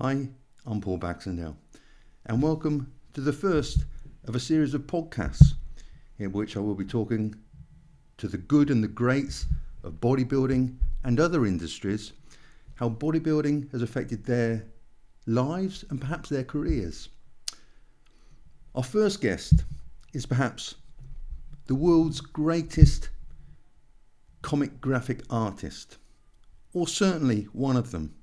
Hi, I'm Paul Baxendale, and welcome to the first of a series of podcasts in which I will be talking to the good and the greats of bodybuilding and other industries, how bodybuilding has affected their lives and perhaps their careers. Our first guest is perhaps the world's greatest comic graphic artist, or certainly one of them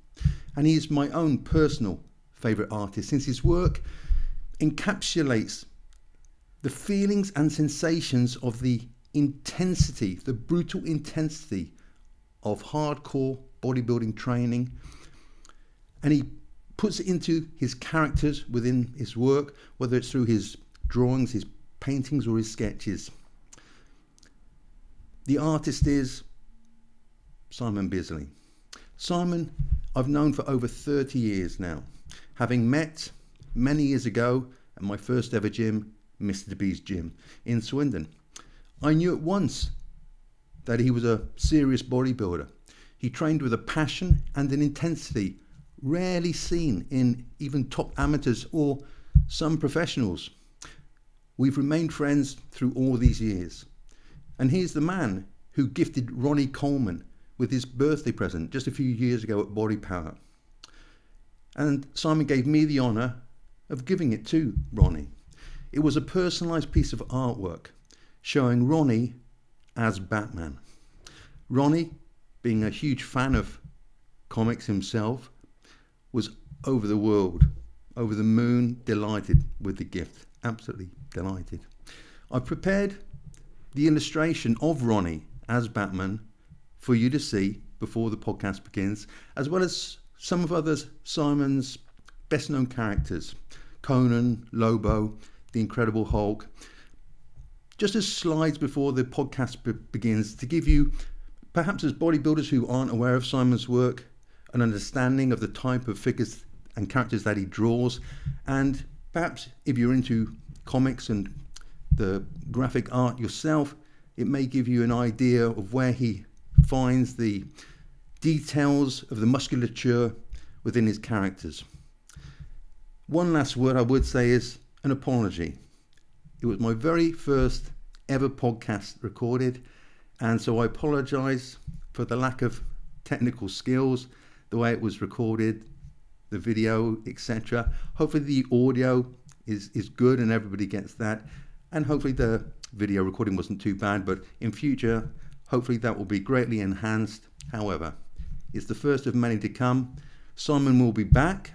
and he is my own personal favourite artist since his work encapsulates the feelings and sensations of the intensity, the brutal intensity of hardcore bodybuilding training, and he puts it into his characters within his work, whether it's through his drawings, his paintings, or his sketches. The artist is Simon Bisley. Simon I've known for over 30 years now, having met many years ago at my first ever gym, Mr. B's gym in Swindon. I knew at once that he was a serious bodybuilder. He trained with a passion and an intensity rarely seen in even top amateurs or some professionals. We've remained friends through all these years. And he's the man who gifted Ronnie Coleman with his birthday present just a few years ago at Body Power. And Simon gave me the honour of giving it to Ronnie. It was a personalised piece of artwork showing Ronnie as Batman. Ronnie, being a huge fan of comics himself, was over the world, over the moon, delighted with the gift. Absolutely delighted. I've prepared the illustration of Ronnie as Batman for you to see before the podcast begins, as well as some of others Simon's best known characters Conan, Lobo, the Incredible Hulk. Just as slides before the podcast be- begins to give you, perhaps as bodybuilders who aren't aware of Simon's work, an understanding of the type of figures and characters that he draws, and perhaps if you're into comics and the graphic art yourself, it may give you an idea of where he finds the details of the musculature within his characters. One last word I would say is an apology. It was my very first ever podcast recorded, and so I apologize for the lack of technical skills, the way it was recorded, the video, etc. Hopefully, the audio is, is good and everybody gets that, and hopefully, the video recording wasn't too bad. But in future, Hopefully that will be greatly enhanced. However, it's the first of many to come. Simon will be back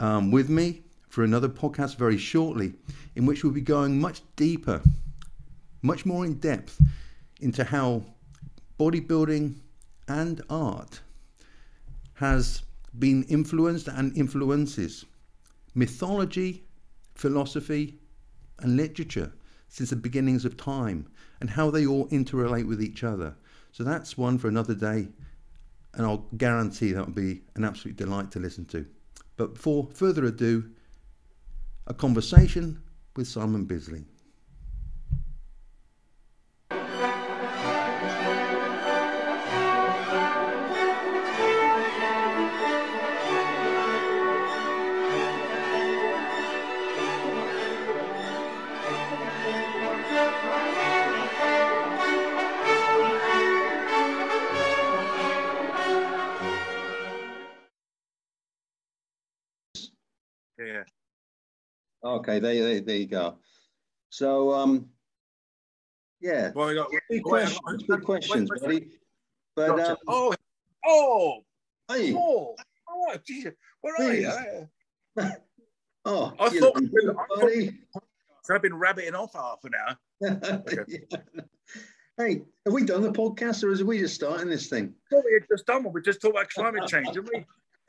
um, with me for another podcast very shortly, in which we'll be going much deeper, much more in depth into how bodybuilding and art has been influenced and influences mythology, philosophy, and literature since the beginnings of time and how they all interrelate with each other. So that's one for another day, and I'll guarantee that will be an absolute delight to listen to. But before further ado, a conversation with Simon Bisley. Okay, there, there, there you go. So, um, yeah, well, got, big questions, big questions, wait, buddy. But um, oh, oh, hey, oh, oh, geez, where are you? oh, I thought, buddy. So I've been rabbiting off half an hour. okay. yeah. Hey, have we done the podcast, or is we just starting this thing? Well, we just done one. We just talked about climate change, didn't we?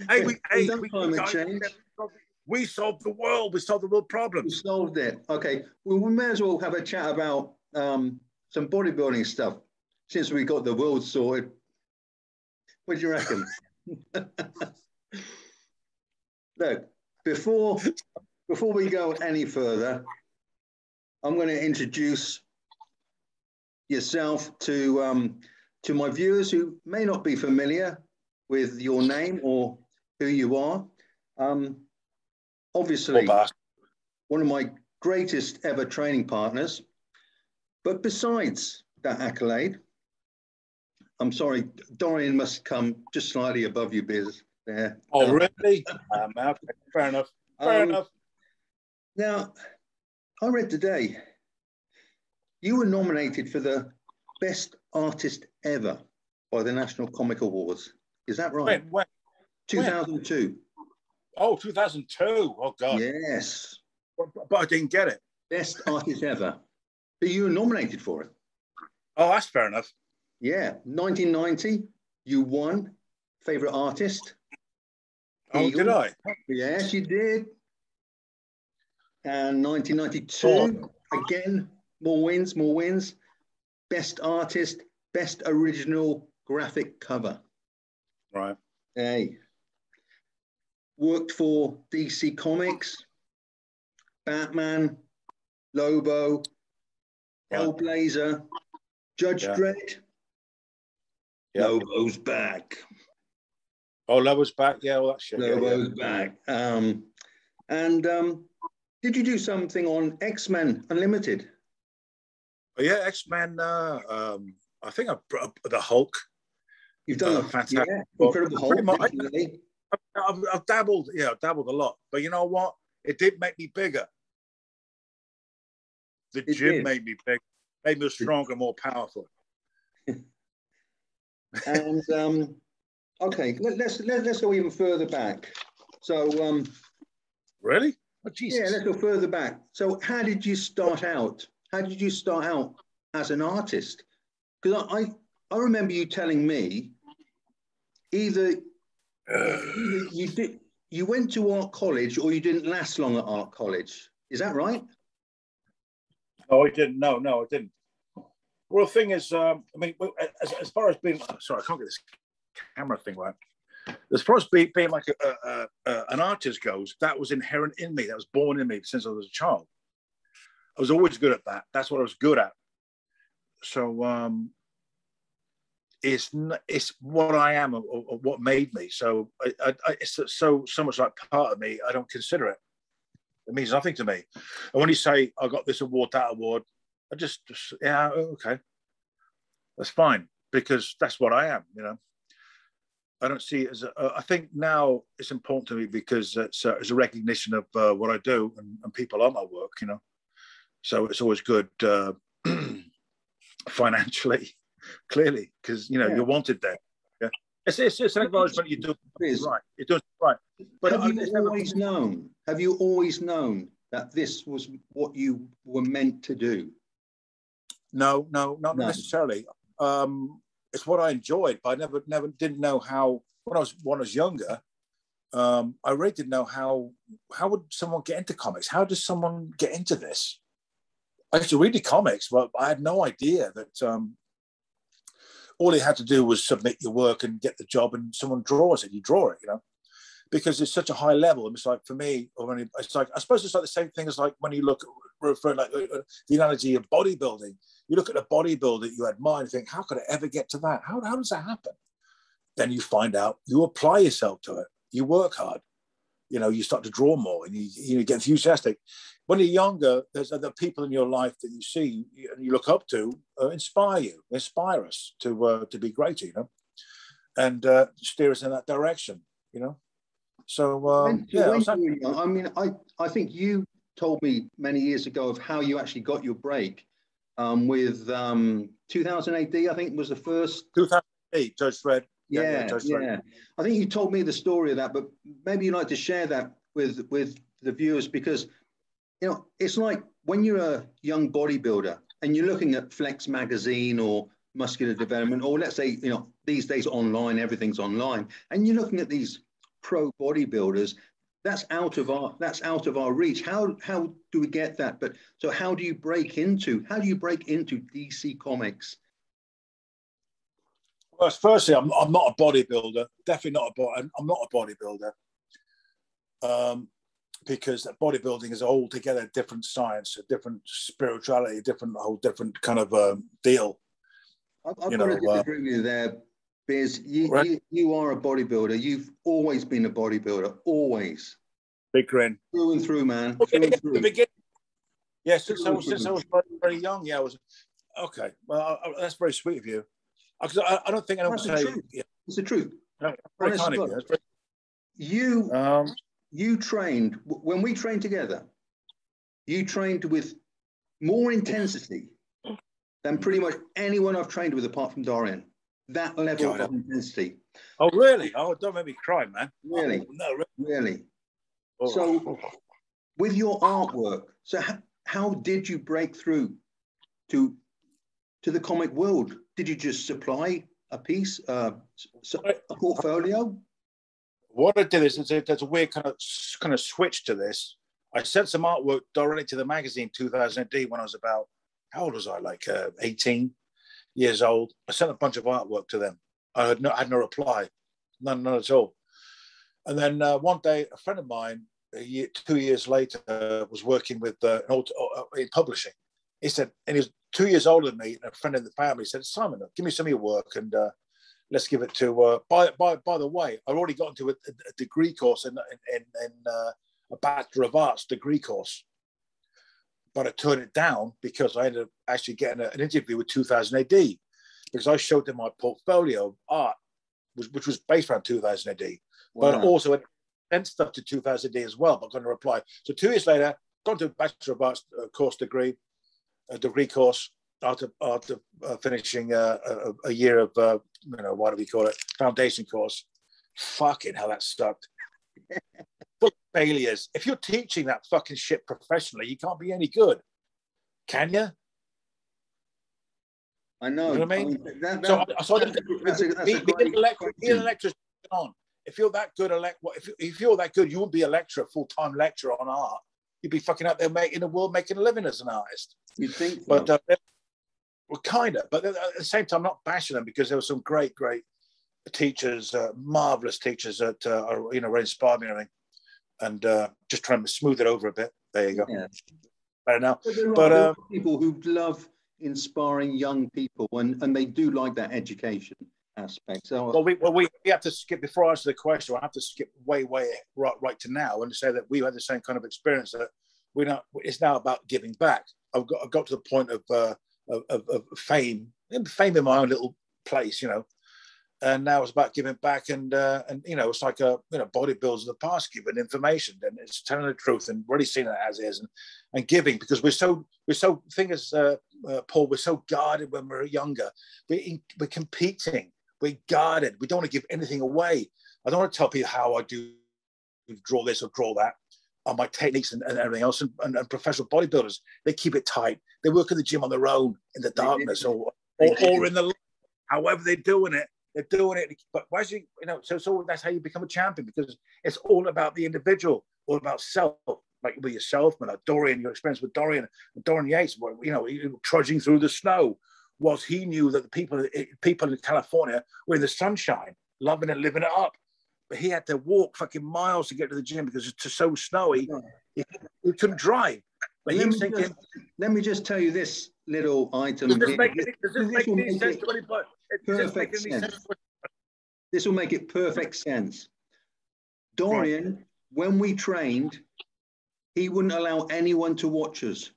Hey, we, hey, we, climate change. We solved the world. We solved the world problems. We solved it. Okay. Well, we may as well have a chat about um, some bodybuilding stuff since we got the world sorted. What do you reckon? Look, before before we go any further, I'm going to introduce yourself to um, to my viewers who may not be familiar with your name or who you are. Um, obviously, one of my greatest ever training partners. But besides that accolade, I'm sorry, Dorian must come just slightly above you, Biz. There. Oh, really? um, fair enough. Fair um, enough. Now, I read today you were nominated for the best artist ever by the National Comic Awards. Is that right? When? when 2002. When? Oh, 2002. Oh, God. Yes. But, but I didn't get it. Best artist ever. But you were nominated for it. Oh, that's fair enough. Yeah. 1990, you won favorite artist. Oh, Eagle. did I? Yes, you did. And 1992, oh. again, more wins, more wins. Best artist, best original graphic cover. Right. Hey. Worked for DC Comics, Batman, Lobo, right. Hellblazer, Judge yeah. Dredd. Yeah. Lobo's back. Oh, Lobo's back. Yeah, well, that shit. Lobo's yeah, back. Um, and um, did you do something on X Men Unlimited? Oh, yeah, X Men. Uh, um, I think I brought the Hulk. You've done uh, a fantastic, yeah, incredible Hulk. Much, I've, I've, dabbled, yeah, I've dabbled a lot, but you know what? It did make me bigger. The it gym did. made me big, made me stronger, more powerful. and um, okay, let, us let, let's go even further back. So, um, really? Oh, yeah, let's go further back. So, how did you start out? How did you start out as an artist? Because I, I remember you telling me either, you did you went to art college or you didn't last long at art college. Is that right? Oh, I didn't. No, no, I didn't. Well, the thing is, um, I mean, as, as far as being sorry, I can't get this camera thing right. As far as being, being like a, a, a, an artist goes, that was inherent in me. That was born in me since I was a child. I was always good at that. That's what I was good at. So um, it's it's what I am or, or what made me. So I, I, it's so so much like part of me. I don't consider it. It means nothing to me. And when you say I got this award, that award, I just, just yeah, okay, that's fine because that's what I am. You know, I don't see it as a, I think now it's important to me because it's, uh, it's a recognition of uh, what I do and, and people on my work. You know, so it's always good uh, financially, clearly, because you know yeah. you're wanted there. Yeah, it's, it's, it's an acknowledgement you do right. It does right. But have you always never... known? Have you always known that this was what you were meant to do? No, no, not no. necessarily. Um, it's what I enjoyed, but I never, never didn't know how. When I was when I was younger, um, I really didn't know how how would someone get into comics? How does someone get into this? I used to read the comics, but I had no idea that um, all you had to do was submit your work and get the job, and someone draws it. You draw it, you know, because it's such a high level. And it's like for me, or it's like I suppose it's like the same thing as like when you look at like uh, uh, the analogy of bodybuilding. You look at a bodybuilder you admire and think, how could I ever get to that? How, how does that happen? Then you find out you apply yourself to it. You work hard you know, you start to draw more and you, you get enthusiastic. When you're younger, there's other people in your life that you see and you look up to uh, inspire you, inspire us to uh, to be greater, you know, and uh, steer us in that direction, you know. So um, yeah, I mean, I I think you told me many years ago of how you actually got your break um, with um, 2000 AD. I think was the first 2000 AD Judge Dredd yeah, yeah, yeah. I think you told me the story of that, but maybe you'd like to share that with with the viewers because you know it's like when you're a young bodybuilder and you're looking at Flex magazine or muscular development, or let's say you know these days online, everything's online, and you're looking at these pro bodybuilders. That's out of our that's out of our reach. How how do we get that? But so how do you break into how do you break into DC Comics? Well, firstly, I'm, I'm not a bodybuilder. Definitely not a body. I'm not a bodybuilder. Um, because bodybuilding is a altogether different science, a different spirituality, a different whole different kind of um, deal. I've, I've got know, to disagree uh, with you there Biz, you, right. you, you are a bodybuilder. You've always been a bodybuilder, always. Big grin. Through and through, man. Okay. Through and through. Yeah, since, I was, since I was very, very young, yeah, I was. Okay, well, I, I, that's very sweet of you. I, I don't think anyone would say. Yeah. It's the truth. No, very kind of you. You, um, you trained, when we trained together, you trained with more intensity than pretty much anyone I've trained with apart from Dorian. That level God, of intensity. Oh, really? Oh, don't make me cry, man. Really? Oh, no, really. really. Oh. So, with your artwork, so how, how did you break through to to the comic world? Did you just supply a piece, uh, a portfolio? What I did is there's a weird kind of kind of switch to this. I sent some artwork directly to the magazine 2000 AD when I was about how old was I? Like uh, 18 years old. I sent a bunch of artwork to them. I had no, I had no reply, none, none at all. And then uh, one day, a friend of mine, year, two years later, was working with uh, uh, in publishing. He said, and he was two years older than me, and a friend of the family said, Simon, give me some of your work and uh, let's give it to. Uh, by, by, by the way, I've already got into a, a degree course in, in, in uh, a Bachelor of Arts degree course but I turned it down because I ended up actually getting a, an interview with 2000 AD because I showed them my portfolio of art, which was based around 2000 AD, wow. but also sent stuff to 2000 AD as well, but going to reply. So two years later, gone to a Bachelor of Arts uh, course degree, a degree course after, after uh, finishing uh, a, a, year of, uh, you know, what do we call it, foundation course. Fucking hell, that sucked failures. If you're teaching that fucking shit professionally, you can't be any good, can you? I know. You know what I mean? That, that, so, so that's, that's a, that's be, be, an lecturer, be an lecturer on. If you're that good, a le- if, if you're that good, you wouldn't be a lecturer, full time lecturer on art. You'd be fucking out there making the world, making a living as an artist. You think? So. But uh, well, kind of. But at the same time, I'm not bashing them because there were some great, great teachers, uh, marvelous teachers that uh, are, you know, really inspired me and everything and uh, just trying to smooth it over a bit. There you go. Yeah. Better now. But, but uh, people who love inspiring young people, and, and they do like that education aspect. So, well, we, well, we, we have to skip before I answer the question. I have to skip way, way right, right to now and say that we had the same kind of experience that we're not. It's now about giving back. I've got, I've got to the point of, uh, of, of, fame, fame in my own little place, you know, and now it's about giving back and uh, and you know it's like a you know bodybuilders in the past giving information and it's telling the truth and really seeing it as is and, and giving because we're so we're so thing is uh, uh, Paul we're so guarded when we're younger. In, we're competing. We're guarded. We don't want to give anything away. I don't want to tell people how I do draw this or draw that on my techniques and, and everything else. And, and, and, professional bodybuilders they keep it tight. They work in the gym on their own in the darkness or or, or in the light. However they're doing it they're doing it, but why is you, you know, so, so that's how you become a champion because it's all about the individual, all about self, like with yourself, man, like Dorian, your experience with Dorian, Dorian Yates, you know, trudging through the snow, was he knew that the people, eh, people in California were in the sunshine, loving it, living it up. But he had to walk fucking miles to get to the gym because it's so snowy, he, he couldn't drive. But let, me thinking, just, let me just tell you this little item. Does this make, does this make any sense to anybody? perfect sense. This will make it perfect sense. Dorian, when we trained, he wouldn't allow anyone to watch us.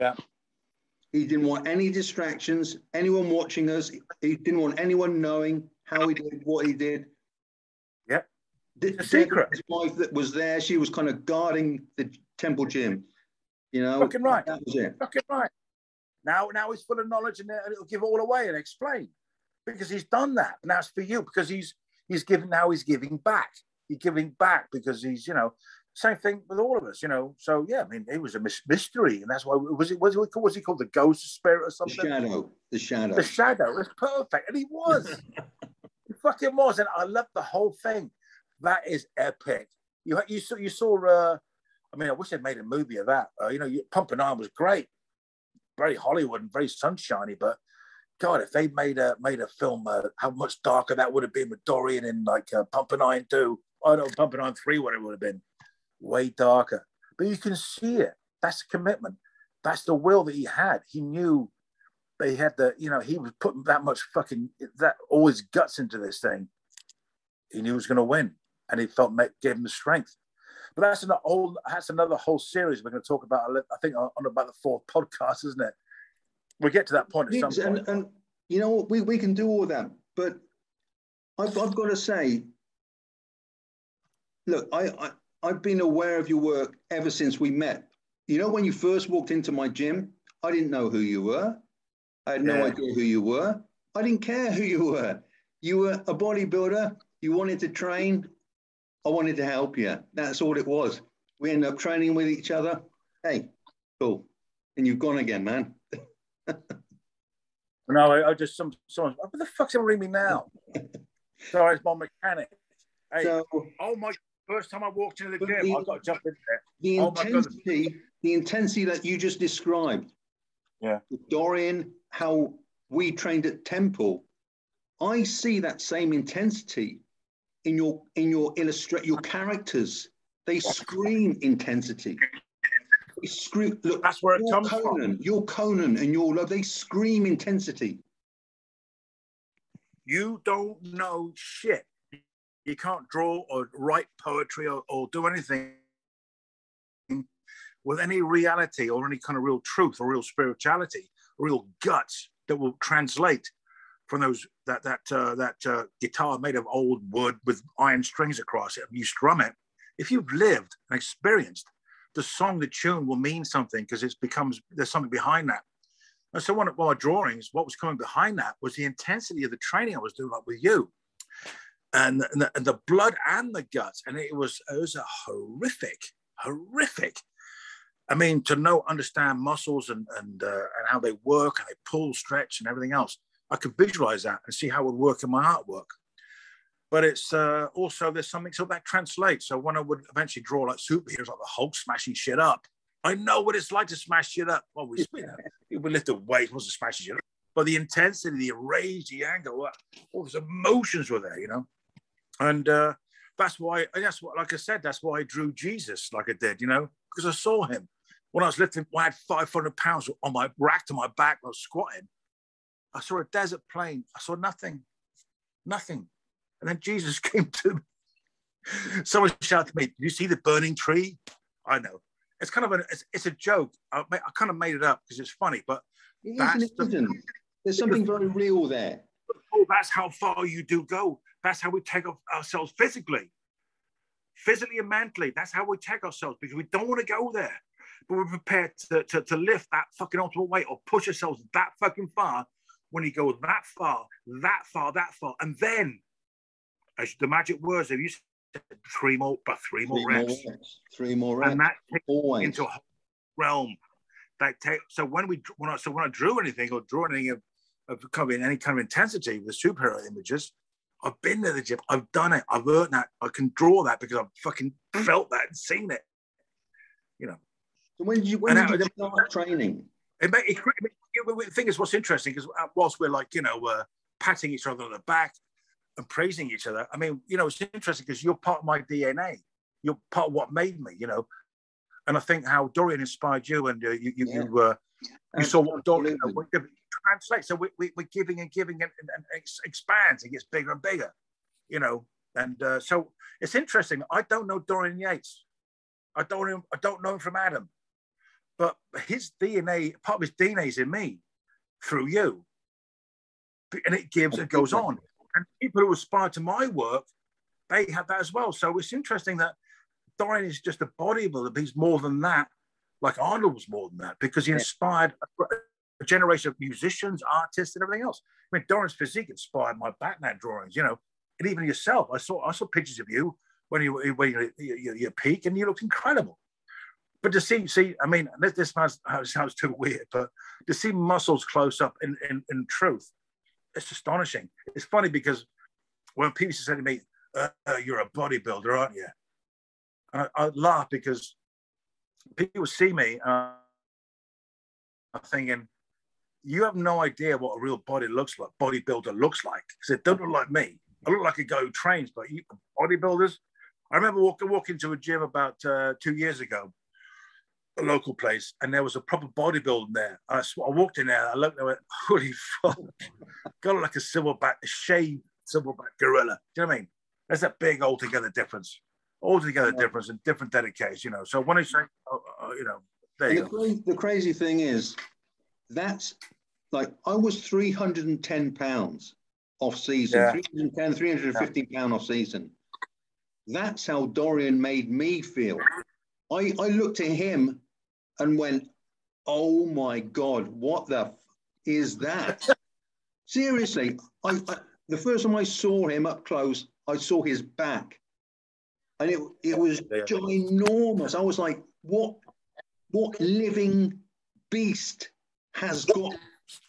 Yeah. He didn't want any distractions, anyone watching us. He didn't want anyone knowing how he did, what he did. The secret. His wife that was there, she was kind of guarding the temple gym. You know, fucking right. That was it. Fucking right. Now, now he's full of knowledge and it'll give it all away and explain because he's done that. And that's for you because he's he's giving now he's giving back. He's giving back because he's you know same thing with all of us, you know. So yeah, I mean, it was a mystery, and that's why was it was it was he called the ghost, spirit, or something? The shadow, the shadow, the shadow. It's perfect, and he was, he fucking was, and I loved the whole thing. That is epic. You you saw you saw. Uh, I mean, I wish they'd made a movie of that. Uh, you know, Pumping Iron was great, very Hollywood and very sunshiny. But God, if they made a made a film, uh, how much darker that would have been with Dorian in like uh, Pumping Iron Two. I don't know, Pumping Iron Three, what it would have been, way darker. But you can see it. That's the commitment. That's the will that he had. He knew they had the, you know, he was putting that much fucking that all his guts into this thing. He knew he was going to win, and he felt gave him the strength. But that's an old, that's another whole series we're going to talk about. I think on about the fourth podcast, isn't it? We'll get to that point at some point. And, and you know, we we can do all that, but I've, I've got to say, look, I, I I've been aware of your work ever since we met. You know, when you first walked into my gym, I didn't know who you were. I had no yeah. idea who you were. I didn't care who you were. You were a bodybuilder. You wanted to train. I wanted to help you. That's all it was. We end up training with each other. Hey, cool. And you've gone again, man. no, I, I, just some someone. What the fuck's gonna ring me now? Sorry, it's my mechanic. Hey, so, oh my! First time I walked into the gym, the, I got to jump in there. The oh intensity, the intensity that you just described. Yeah. Dorian, how we trained at Temple. I see that same intensity in your in your illustrate your characters. They scream intensity. They scream. Look, that's where it comes Conan, from. Your Conan and your love. They scream intensity. You don't know shit. You can't draw or write poetry or, or do anything with any reality or any kind of real truth or real spirituality, real guts that will translate from those that that uh, that uh, guitar made of old wood with iron strings across it. You strum it. If you've lived and experienced, the song, the tune will mean something because it becomes there's something behind that. And so one of my drawings, what was coming behind that was the intensity of the training I was doing, like with you, and, and, the, and the blood and the guts, and it was it was a horrific, horrific. I mean, to know, understand muscles and and uh, and how they work and they pull, stretch, and everything else I could visualize that and see how it would work in my artwork. But it's uh, also there's something so that translates. So when I would eventually draw like superheroes like the Hulk smashing shit up, I know what it's like to smash shit up. Well, we, you we lift a weight, wasn't smashing shit up, but the intensity, the rage, the anger, all those emotions were there, you know. And uh, that's why, that's what, like I said, that's why I drew Jesus like I did, you know, because I saw him when I was lifting. I had 500 pounds on my rack to my back, when I was squatting. I saw a desert plain. I saw nothing, nothing. And then Jesus came to me. Someone shouted to me, "Do you see the burning tree?" I know. It's kind of a it's, it's a joke. I, I, kind of made it up because it's funny, but it that's the, there's something very real there. Oh, that's how far you do go. That's how we take ourselves physically, physically and mentally. That's how we take ourselves because we don't want to go there, but we're prepared to, to, to lift that fucking ultimate weight or push ourselves that fucking far when he goes that far, that far, that far, and then, as the magic words have you said, three more, but three more, three reps. more reps, three more reps, and that takes Always. into a realm. That take so when we when I so when I drew anything or draw anything of, of coming any kind of intensity with the superhero images, I've been to the gym, I've done it, I've earned that, I can draw that because I've fucking mm. felt that and seen it. You know. So when did you when did you start training? It, it, it, the thing is, what's interesting is uh, whilst we're like, you know, uh, patting each other on the back and praising each other, I mean, you know, it's interesting because you're part of my DNA. You're part of what made me, you know. And I think how Dorian inspired you, and uh, you, you, yeah. you, uh, you saw what Dorian you know, translates. So we, we, are giving and giving and, and, and expands. It gets bigger and bigger, you know. And uh, so it's interesting. I don't know Dorian Yates. I don't. I don't know him from Adam but his DNA, part of his DNA is in me through you. And it gives, it goes on. And people who aspire to my work, they have that as well. So it's interesting that Dorian is just a bodybuilder, but he's more than that. Like Arnold was more than that because he inspired a generation of musicians, artists, and everything else. I mean, Dorian's physique inspired my Batman drawings, you know, and even yourself. I saw I saw pictures of you when you when you, you, you peak, and you looked incredible. But to see, see, I mean, this, this sounds, sounds too weird, but to see muscles close up in, in, in truth, it's astonishing. It's funny because when people say to me, uh, uh, "You're a bodybuilder, aren't you?" And I, I laugh because people see me, uh, I'm thinking, "You have no idea what a real body looks like, bodybuilder looks like, because it doesn't look like me. I look like a guy who trains, but you, bodybuilders." I remember walking walking to a gym about uh, two years ago, a local place, and there was a proper bodybuilding there. I, I walked in there, I looked, I went, "Holy fuck!" Got like a silverback, a shaved silverback gorilla. Do you know what I mean? There's a big altogether difference, altogether yeah. difference, and different dedication. You know. So when I say, uh, uh, you know, there you the, crazy, the crazy thing is, that's like I was 310 pounds off season, yeah. 310, 350 yeah. pound off season. That's how Dorian made me feel. I, I looked at him and went, oh my God, what the f- is that? Seriously, I, I, the first time I saw him up close, I saw his back. And it, it was ginormous. I was like, what, what living beast has got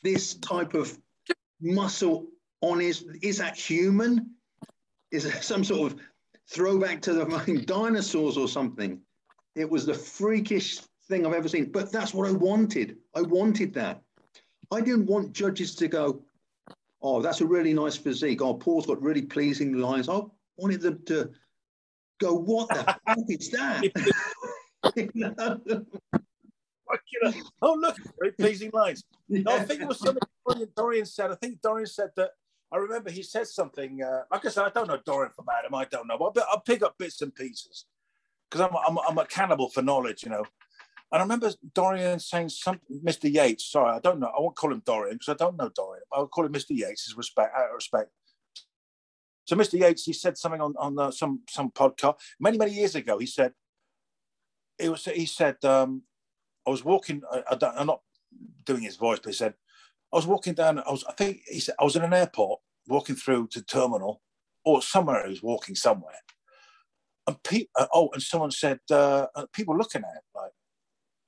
this type of muscle on his? Is that human? Is it some sort of throwback to the fucking dinosaurs or something? It was the freakish thing I've ever seen. But that's what I wanted. I wanted that. I didn't want judges to go, oh, that's a really nice physique. Oh, Paul's got really pleasing lines. I wanted them to go, what the fuck is that? oh, look, very pleasing lines. No, I think it was something Dorian, Dorian said. I think Dorian said that. I remember he said something. Uh, like I said, I don't know Dorian from Adam. I don't know. But I'll pick up bits and pieces because I'm, I'm, I'm a cannibal for knowledge, you know. And I remember Dorian saying something, Mr. Yates. Sorry, I don't know. I won't call him Dorian because I don't know Dorian. I'll call him Mr. Yates as respect, out of respect. So Mr. Yates, he said something on on uh, some some podcast many many years ago. He said it was. He said um, I was walking. I, I am not doing his voice, but he said I was walking down. I was. I think he said I was in an airport walking through to terminal or somewhere. He was walking somewhere and pe- uh, oh, and someone said uh, people looking at it like,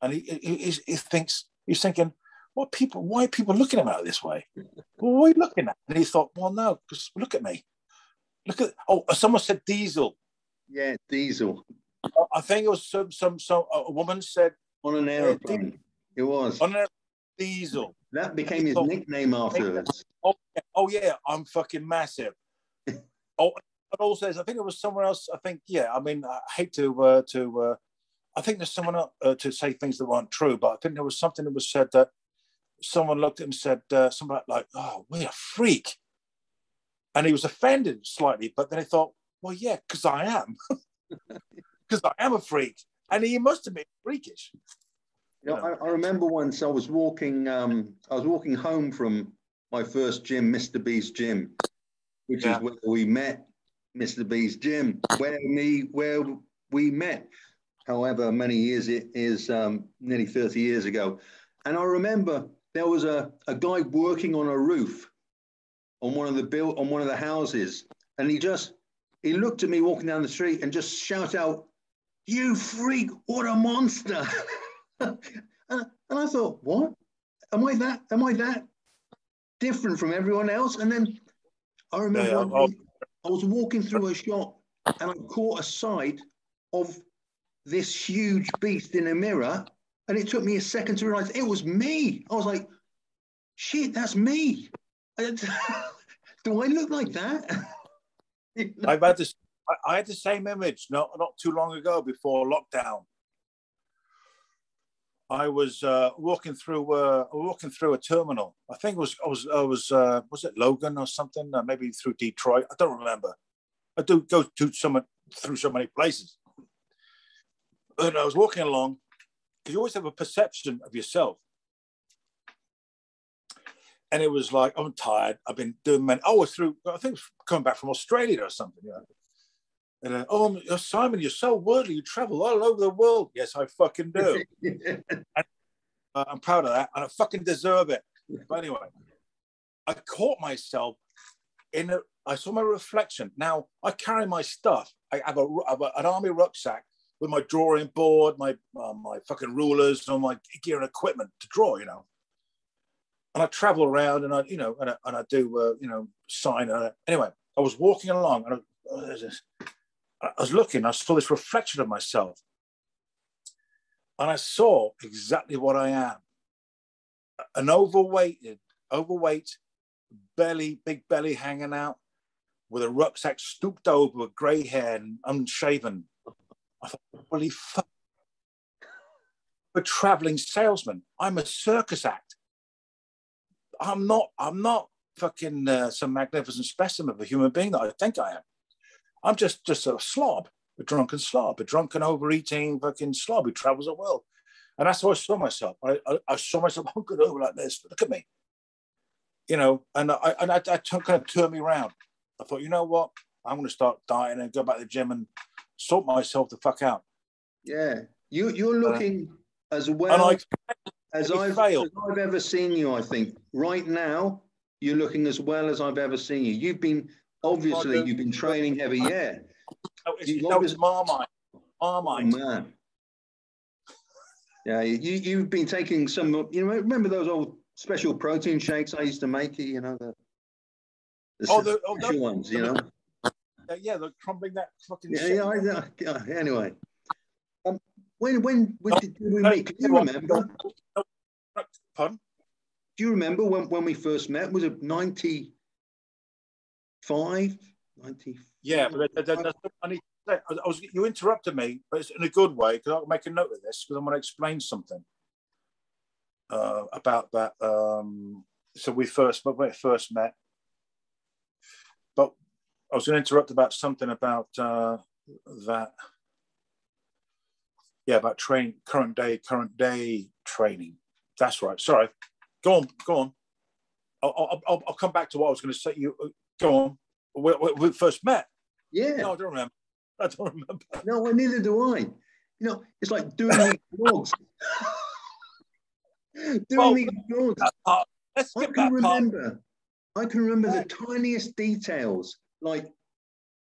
and he, he, he thinks he's thinking, what people? Why are people looking at me this way? what are you looking at? And he thought, well, no, because look at me. Look at oh, uh, someone said diesel. Yeah, diesel. I think it was some some some a woman said on an aeroplane. it was on an diesel. That became his nickname afterwards. Oh, oh yeah, I'm fucking massive. oh, also I think it was somewhere else. I think, yeah. I mean, I hate to uh, to. Uh, I think there's someone else, uh, to say things that weren't true, but I think there was something that was said that someone looked at him and said uh, something like, "Oh, we're a freak," and he was offended slightly. But then he thought, "Well, yeah, because I am, because I am a freak," and he must have been freakish. You know, I, I, remember once I was walking. Um, I was walking home from my first gym, Mr. B's gym, which yeah. is where we met Mr. B's gym, where me where we met. However, many years it is um, nearly 30 years ago. And I remember there was a, a guy working on a roof on one of the built on one of the houses. And he just he looked at me walking down the street and just shout out, You freak, what a monster. and, and I thought, what? Am I that? Am I that different from everyone else? And then I remember yeah. I was walking through a shop and I caught a sight of this huge beast in a mirror. And it took me a second to realize it was me. I was like, shit, that's me. Do I look like that? I've had this. I had the same image not not too long ago before lockdown. I was uh, walking through uh, walking through a terminal. I think it was I was I was uh, was it Logan or something? Uh, maybe through Detroit. I don't remember. I do go to some through so many places. And I was walking along because you always have a perception of yourself. And it was like I'm tired. I've been doing man. Oh, through I think coming back from Australia or something. You know? And uh, oh, Simon, you're so worldly. You travel all over the world. Yes, I fucking do. and, uh, I'm proud of that, and I fucking deserve it. But anyway, I caught myself in a. I saw my reflection. Now I carry my stuff. I have, a, I have a, an army rucksack with my drawing board, my uh, my fucking rulers, and my gear and equipment to draw. You know. And I travel around, and I, you know, and I, and I do, uh, you know, sign. Uh, anyway, I was walking along, and I, oh, I was looking, I saw this reflection of myself. And I saw exactly what I am an overweighted, overweight belly, big belly hanging out with a rucksack stooped over with grey hair and unshaven. I thought, holy fuck. I'm a traveling salesman. I'm a circus act. I'm not. I'm not fucking uh, some magnificent specimen of a human being that I think I am. I'm just just a slob, a drunken slob, a drunken overeating fucking slob who travels the world. And that's how I saw myself. I, I, I saw myself hunkered over like this. Look at me. You know, and I and I, kind of turned me around. I thought, you know what? I'm going to start dieting and go back to the gym and sort myself the fuck out. Yeah, you you're uh, looking uh, as well I, as I've, as I've ever seen you. I think right now you're looking as well as I've ever seen you. You've been obviously you've been training heavy, yeah. That was, that was Marmite. Marmite. Oh, man. Yeah, you you've been taking some. You know, remember those old special protein shakes I used to make? You know the, the oh, the oh, ones. You know. Uh, yeah, they're crumbling that fucking. Yeah, yeah, I, yeah. Anyway, um, when when when did we meet? Do you remember? Pardon? Do you remember when, when we first met? Was it 95? 90? Yeah, but I, I, I, need I was, you interrupted me, but it's in a good way because I'll make a note of this because I'm going to explain something uh, about that. Um, so we first, when we first met, I was going to interrupt about something about uh, that. Yeah, about train current day, current day training. That's right. Sorry. Go on. Go on. I'll, I'll, I'll come back to what I was going to say. You go on. We, we, we first met. Yeah. No, I don't remember. I don't remember. No, well, neither do I. You know, it's like doing these vlogs. doing well, these. Uh, I can remember. Part. I can remember the tiniest details, like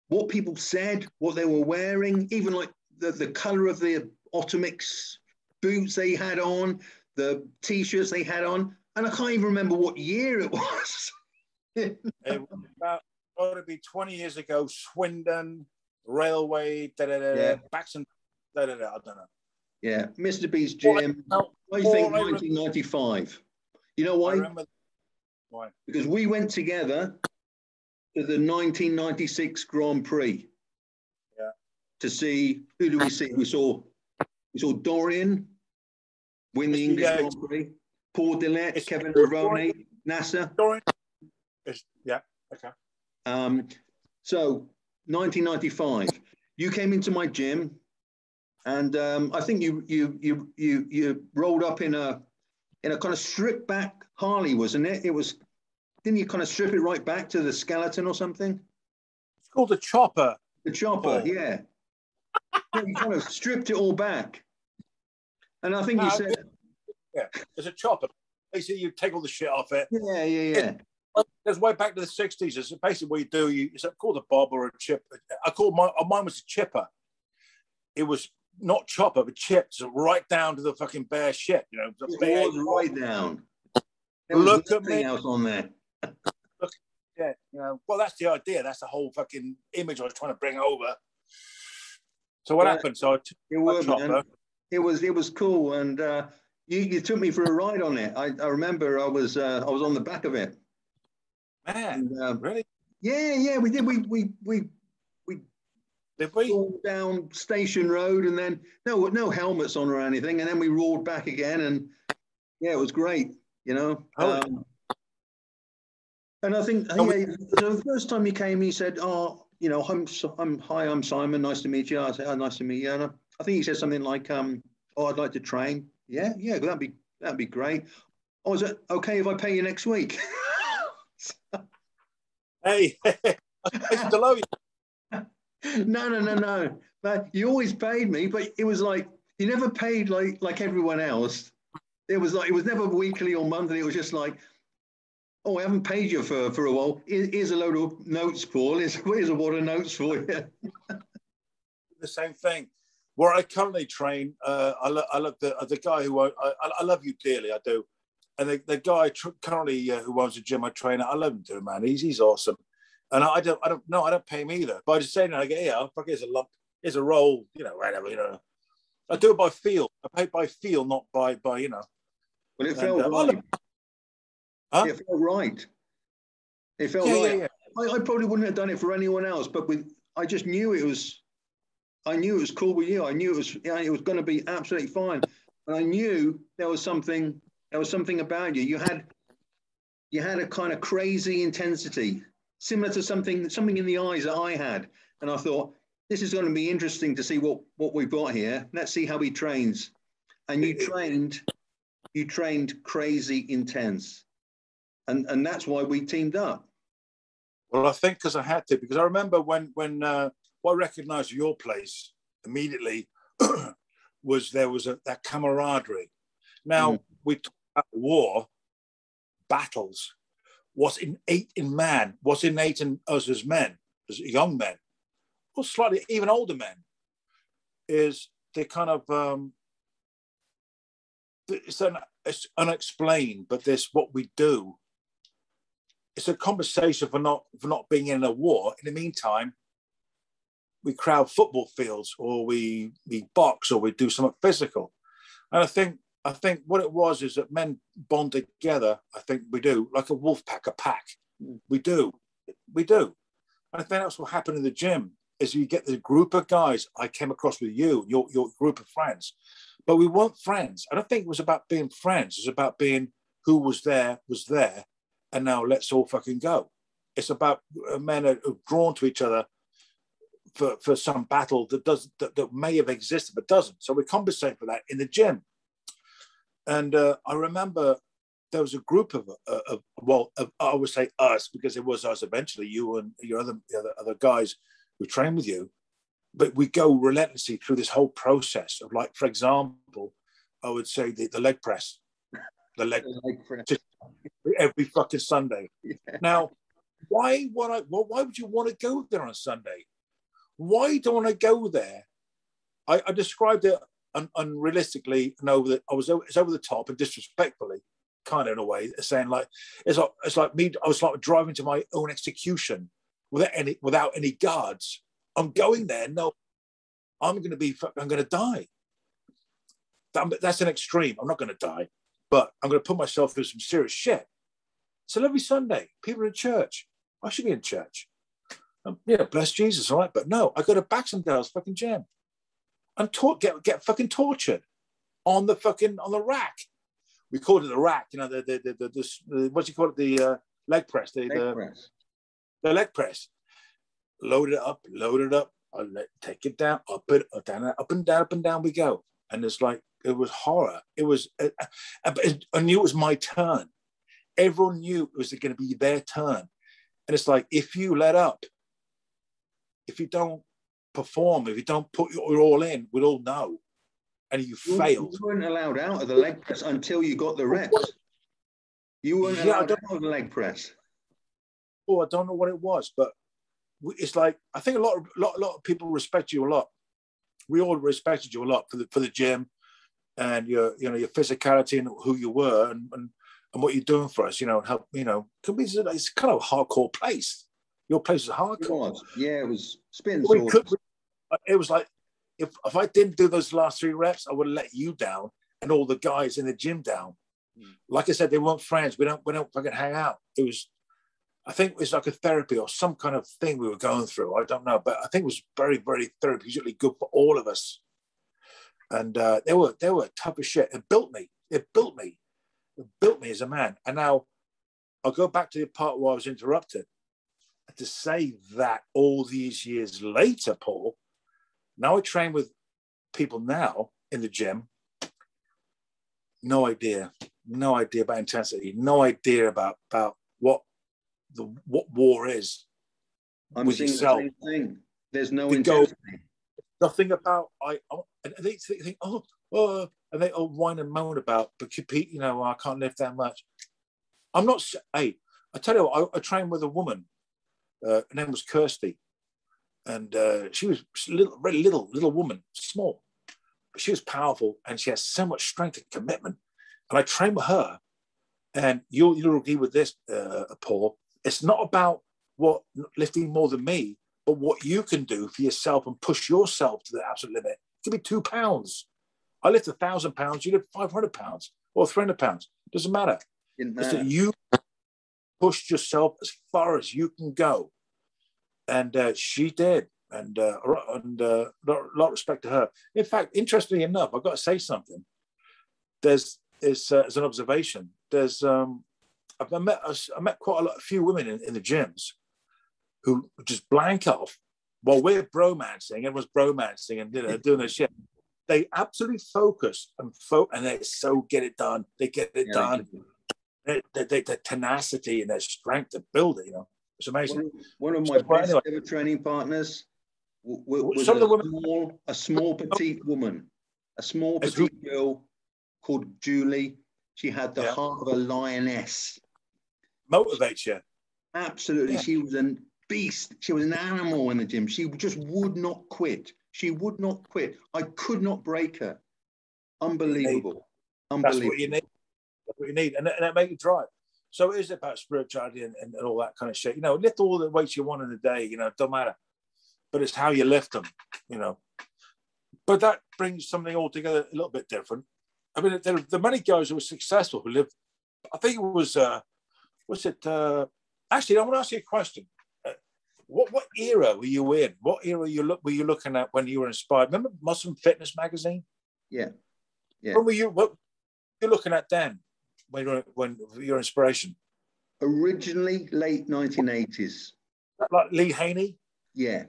what people said, what they were wearing, even like the, the color of the Otomix boots they had on, the t-shirts they had on, and I can't even remember what year it was. it was about, ought to be 20 years ago, Swindon, Railway, da da da, yeah. Baxton, da da da, I don't know. Yeah, Mr. B's gym. Well, I think 1995. You know why? Why? Because we went together to the 1996 Grand Prix. Yeah. To see who do we see? We saw we saw Dorian win the English yeah, Grand Prix. Paul Dillett, Kevin Levrone, Nasser. Dorian. Yeah. Okay. Um, so 1995, you came into my gym, and um, I think you you you you you rolled up in a in a kind of stripped back Harley, wasn't it? It was. Didn't you kind of strip it right back to the skeleton or something? It's called a chopper. The chopper, oh. yeah. you kind of stripped it all back, and I think you said, "Yeah, it's a chopper." Basically, you take all the shit off it. Yeah, yeah, yeah. It, goes way back to the 60s. It's basically what you do. You, it's called a bob or a chip. I called my, oh, mine was a chipper. It was not chopper, but chips right down to the fucking bare shit. You know, the bare right down. Look at me. else on there. Yeah, you know. Well, that's the idea. That's the whole fucking image I was trying to bring over. So what yeah, happened? So I took it was, chopper. It was it was cool, and uh, you, you took me for a ride on it. I, I remember I was uh, I was on the back of it. Man, and, um, really? Yeah, yeah, we did. We we we we did we down Station Road, and then no no helmets on or anything, and then we roared back again, and yeah, it was great. You know. Oh. Um, and I think oh, yeah, the first time he came, he said, "Oh, you know, I'm, I'm hi, I'm Simon. Nice to meet you." I said, "Oh, nice to meet you." And I, I think he said something like, um, "Oh, I'd like to train." Yeah, yeah, that'd be that'd be great. Oh, is it okay if I pay you next week? hey, it's Deloitte. no, no, no, no. But you always paid me, but it was like you never paid like like everyone else. It was like it was never weekly or monthly. It was just like, oh, I haven't paid you for for a while. Here's a load of notes, Paul. Here's, here's a wad of notes for you. the same thing. Where I currently train, uh, I, lo- I love the the guy who I, I, I love you dearly. I do and the, the guy tr- currently uh, who owns a gym I train I love him too, man. He's he's awesome. And I, I don't I don't no, I don't pay him either. But I just say no, I get yeah, fuck here's a lump, here's a roll, you know, whatever, you know. I do it by feel. I pay by feel, not by by you know. Well, it felt uh, right. Huh? It felt right. It felt yeah, right. Yeah, yeah. I, I, probably wouldn't have done it for anyone else, but with I just knew it was. I knew it was cool with you. I knew it was. It was going to be absolutely fine. and I knew there was something there was something about you. You had you had a kind of crazy intensity, similar to something something in the eyes that I had, and I thought this is going to be interesting to see what what we've got here. Let's see how he trains. And you trained, you trained crazy intense, and and that's why we teamed up. Well, I think because I had to, because I remember when when uh, what I recognised your place immediately was there was a, that camaraderie. Now mm. we talk about war, battles. What's innate in man, what's innate in us as men, as young men, or slightly even older men, is they kind of um, it's, un, it's unexplained, but this what we do. It's a conversation for not for not being in a war. In the meantime, we crowd football fields or we we box or we do something physical. And I think I think what it was is that men bond together. I think we do like a wolf pack, a pack. Mm. We do, we do. And I think that's what happened in the gym. Is you get the group of guys I came across with you, your your group of friends, but we weren't friends. I don't think it was about being friends. It's about being who was there was there, and now let's all fucking go. It's about uh, men are drawn to each other for, for some battle that does that, that may have existed but doesn't. So we compensate for that in the gym. And uh, I remember there was a group of, uh, of well, of, I would say us because it was us eventually, you and your other other, other guys who train with you. But we go relentlessly through this whole process of, like, for example, I would say the, the leg press, the leg, leg press every fucking Sunday. Yeah. Now, why would I? Well, why would you want to go there on Sunday? Why don't I go there? I, I described it un, unrealistically and over the, I was it's over the top and disrespectfully, kind of in a way, saying like it's like it's like me. I was like driving to my own execution without any without any guards. I'm going there. No, I'm going to be. I'm going to die. That, that's an extreme. I'm not going to die, but I'm going to put myself through some serious shit. So every Sunday, people in church. I should be in church. Um, yeah, bless Jesus, all right. But no, I go to Baxendale's fucking gym and talk, get get fucking tortured on the fucking on the rack. We called it the rack, you know, the the the, the, the, the what do you call it, the uh, leg press, the leg the, press. the leg press. Load it up, load it up. I let take it down, up it, up down, up and down, up and down we go. And it's like it was horror. It was, uh, uh I knew it was my turn. Everyone knew it was going to be their turn. And it's like, if you let up, if you don't perform, if you don't put your all in, we'll all know. And you, you failed. You weren't allowed out of the leg press until you got the reps. You weren't yeah, allowed out of the leg press. Oh, I don't know what it was, but it's like I think a lot of lot, lot of people respect you a lot. We all respected you a lot for the for the gym and your you know your physicality and who you were and, and, and what you're doing for us, you know, and help, you know, it's kind of a hardcore place. Your place is hardcore. It was. Yeah, it was spin. We could, it was like if, if I didn't do those last three reps, I would have let you down and all the guys in the gym down. Mm. Like I said, they weren't friends. We don't we don't fucking hang out. It was I think it was like a therapy or some kind of thing we were going through. I don't know, but I think it was very, very therapeutically good for all of us. And uh, they were they were tough as shit. It built me. It built me. It built me as a man. And now I'll go back to the part where I was interrupted to say that all these years later, Paul, now I train with people now in the gym. No idea, no idea about intensity, no idea about about what the what war is. I'm with seeing yourself. the same thing. There's no intensity. Go, nothing about I. And they think, oh, oh, and they all whine and moan about, but you know, I can't lift that much. I'm not. Hey, I tell you, what, I, I train with a woman uh, her name was Kirsty, and uh, she was little, very little, little woman, small, but she was powerful, and she has so much strength and commitment. And I trained with her, and you'll you'll agree with this, uh, Paul. It's not about what lifting more than me, but what you can do for yourself and push yourself to the absolute limit. It could be two pounds. I lift a thousand pounds, you lift 500 pounds or 300 pounds. Doesn't matter. It's that you pushed yourself as far as you can go. And uh, she did. And, uh, and uh, a lot, lot of respect to her. In fact, interestingly enough, I've got to say something. there's is uh, as an observation. There's um, I've met I met quite a lot, a few women in, in the gyms who just blank off while we're bromancing. Everyone's bromancing and you know, doing their shit. They absolutely focus and fo- and they so get it done. They get it yeah, done. They, they, they, the tenacity and their strength to build it, you know, it's amazing. One, one of my best anyway. ever training partners was, Some a, of women, small, a small petite woman, a small petite girl called Julie. She had the yeah. heart of a lioness. Motivates you. Absolutely. Yeah. She was a beast. She was an animal in the gym. She just would not quit. She would not quit. I could not break her. Unbelievable. Unbelievable. That's what you need. That's what you need. And, and that makes you drive. So it is about spirituality and, and, and, all that kind of shit. You know, lift all the weights you want in a day, you know, it don't matter. But it's how you lift them, you know. But that brings something altogether a little bit different. I mean, the, the many guys who were successful who lived, I think it was, uh, what's it? Uh, actually, I want to ask you a question. What what era were you in? What era you look were you looking at when you were inspired? Remember and Fitness magazine? Yeah, yeah. When were you? What you're looking at then? When you're when your inspiration? Originally, late 1980s. Like Lee Haney. Yeah,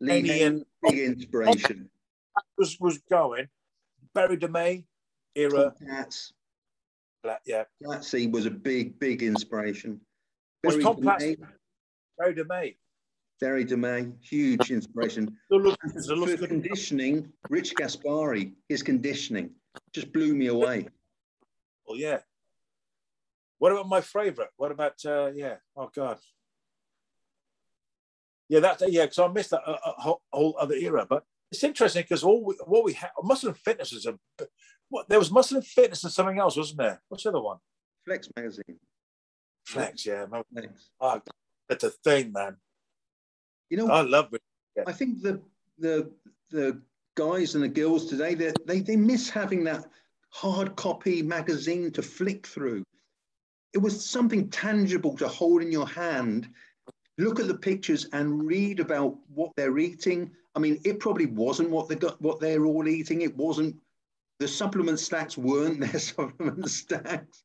Lee Haney, Haney and big inspiration. Was was going. Berry deMey era. Platz. yeah. Platzy was a big, big inspiration. Was Tom Platz, Berry deMey. Berry deMey, huge inspiration. For conditioning, Rich Gaspari, his conditioning just blew me away. Well, yeah. What about my favorite? What about, uh, yeah, oh God. Yeah, that, yeah, because I missed that uh, uh, whole other era. But it's interesting because all we, what we have, muscle and fitness is a what there was muscle and fitness and something else, wasn't there? What's the other one? Flex magazine. Flex, yeah. Flex. Oh, that's a thing, man. You know, I love it. Yeah. I think the the the guys and the girls today they they they miss having that hard copy magazine to flick through. It was something tangible to hold in your hand, look at the pictures and read about what they're eating, I mean, it probably wasn't what they got, what they're all eating. It wasn't the supplement stacks weren't their supplement stacks,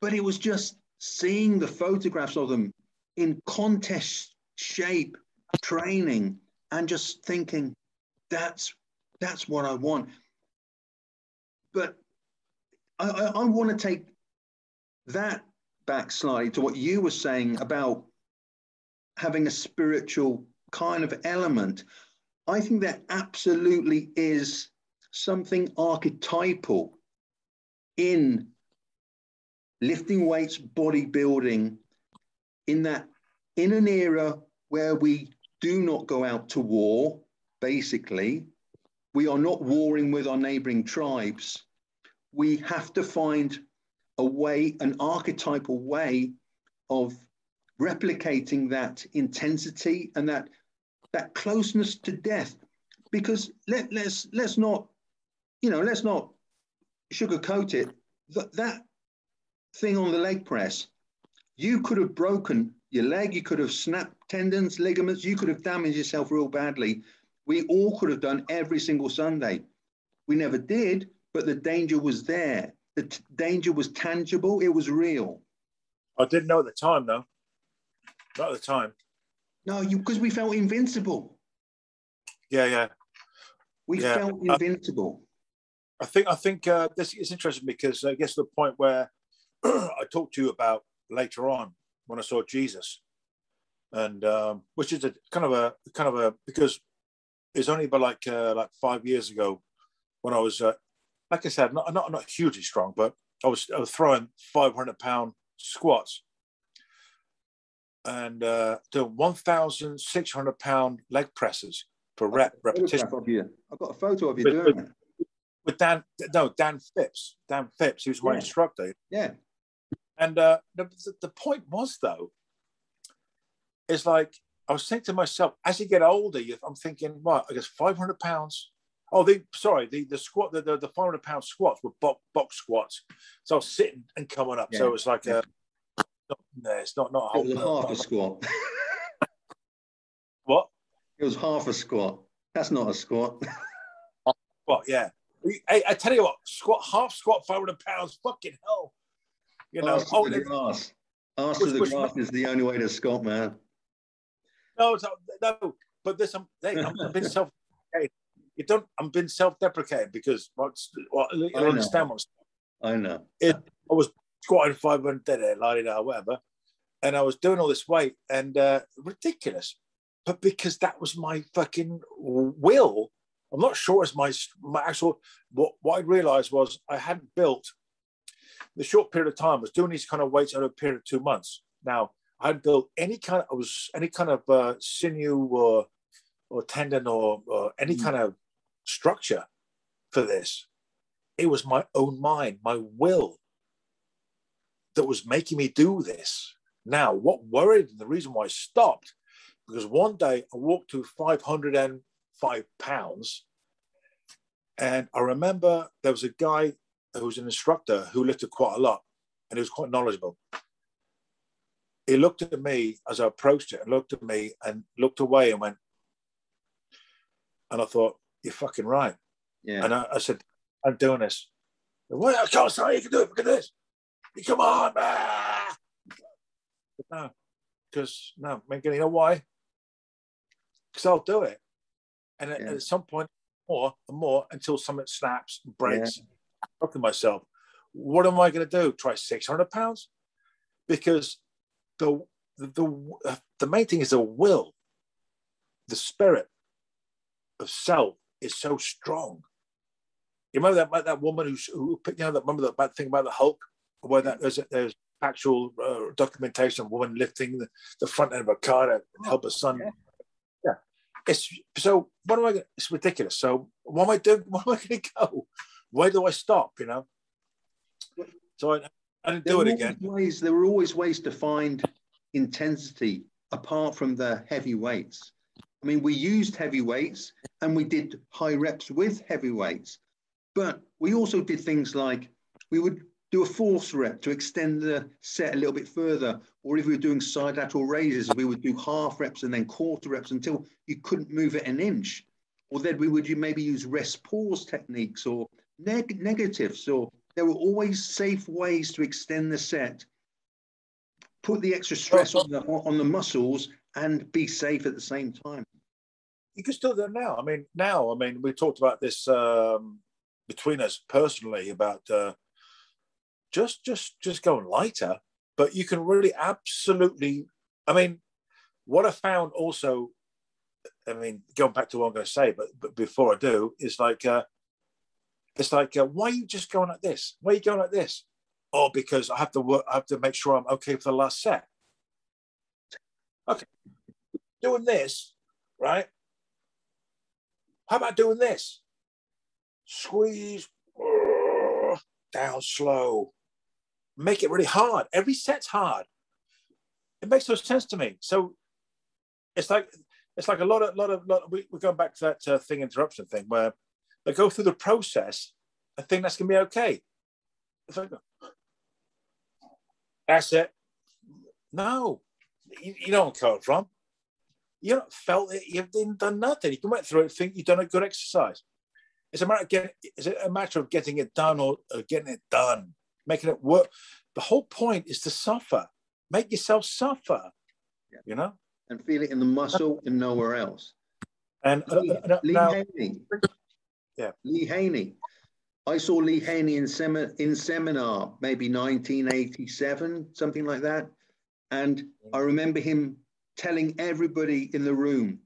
but it was just seeing the photographs of them in contest shape, training, and just thinking, that's that's what I want. But I, I, I want to take that back slightly to what you were saying about having a spiritual kind of element. I think there absolutely is something archetypal in lifting weights, bodybuilding, in that in an era where we do not go out to war, basically, we are not warring with our neighboring tribes. We have to find a way, an archetypal way of replicating that intensity and that that closeness to death. Because let, let's let's not, you know, let's not sugarcoat it. That that thing on the leg press, you could have broken your leg, you could have snapped tendons, ligaments, you could have damaged yourself real badly. We all could have done every single Sunday. We never did, but the danger was there. The t- danger was tangible, it was real. I didn't know at the time, though. Not at the time. No, you because we felt invincible. Yeah, yeah. We yeah. felt uh, invincible. I think I think uh, this is interesting because I guess the point where I talked to you about later on when I saw Jesus, and um, which is a kind of a kind of a because it's only about like uh, like five years ago when I was uh, like I said not not not hugely strong, but I was I was throwing five hundred pound squats and uh, do 1,600 pound leg presses for rep repetition. I've got a photo of you with, doing with, it. With Dan, no, Dan Phipps. Dan Phipps, he was my yeah. instructor. Yeah. And uh, the, the point was, though, is like, I was thinking to myself, as you get older, I'm thinking, what, I guess 500 pounds. Oh, the sorry, the the squat, the the, the 500 pound squats were box, box squats. So I was sitting and coming up. Yeah. So it was like a no, it's not not. It was half a squat. what? It was half a squat. That's not a squat. What? Yeah. I, I tell you what, squat half squat, 500 pounds, fucking hell. You know, Arse to oh, the grass. Arse to the grass is the only way to squat, man. no, no, but this, I'm, hey, I'm, I've been self. You don't. I'm being self-deprecating because what's well, you I know. understand what's I know. I was squatting 500 dead la di da, whatever. And I was doing all this weight and uh, ridiculous. But because that was my fucking will, I'm not sure it's my, my actual, what, what I realized was I hadn't built the short period of time, I was doing these kind of weights over a period of two months. Now, I hadn't built any kind of, I was any kind of uh, sinew or, or tendon or, or any Mm. kind of structure for this. It was my own mind, my will that was making me do this. Now, what worried and the reason why I stopped, because one day I walked to 505 pounds, and I remember there was a guy who was an instructor who lifted quite a lot, and he was quite knowledgeable. He looked at me as I approached it, and looked at me and looked away and went, and I thought, "You're fucking right." Yeah. And I, I said, I'm doing this. Well, I can't say you can do it. Look at this. You come on, man. But no, because no, man, you know why? Because I'll do it. And at, Yeah. at some point, more and more until something snaps, and breaks. I At myself. What am I going to do? Try 600 pounds? Because the, the, the, main thing is the will, the spirit of self is so strong. You remember that that woman who, who you know that remember that bad thing about the Hulk, where that there's there's actual uh, documentation of a woman lifting the, the front end of a car to help her son. yeah. Yeah, it's so. What am I? It's ridiculous. So what am I doing? What am I going to go? Where do I stop? You know. So I, I didn't There do it again. Ways, there were always ways to find intensity apart from the heavy weights. I mean, we used heavy weights and we did high reps with heavy weights, but we also did things like we would do a force rep to extend the set a little bit further, or if we were doing side lateral raises, we would do half reps and then quarter reps until you couldn't move it an inch. Or then we would maybe use rest pause techniques or neg- or there were always safe ways to extend the set, put the extra stress on the on the muscles, and be safe at the same time. you can still do it now. I mean, now, I mean, we talked about this um, between us personally about uh, just, just, just going lighter, but you can really absolutely. I mean, what I found also, I mean, going back to what I'm going to say, but, but before I do, is like, uh, it's like, uh, why are you just going like this? Why are you going like this? Oh, because I have to work. I have to make sure I'm okay for the last set. Okay, doing this, right? How about doing this? Squeeze down slow. Make it really hard. Every set's hard. It makes no sense to me. So it's like it's like a lot of lot of lot. We, we're going back to that uh, thing interruption thing where they go through the process. I think that's gonna be okay. It's that's it. No, you, you know where I'm from you don't felt it, you've done- done nothing. You went through it, think you've done a good exercise. It's a matter of getting, is it a matter of getting it done or, or getting it done, making it work? The whole point is to suffer. Make yourself suffer. Yeah. You know? And feel it in the muscle and nowhere else. And uh, Lee, uh, Lee now. Yeah. Lee Haney. I saw Lee Haney in, semi- in seminar, maybe 1987, something like that. And I remember him telling everybody in the room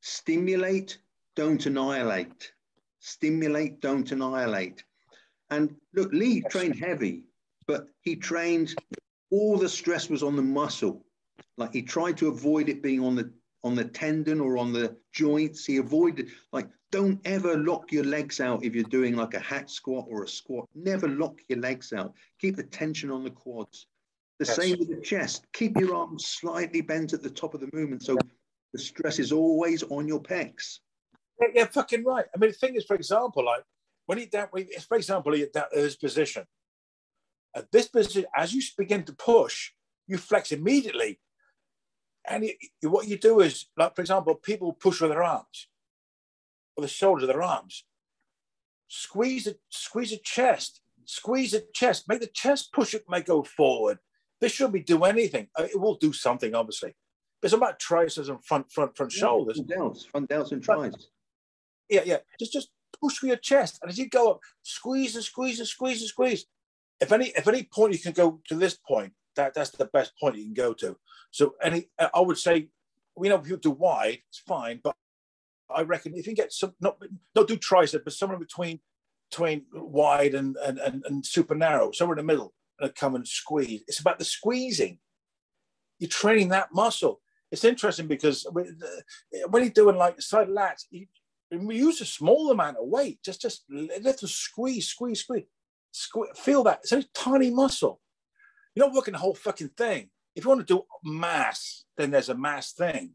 stimulate, don't annihilate. Stimulate, don't annihilate. And look, Lee trained heavy, but he trained, all the stress was on the muscle. Like he tried to avoid it being on the on the tendon or on the joints. He avoided like don't ever lock your legs out if you're doing like a hack squat or a squat. Never lock your legs out. Keep the tension on the quads. The Yes. same with the chest. Keep your arms slightly bent at the top of the movement so the stress is always on your pecs. yeah, yeah, fucking right. I mean, the thing is, for example, like when he down, when- for example, he down his position. At this position, as you begin to push, you flex immediately. And it, what you do is, like, for example, people push with their arms, or the shoulders of their arms. squeeze the squeeze the chest, squeeze the chest, make the chest push it, may go forward. This shouldn't be do anything. Uh, it will do something, obviously. But it's about triceps and front, front, front shoulders. Front delts, front delts and triceps. Yeah, yeah. Just, just push with your chest, and as you go up, squeeze and squeeze and squeeze and squeeze. If any, if any point you can go to this point, that that's the best point you can go to. So, any, I would say, we know if you do wide, it's fine, but I reckon if you get some, not not do tricep, but somewhere between between wide and, and, and, and super narrow, somewhere in the middle, and come and squeeze. It's about the squeezing. You're training that muscle. It's interesting because uh, when you're doing like side lats, you, we use a small amount of weight. Just just let us squeeze, squeeze, squeeze, squeeze. Feel that it's a tiny muscle. You're not working the whole fucking thing. If you want to do mass, then there's a mass thing.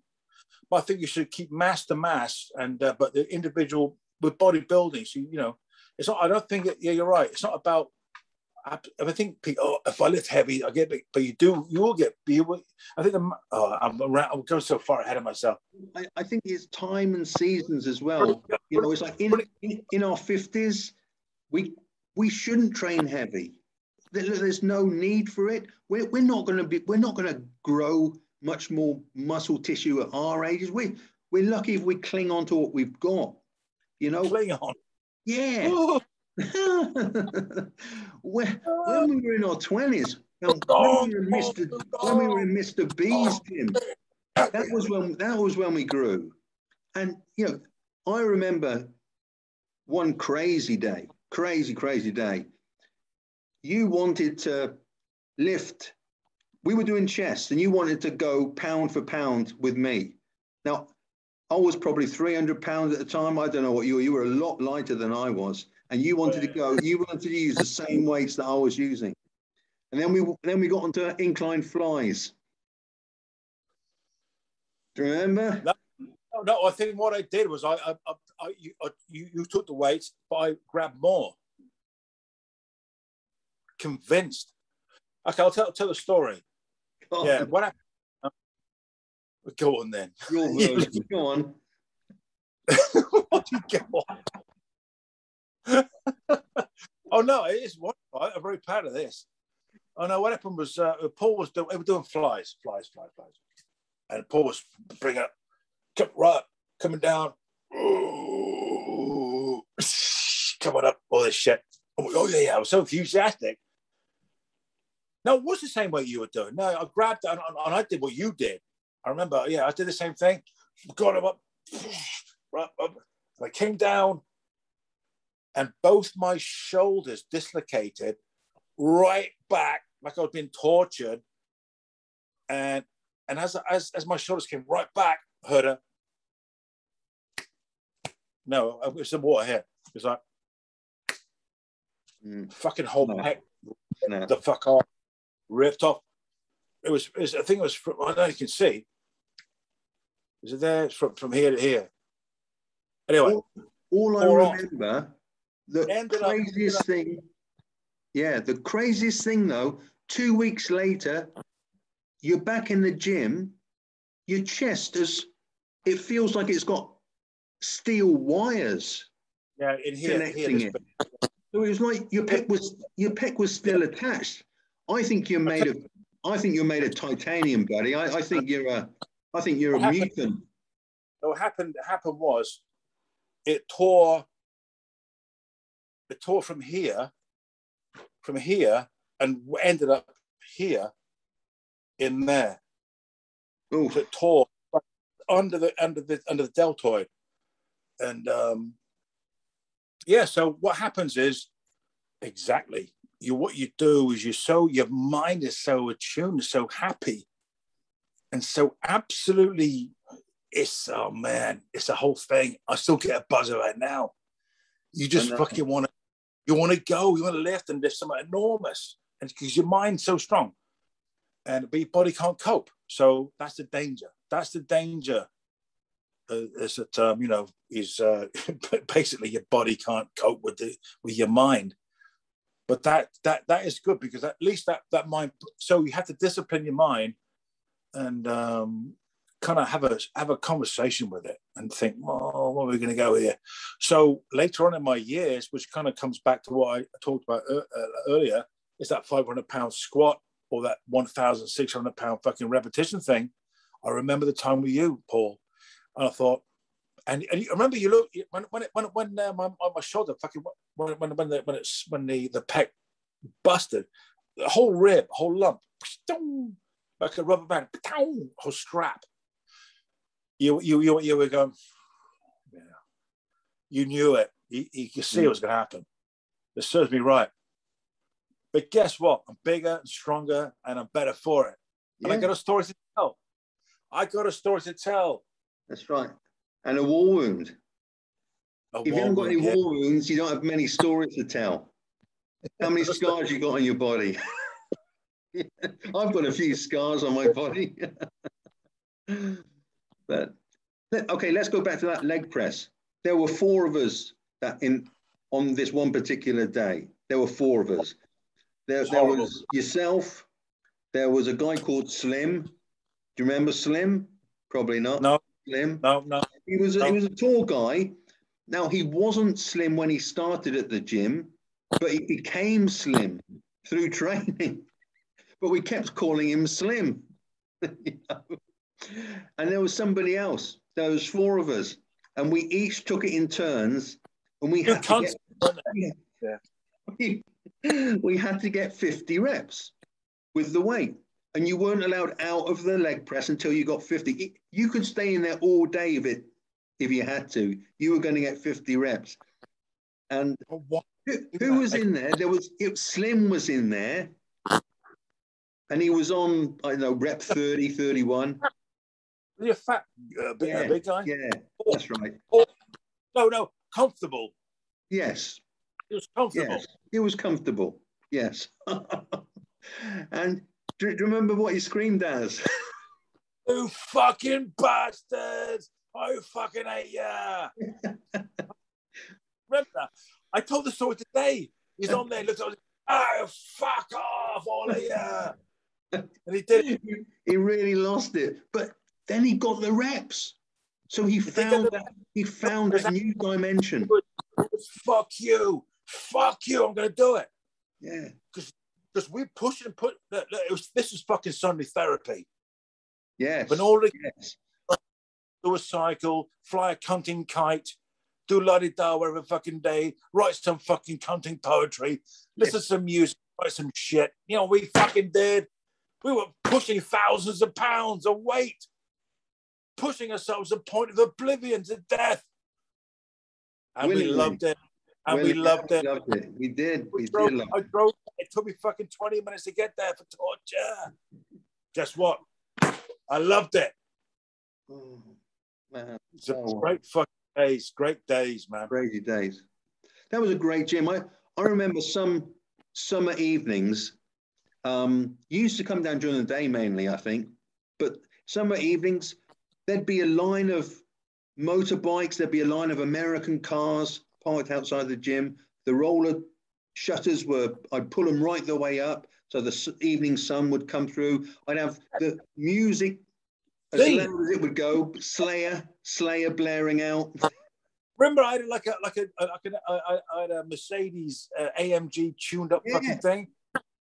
But I think you should keep mass to mass, and uh, but the individual with bodybuilding, so you know, it's not. I don't think. It, yeah, you're right. It's not about. I, I think people, oh, if I lift heavy, I get big. But you do, you will get. You will, I think I'm. Oh, I'm, around, I'm going so far ahead of myself. I, I think it's time and seasons as well. You know, it's like in in, in our fifties, we we shouldn't train heavy. There's no need for it. We're, we're not going to be. We're not going to grow much more muscle tissue at our ages. We we're lucky if we cling on to what we've got. You know, cling on. Yeah. when, when we were in our twenties, when, we were in Mr. when we were in Mr. B's gym, that was when that was when we grew. And you know, I remember one crazy day, crazy, crazy day. You wanted to lift we were doing chest and you wanted to go pound for pound with me. Now, I was probably 300 pounds at the time. I don't know what you were. You were a lot lighter than I was. And you wanted to go, you wanted to use the same weights that I was using. And then we then we got onto incline flies. Do you remember? No, no, I think what I did was I, I, I, I you, you, you took the weights, but I grabbed more. Convinced. Okay, I'll tell, tell the story. Oh. Yeah, what happened? Go on then. Go on. what you go on? oh no, it is wonderful. I'm very proud of this. Oh no, what happened was uh, Paul was doing, we were doing flies, flies, flies, flies, and Paul was bringing up, right, coming down, coming up, all this shit. Oh yeah, yeah, I was so enthusiastic. No, it was the same way you were doing. No, I grabbed and, and I did what you did. I remember, yeah, I did the same thing. Got him up, right up. I came down, and both my shoulders dislocated right back, like I was being tortured. And and as as as my shoulders came right back, heard a no, it was some water here. It was like mm. fucking whole no. neck no. the fuck off ripped off. It was, it was I think it was from, I don't know you can see. Is it there? From, from here to here. Anyway. All, all I remember, the craziest up, thing, yeah, the craziest thing though, two weeks later, you're back in the gym, your chest is, it feels like it's got steel wires. Yeah, in here, connecting here, it. So it was like your pec was your pec was still attached. I think you're made of. I think you're made of titanium, buddy. I, I think you're a. I think you're what a happened, mutant. What happened? Happened was, it tore. It tore from here, from here, and ended up here, in there. Oh, so it tore under the under the under the deltoid, and um, yeah. So what happens is exactly you what you do is you so your mind is so attuned, so happy, and so absolutely it's oh man, it's a whole thing. I still get a buzzer right now. You just fucking want to, you want to go, you want to lift and lift something enormous, and because your mind's so strong, and but your body can't cope. So that's the danger. That's the danger. Uh, is that um, you know is uh, basically your body can't cope with the with your mind but that that that is good because at least that that mind so you have to discipline your mind and um kind of have a have a conversation with it and think, oh, what are we going to go here? So later on in my years, which kind of comes back to what I talked about uh, earlier, is that 500 pound squat or that 1,600 pound fucking repetition thing. I remember the time with you, Paul, and I thought, and, and you remember you look when when it, when when uh, my, my shoulder fucking when when when the when it's when the the pec busted, the whole rib, whole lump, like a rubber band, whole strap you you you, you were going, yeah. You knew it. You, you could see mm. it was going to happen. It serves me right. But guess what? I'm bigger and stronger, and I'm better for it. And. I got a story to tell. I got a story to tell. That's right. And a war wound. A if you haven't got any yeah. war wounds, you don't have many stories to tell. How many scars you got on your body? I've got a few scars on my body. But okay, let's go back to that leg press. There were four of us that in on this one particular day. There were four of us. There, there was yourself. There was a guy called Slim. Do you remember Slim? Probably not. No. Slim. No, no. He was a, no. he was a tall guy. Now he wasn't slim when he started at the gym, but he became slim through training. But we kept calling him Slim. you know? And there was somebody else. There was four of us, and we each took it in turns, and we had to get, yeah. we, we had to get 50 reps with the weight. And you weren't allowed out of the leg press until you got 50. You could stay in there all day if it if you had to. You were going to get 50 reps. And who, who was in there? There was it, Slim was in there. And he was on, I don't know, rep 30, 31. You're fat, uh, big, yeah, big guy. Yeah, or, that's right. Or, no, no, comfortable. Yes. It was comfortable. Yes, it was comfortable. Yes. and do, you remember what he screamed as? you fucking bastards! I fucking hate ya! remember that? I told the story today. He's on there, looks like, oh, fuck off, all of you. and he did. He really lost it. But then he got the reps. So he found that he found a new dimension. Fuck you. Fuck you. I'm gonna do it. Yeah. Because because we push and put it was this is fucking Sunday therapy. Yes. When all the yes. do a cycle, fly a cunting kite, do la da every fucking day, write some fucking cunting poetry, listen yes. to some music, write some shit. You know, we fucking did. We were pushing thousands of pounds of weight pushing ourselves to the point of oblivion to death. And Willingly. we loved it. And Willingly. we loved it. loved it. We did. We, we drove, did. I drove. It took me fucking 20 minutes to get there for torture. Guess what? I loved it. Oh, man. It's oh. great fucking days. Great days, man. Crazy days. That was a great gym. I, I remember some summer evenings. Um, you used to come down during the day mainly, I think, but summer evenings, there'd be a line of motorbikes, there'd be a line of American cars parked outside the gym. The roller shutters were, I'd pull them right the way up so the evening sun would come through. I'd have the music as loud as it would go, Slayer, Slayer blaring out. Remember, I had like a like a like a, I, I had a Mercedes uh, AMG tuned up yeah. fucking thing.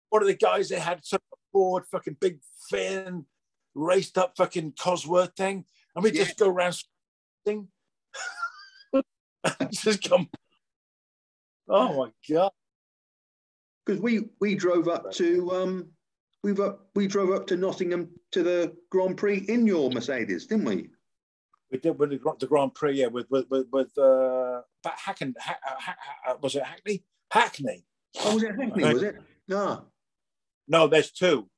One of the guys that had a Ford fucking big fin raced up fucking Cosworth thing, and we yeah. just go around thing. just come. Oh my god! Because we we drove up to um we up we drove up to Nottingham to the Grand Prix in your Mercedes, didn't we? We did with the, Grand Prix, yeah, with with with, with uh, Hacken, ha, ha, ha, was it Hackney? Hackney. Oh, was it Hackney? Was it? No. No, there's two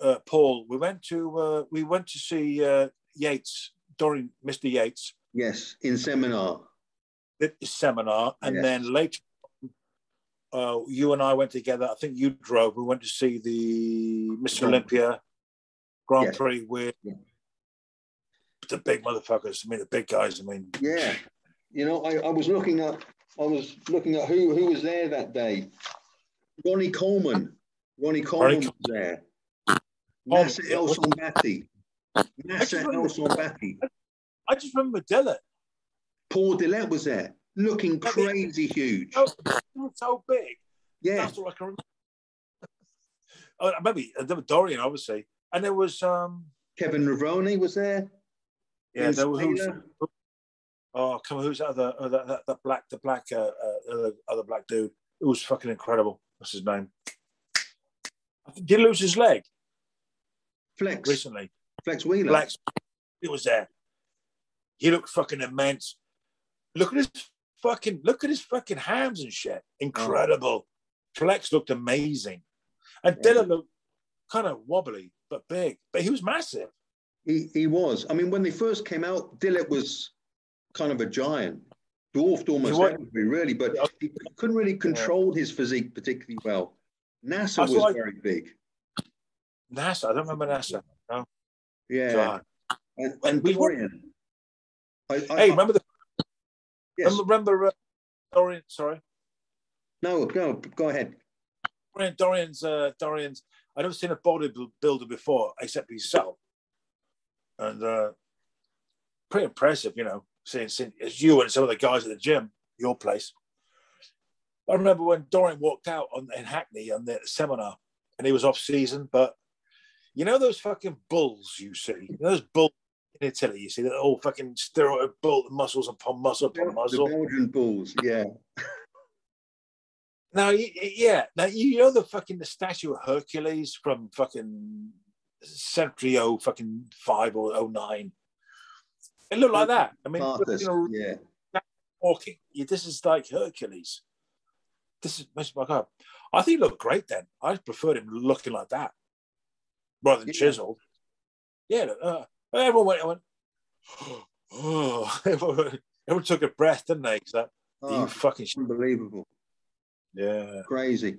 uh, Paul, we went to uh, we went to see uh, Yates, Dorian, Mr. Yates. Yes, in seminar. The seminar, and yes. then later, uh, you and I went together. I think you drove. We went to see the Mr. Olympia Grand yes. Prix with yeah. the big motherfuckers. I mean, the big guys. I mean, yeah. You know, I, I was looking at I was looking at who who was there that day. Ronnie Coleman. Ronnie Coleman Ronnie was there. Nasser El Sonbaty. Nasser El Sonbaty. I just remember Dillett. Paul Dillett was there, looking crazy huge. So, so big. Yeah. That's all I can remember. Oh, maybe uh, there was Dorian, obviously, and there was um. Kevin Levrone was there. Yeah, there was. who's- Oh, come on, who's that other, uh, that, that, that black, the black, uh, uh, other, other black dude? It was fucking incredible. What's his name? Did he lose his leg Flex. recently? Flex Wheeler. Black, he was there. He looked fucking immense. Look at his fucking, look at his fucking hands and shit. Incredible. Oh. Flex looked amazing, and Yeah. Looked kind of wobbly but big, but he was massive. He, he was. I mean, when they first came out, Dillett was kind of a giant, dwarfed almost everybody, really, but he couldn't really control his physique particularly well. Nasser That's was why- very big. Nasser, I don't remember Nasser. No, Yeah. God. And, and We were- Dorian. I, I, Hey, remember the yes. remember, uh, Dorian? Sorry. No, no, go ahead. Dorian, Dorian's, uh, Dorian's. I've never seen a bodybuilder before except himself, and uh, pretty impressive, you know, seeing, seeing as you and some of the guys at the gym, your place. I remember when Dorian walked out on in Hackney on the seminar, and he was off season, but you know those fucking bulls you see, those bulls in Italy, you see that all fucking steroid built muscles upon muscle upon The muscle. Belgian Bulls, yeah. Now, yeah. Now you know the fucking the statue of Hercules from fucking Century O fucking five or oh nine. It looked like that. I mean, you know, yeah. walking. Yeah, this is like Hercules. This is Mr. my God. I think he looked great then. I preferred him looking like that rather than Yeah. chiseled. Yeah. Uh, everyone went. went oh, everyone, everyone took a breath, didn't they? 'Cause that, Oh, you fucking sh- unbelievable. yeah. Crazy.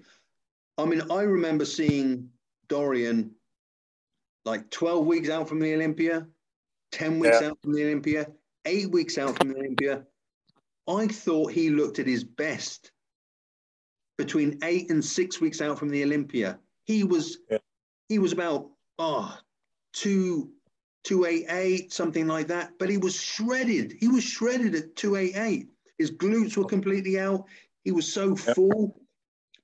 I mean, I remember seeing Dorian like 12 weeks out from the Olympia, 10 weeks Yeah. out from the Olympia, eight weeks out from the Olympia. I thought he looked at his best between eight and six weeks out from the Olympia. He was Yeah. he was about ah oh two two eight eight, something like that. But he was shredded. He was shredded at 288. His glutes were completely out. He was so full,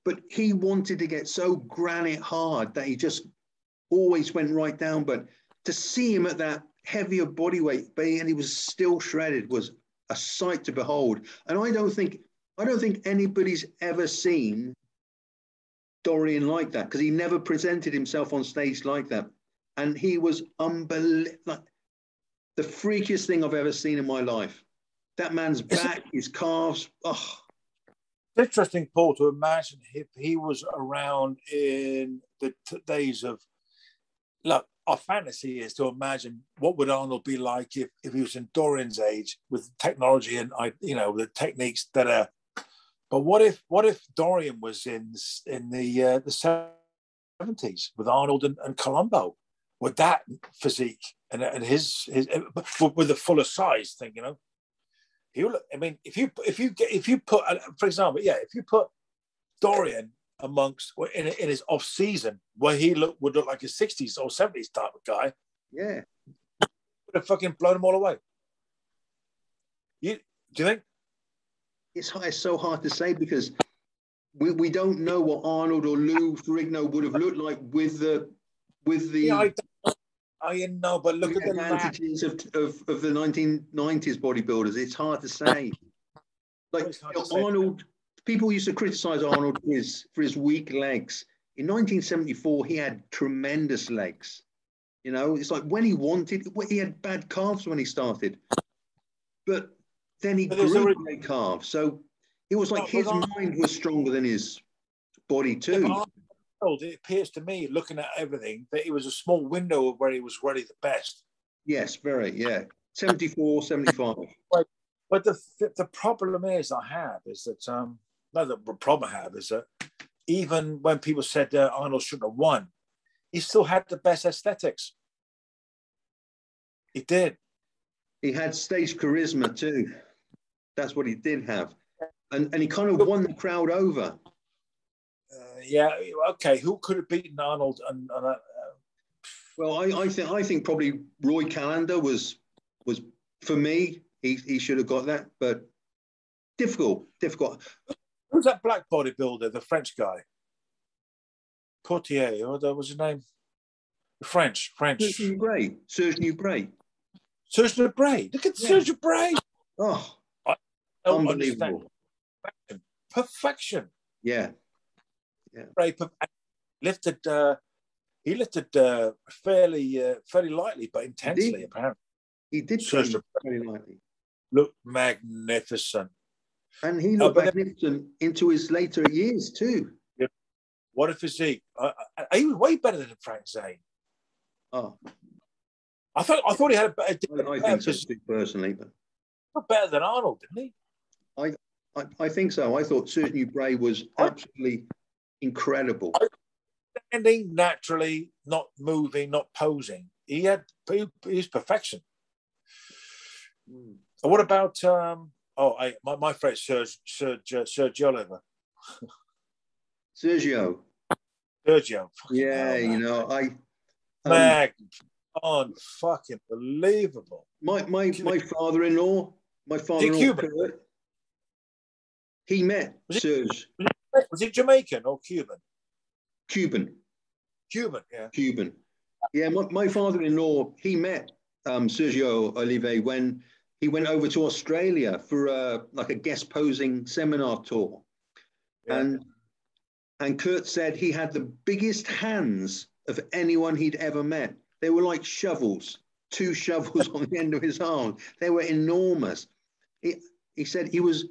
but he wanted to get so granite hard that he just always went right down. But to see him at that heavier body weight, but and he was still shredded, was a sight to behold. And I don't think I don't think anybody's ever seen Dorian like that because he never presented himself on stage like that, and he was unbelievable. Like, the freakiest thing I've ever seen in my life. That man's back, his calves. Oh, It's interesting, Paul, to imagine if he was around in the t- days of. Look, our fantasy is to imagine what would Arnold be like if, if he was in Dorian's age with technology and I, you know, the techniques that are. But what if what if Dorian was in in the uh, the seventies with Arnold and, and Columbu, with that physique and and his his with with the fuller size thing, you know? He will. I mean, if you if you get if you put, for example, yeah, if you put Dorian amongst in, in his off season where he look would look like a sixties or seventies type of guy, yeah. would have fucking blown them all away. You do you think? It's, it's so hard to say because we, we don't know what Arnold or Lou Ferrigno would have looked like with the with the Yeah, I, don't- know, but look the at the advantages of, of, of the 1990s bodybuilders. It's hard to say. Like It's hard to know, say. Arnold, people used to criticize Arnold for his for his weak legs. In 1974, he had tremendous legs. You know, it's like when he wanted, he had bad calves when he started, but then he But grew a great calves. So it was like But- his mind was stronger than his body too. But it appears to me, looking at everything, that it was a small window of where he was really the best. Yes, very, yeah. 74, 75. But the the problem is I have is that um no the problem I have is that even when people said uh, Arnold shouldn't have won, he still had the best aesthetics. He did. He had stage charisma too. That's what he did have. And, and he kind of won the crowd over. Yeah. Okay. Who could have beaten Arnold? And, and uh, Well, I, I think I think probably Roy Callender was was for me. He he should have got that, but difficult, difficult. Who's that black bodybuilder, the French guy? Portier, or what was his name? French, French. Serge Nubret. Serge Nubret. Serge Nubret. Look at Yeah. Serge Nubret. Oh, don't understand. unbelievable. Perfection. Yeah. Nubret per- lifted. Uh, he lifted uh, fairly, uh, fairly lightly, but intensely. did. Apparently, He did train very lightly. looked magnificent. And he looked magnificent into his later years too. What a physique! He was way better than Frank Zane. Oh, I thought. I thought he had a better, I, I think so personally, but better than Arnold, didn't he? I, I think so. I thought Serge Nubret was absolutely incredible. Standing naturally, not moving, not posing. He had he, his perfection. Mm. What about um? Oh, I my, my friend Serge Serge uh, Serge Oliver, Sergio, Sergio. Yeah, hell, you know, I, um, Mag, on fucking believable. my my my father-in-law, my father-in-law, Cuban? He met Serge Was he Jamaican or Cuban? Cuban, Cuban, yeah. Cuban. Yeah, my, my father-in-law, he met um, Sergio Oliva when he went over to Australia for a, like a guest posing seminar tour. Yeah. And and Kurt said he had the biggest hands of anyone he'd ever met. They were like shovels, two shovels on the end of his arm. They were enormous. He, he said he was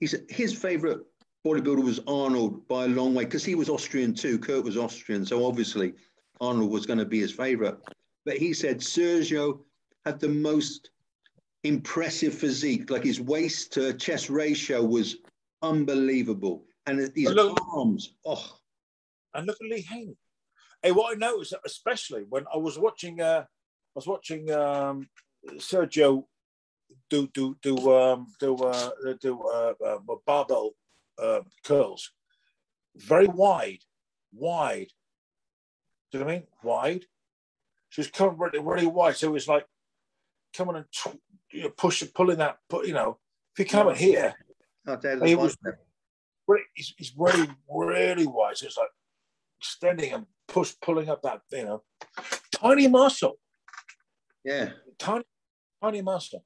he said his favorite bodybuilder was Arnold by a long way because he was Austrian too. Kurt was Austrian, so obviously Arnold was going to be his favorite. But he said Sergio had the most impressive physique, like his waist to chest ratio was unbelievable. And But look- arms, oh, and look at Lee Haney. Hey, what I noticed, especially when I was watching, uh, I was watching um, Sergio do do do um, do uh, do uh, uh, barbell uh, curls, very wide, wide. Do you know what I mean? Wide. She was coming really, really wide, so it was like coming and tw- you know, pushing, pulling that. Put you know, if you come in here, He was- really, he's, he's really, really wide. So it's like extending and push, pulling up that, you know, tiny muscle, yeah. tiny, tiny muscle.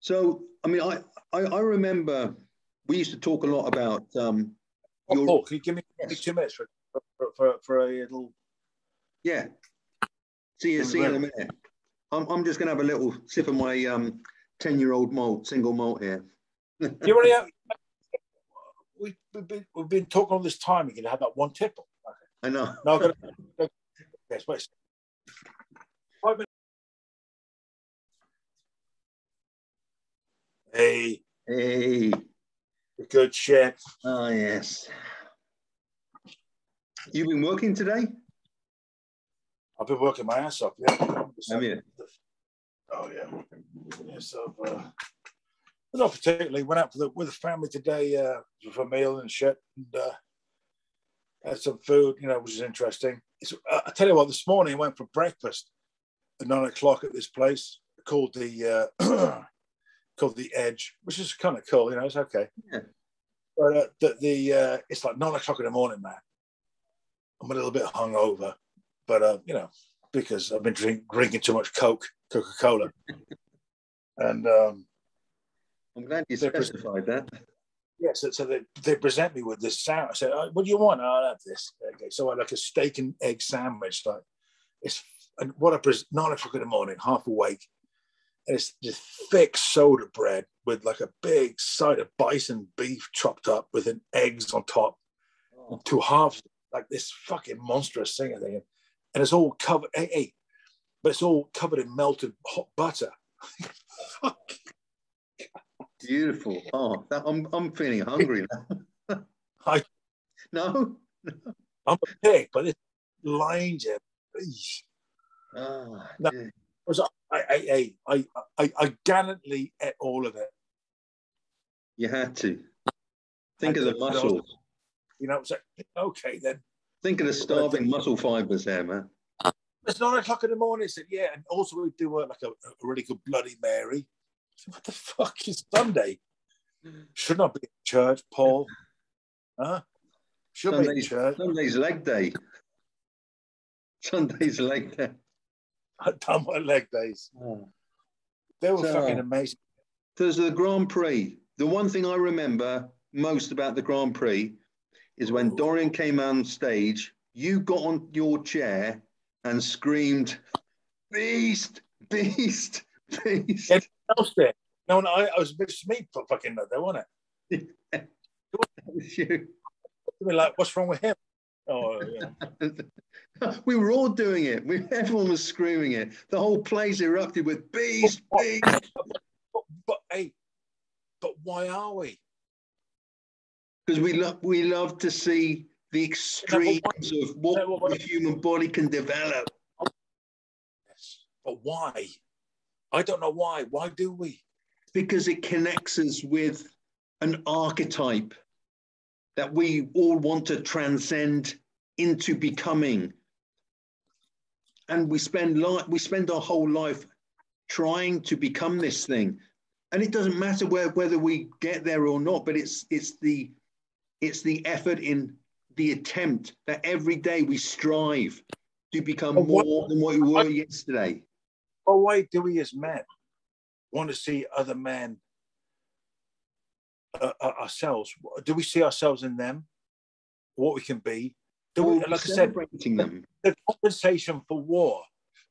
So, I mean, I, I, I remember we used to talk a lot about, um, Oh, You're- Paul, can you give me, Yes. two minutes for, for, for, for a little? yeah. See you, see you in a minute. I'm, I'm just going to have a little sip of my um, 10 year old malt, single malt here. You already have, we, we've, been, we've been talking all this time. You can have that one tip. I know. No, I'm gonna, yes, wait. Five minutes. Hey, Hey. Good shit. Oh, yes. You've been working today? I've been working my ass off. Yeah. Have you? Oh yeah. Yes, I've uh, not particularly went out for the, with the family today uh, for a meal and shit, and uh, had some food, you know, which is interesting. It's, uh, I tell you what, this morning I went for breakfast at nine o'clock at this place called the uh, called the Edge, which is kind of cool. You know, it's okay. Yeah. But uh, the, the uh, it's like nine o'clock in the morning, man. I'm a little bit hungover, but uh, you know, because I've been drink, drinking too much Coke, Coca Cola, and um, I'm glad you specified that. yeah, so, so they, they present me with this sandwich. I said, oh, "What do you want?" "Oh, I'll have this. Okay, so I like a steak and egg sandwich. Like it's and what I pres- nine o'clock in the morning, half awake, and it's just thick soda bread with like a big side of bison beef chopped up with an eggs on top, oh. and two halves, like this fucking monstrous thing. I think, and it's all covered. Hey, hey, but it's all covered in melted hot butter. Fuck. beautiful. Oh, that, I'm, I'm feeling hungry now. I- No? I'm a pig, but it's lines it. Eesh. Oh, ah, No. yeah. Was I, I, I, I, I gallantly ate all of it. You had to. Think I of the muscles. You know, it's like, okay then. Think of the starving muscle fibers there, man. It's nine o'clock in the morning. He said, yeah. And also we do uh, like a, really good Bloody Mary. What the fuck is Sunday? Should not be in church, Paul. Huh? Should Sunday's, be in church. Sunday's leg day. Sunday's leg day. I've done my leg days. Oh. They were so, fucking amazing. There's the Grand Prix. The one thing I remember most about the Grand Prix is when Dorian came on stage, you got on your chair and screamed, Beast, Beast, Beast. It. No, no, I, I was a bit me fucking there, wasn't it? it was you. Like, what's wrong with him? Oh, yeah. we were all doing it. We, everyone was screaming it. The whole place erupted with beast, beast. But, but, but hey, but why are we? Because we love we love to see the extremes of what the human body can develop. Yes, but why? I don't know why. Why do we? Because it connects us with an archetype that we all want to transcend into becoming. And we spend life, we spend our whole life trying to become this thing. And it doesn't matter where, whether we get there or not, but it's it's the it's the effort in the attempt that every day we strive to become more than what we were yesterday. But why do we as men want to see other men uh, uh, ourselves? Do we see ourselves in them? What we can be? Do we, like I said, them. the compensation for war,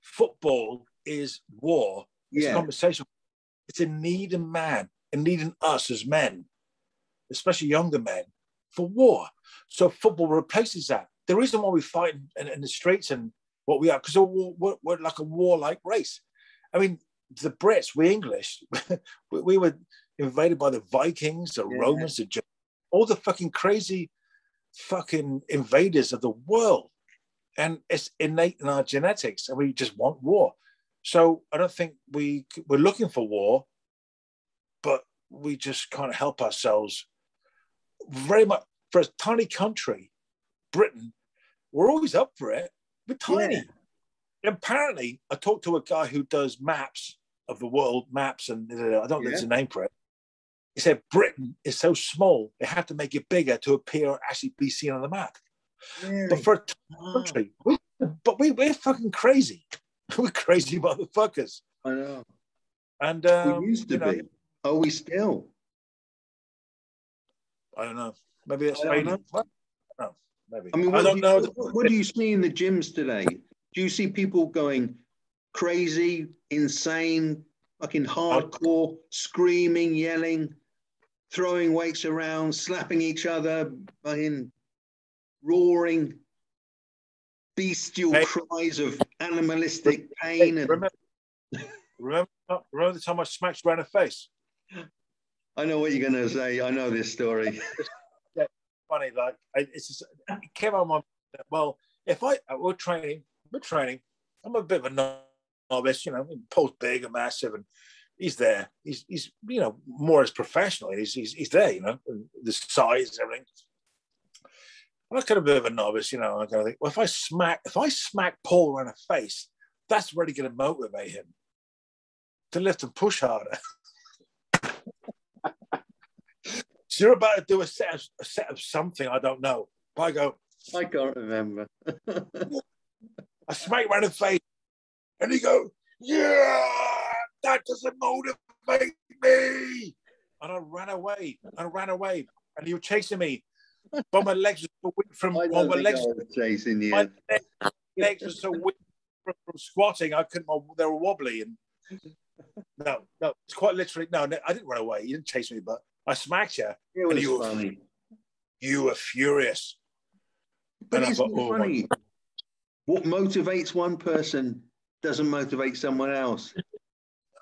football is war. It's yeah. compensation. It's a needing man and needing us as men, especially younger men, for war. So football replaces that. The reason why we fight in, in the streets and what we are, because we're, we're, we're, like a warlike race. I mean, the Brits, we English, we, we, were invaded by the Vikings, the yeah. Romans, the Germans, all the fucking crazy fucking invaders of the world. And it's innate in our genetics, and we just want war. So I don't think we we're looking for war, but we just can't help ourselves. Very much for a tiny country, Britain, we're always up for it. We're tiny. Yeah. Apparently, I talked to a guy who does maps of the world, maps, and I don't know yeah. there's a name for it. He said Britain is so small, they have to make it bigger to appear actually be seen on the map. Really? But for a oh. country, we, but we, we're fucking crazy. we're crazy motherfuckers. I know. And um, we used to be. Know, Are we still? I don't know. Maybe it's I don't know. maybe. I mean, I don't do know. what, what do you see in the gyms today? Do you see people going crazy, insane, fucking hardcore, screaming, yelling? Throwing weights around, slapping each other, fucking roaring, bestial hey. cries of animalistic pain. and... remember, remember, remember the time I smacked around the face? I know what you're going to say. I know this story. yeah, funny, like it's just, it came on my well. If I uh, we're training, we're training. I'm a bit of a novice, you know. Paul's big and massive, and he's there. He's he's you know more as professional. He's he's, he's there. You know the size and everything. I'm kind of a bit of a novice, you know. I kind of think, well, if I smack if I smack Paul around the face, that's really going to motivate him to lift and push harder. so you're about to do a set of a set of something I don't know. But I go. I can't remember. I smack around the face, and he go, yeah that doesn't motivate me. And I ran away. I ran away. And you were chasing me. But my legs were so weak from well, my legs chasing you. My legs, legs were so weak from, from, squatting. I couldn't. They were wobbly. And no, no, it's quite literally. No, no, I didn't run away. You didn't chase me, but I smacked you. It was you funny. Were, you were furious. But it's oh, funny. What motivates one person doesn't motivate someone else.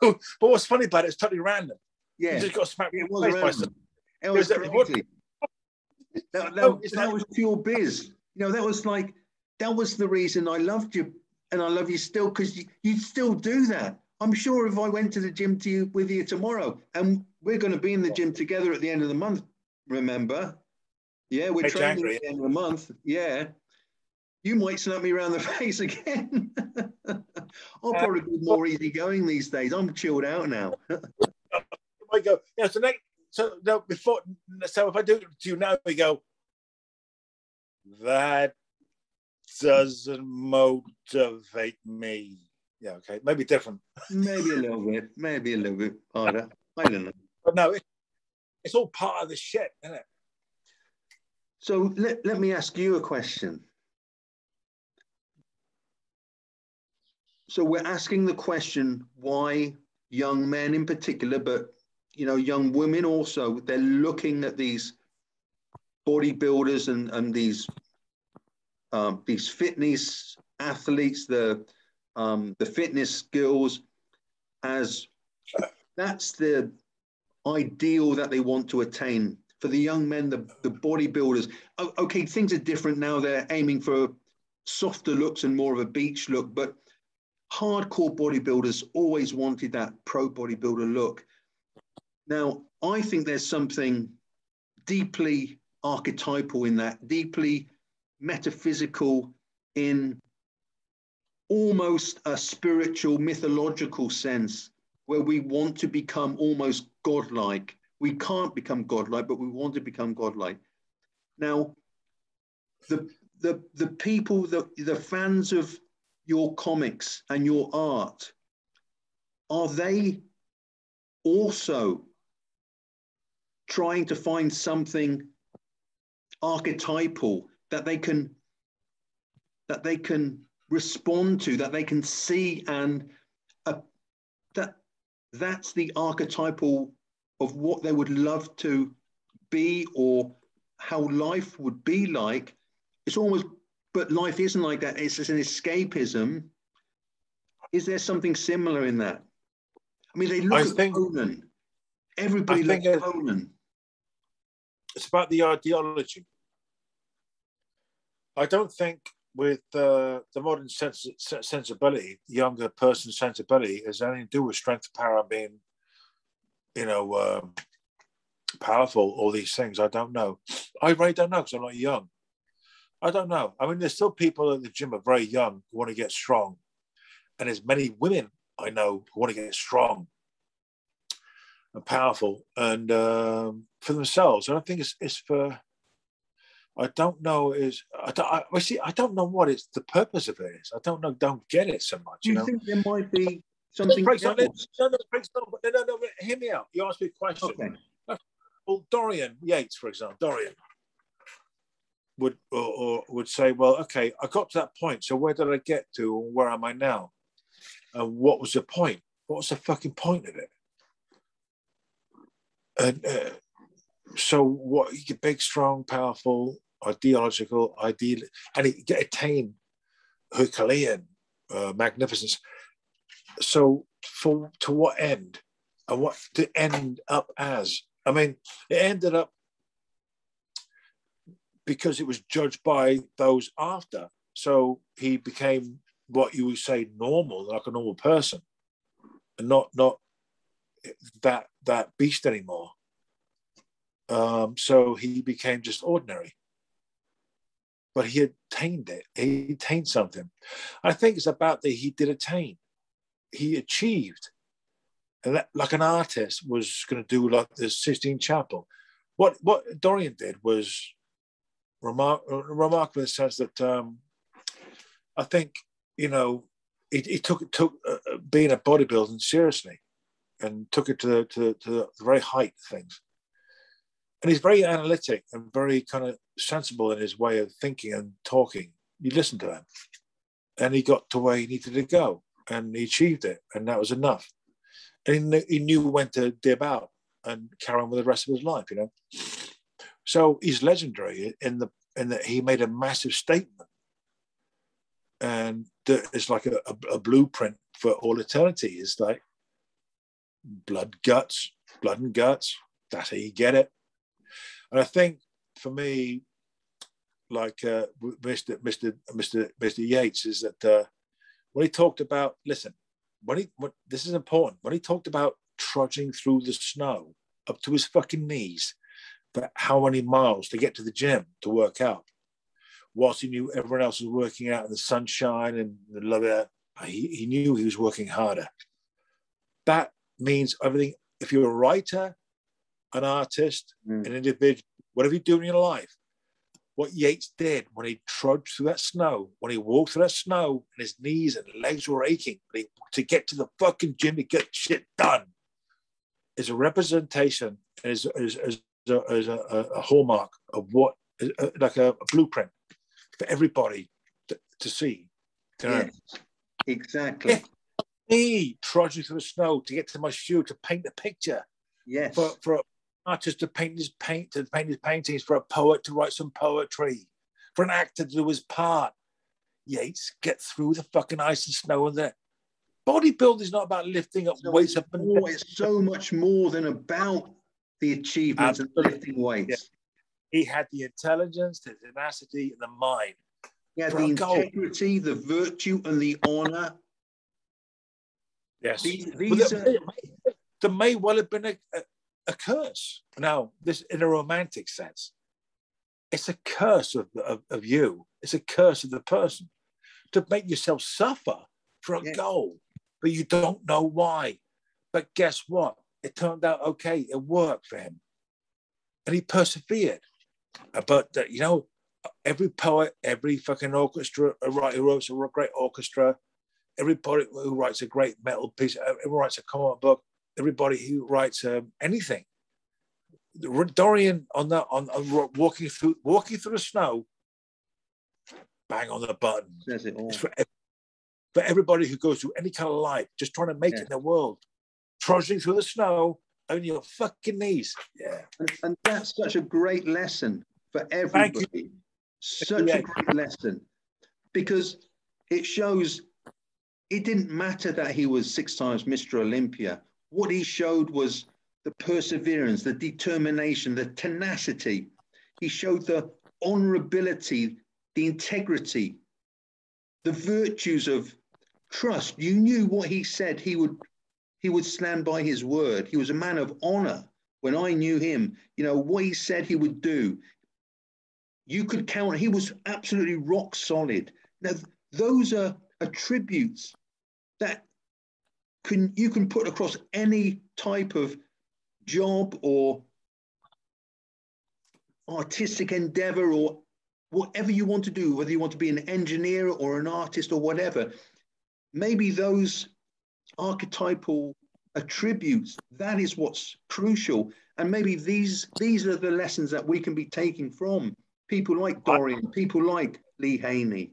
but what's funny about it is totally random. Yeah. You just got smacked it was random. It was, it was crazy. That, that, oh, no, that was pure biz. You know, that was like, that was the reason I loved you and I love you still because you, you still do that. I'm sure if I went to the gym to you with you tomorrow and we're going to be in the gym together at the end of the month, remember? Yeah, we're training at the end of the month. Yeah. You might slap me around the face again. I'll probably be more easygoing these days. I'm chilled out now. I go, yeah, so next, so no, before, so if I do it to you now, we go, that doesn't motivate me. Yeah, okay, maybe different. Maybe a little bit, maybe a little bit harder. I don't know. But no, it, it's all part of the shit, isn't it? So let, let me ask you a question. So we're asking the question why young men in particular, but you know, young women also, they're looking at these bodybuilders and, and these um, these fitness athletes, the um, the fitness skills as that's the ideal that they want to attain for the young men, the, the bodybuilders. Okay, things are different now. They're aiming for softer looks and more of a beach look, but hardcore bodybuilders always wanted that pro bodybuilder look. Now, I think there's something deeply archetypal in that, deeply metaphysical in almost a spiritual, mythological sense where we want to become almost godlike. We can't become godlike, but we want to become godlike. Now, the the the people, the the fans of your comics and your art, are they also trying to find something archetypal that they can that they can respond to that they can see and uh, that that's the archetypal of what they would love to be or how life would be like? It's almost but life isn't like that it's just an escapism is there something similar in that i mean they look I at think, conan everybody looks at conan it's about the ideology I don't think with uh, the modern sens- sensibility, younger person's sensibility, has anything to do with strength, power, being, you know, um, powerful. All these things, I don't know. I really don't know because I'm not young. I don't know. I mean, there's still people at the gym are very young who want to get strong, and there's many women I know who want to get strong and powerful and um, for themselves. I don't think it's, it's for I don't know is I don't I, see I don't know what it's the purpose of it is. I don't know. Don't get it so much. You, you know? think there might be something? No, no, no, no, no, no, no, Hear me out. You asked me a question. Okay. Well, Dorian Yates, for example, Dorian would or, or, would say, "Well, okay, I got to that point. So where did I get to, or where am I now? And what was the point? What was the fucking point of it?" And uh, so what you get big, strong, powerful, ideological, ideal, and you get attain Herculean uh, magnificence. So for to what end? And what to end up as? I mean, it ended up because it was judged by those after. So he became what you would say normal, like a normal person, and not not that that beast anymore. Um, so he became just ordinary. But he attained it. He attained something. I think it's about that he did attain. He achieved. And that, like an artist was going to do like the Sistine Chapel. What what Dorian did was remark, remarkable in the sense that um, I think, you know, he, he took took uh, uh, being a bodybuilding seriously and took it to the, to, to the very height of things and he's very analytic and very kind of sensible in his way of thinking and talking. You listen to him, and he got to where he needed to go, and he achieved it, and that was enough. And he knew when to dip out and carry on with the rest of his life, you know. So he's legendary in the in that he made a massive statement, and it's like a, a, a blueprint for all eternity. It's like blood, guts, blood and guts. That's how you get it and I think for me, like uh, Mr. Mr. Mr. Mr. Yates, is that uh, when he talked about listen, when he when, this is important when he talked about trudging through the snow up to his fucking knees for how many miles to get to the gym to work out. whilst he knew everyone else was working out in the sunshine and the love it, he, he knew he was working harder. That means everything. If you're a writer, an artist, mm. an individual, whatever you do in your life, what Yates did when he trudged through that snow, when he walked through that snow and his knees and legs were aching he, to get to the fucking gym to get shit done, is a representation, is, is, is, a, is a, a, hallmark of what, uh, like a, a blueprint for everybody to, to see. You know? yes, exactly. If me trudging through the snow to get to my shoe to paint the picture. Yes. For, for an artist to paint his paint to paint his paintings, for a poet to write some poetry, for an actor to do his part. Yates, get through the fucking ice and snow and that. Bodybuilding is not about lifting up so weights up and more, It's so much more than about the achievements Absolutely. and lifting weights. Yeah. He had the intelligence, the tenacity, and the mind. Yeah, the integrity, the virtue, and the honor. Yes. These, these there, are... there, may well have been a, a, a, curse. Now, this in a romantic sense, it's a curse of, of, of, you. It's a curse of the person to make yourself suffer for a yeah. goal, but you don't know why. But guess what? It turned out okay. It worked for him, and he persevered. Uh, but uh, you know, every poet, every fucking orchestra a writer who wrote a great orchestra, everybody who writes a great metal piece, uh, everyone writes a comic book, everybody who writes um, anything. Dorian on that on, on, walking through walking through the snow, bang on the button. Says it all. For, for, everybody who goes through any kind of life, just trying to make yeah. it in the world, trudging through the snow on your fucking knees. Yeah. And, and that's such a great lesson for everybody. Such yeah. a great lesson because it shows it didn't matter that he was six times Mr. Olympia. What he showed was the perseverance, the determination, the tenacity. He showed the honorability, the integrity, the virtues of trust. You knew what he said he would he would stand by his word. He was a man of honor. When I knew him, you know, what he said he would do, you could count. He was absolutely rock solid. Now, those are attributes that can you can put across any type of job or artistic endeavor or whatever you want to do, whether you want to be an engineer or an artist or whatever, maybe those archetypal attributes, that is what's crucial. And maybe these these are the lessons that we can be taking from people like Dorian, people like Lee Haney.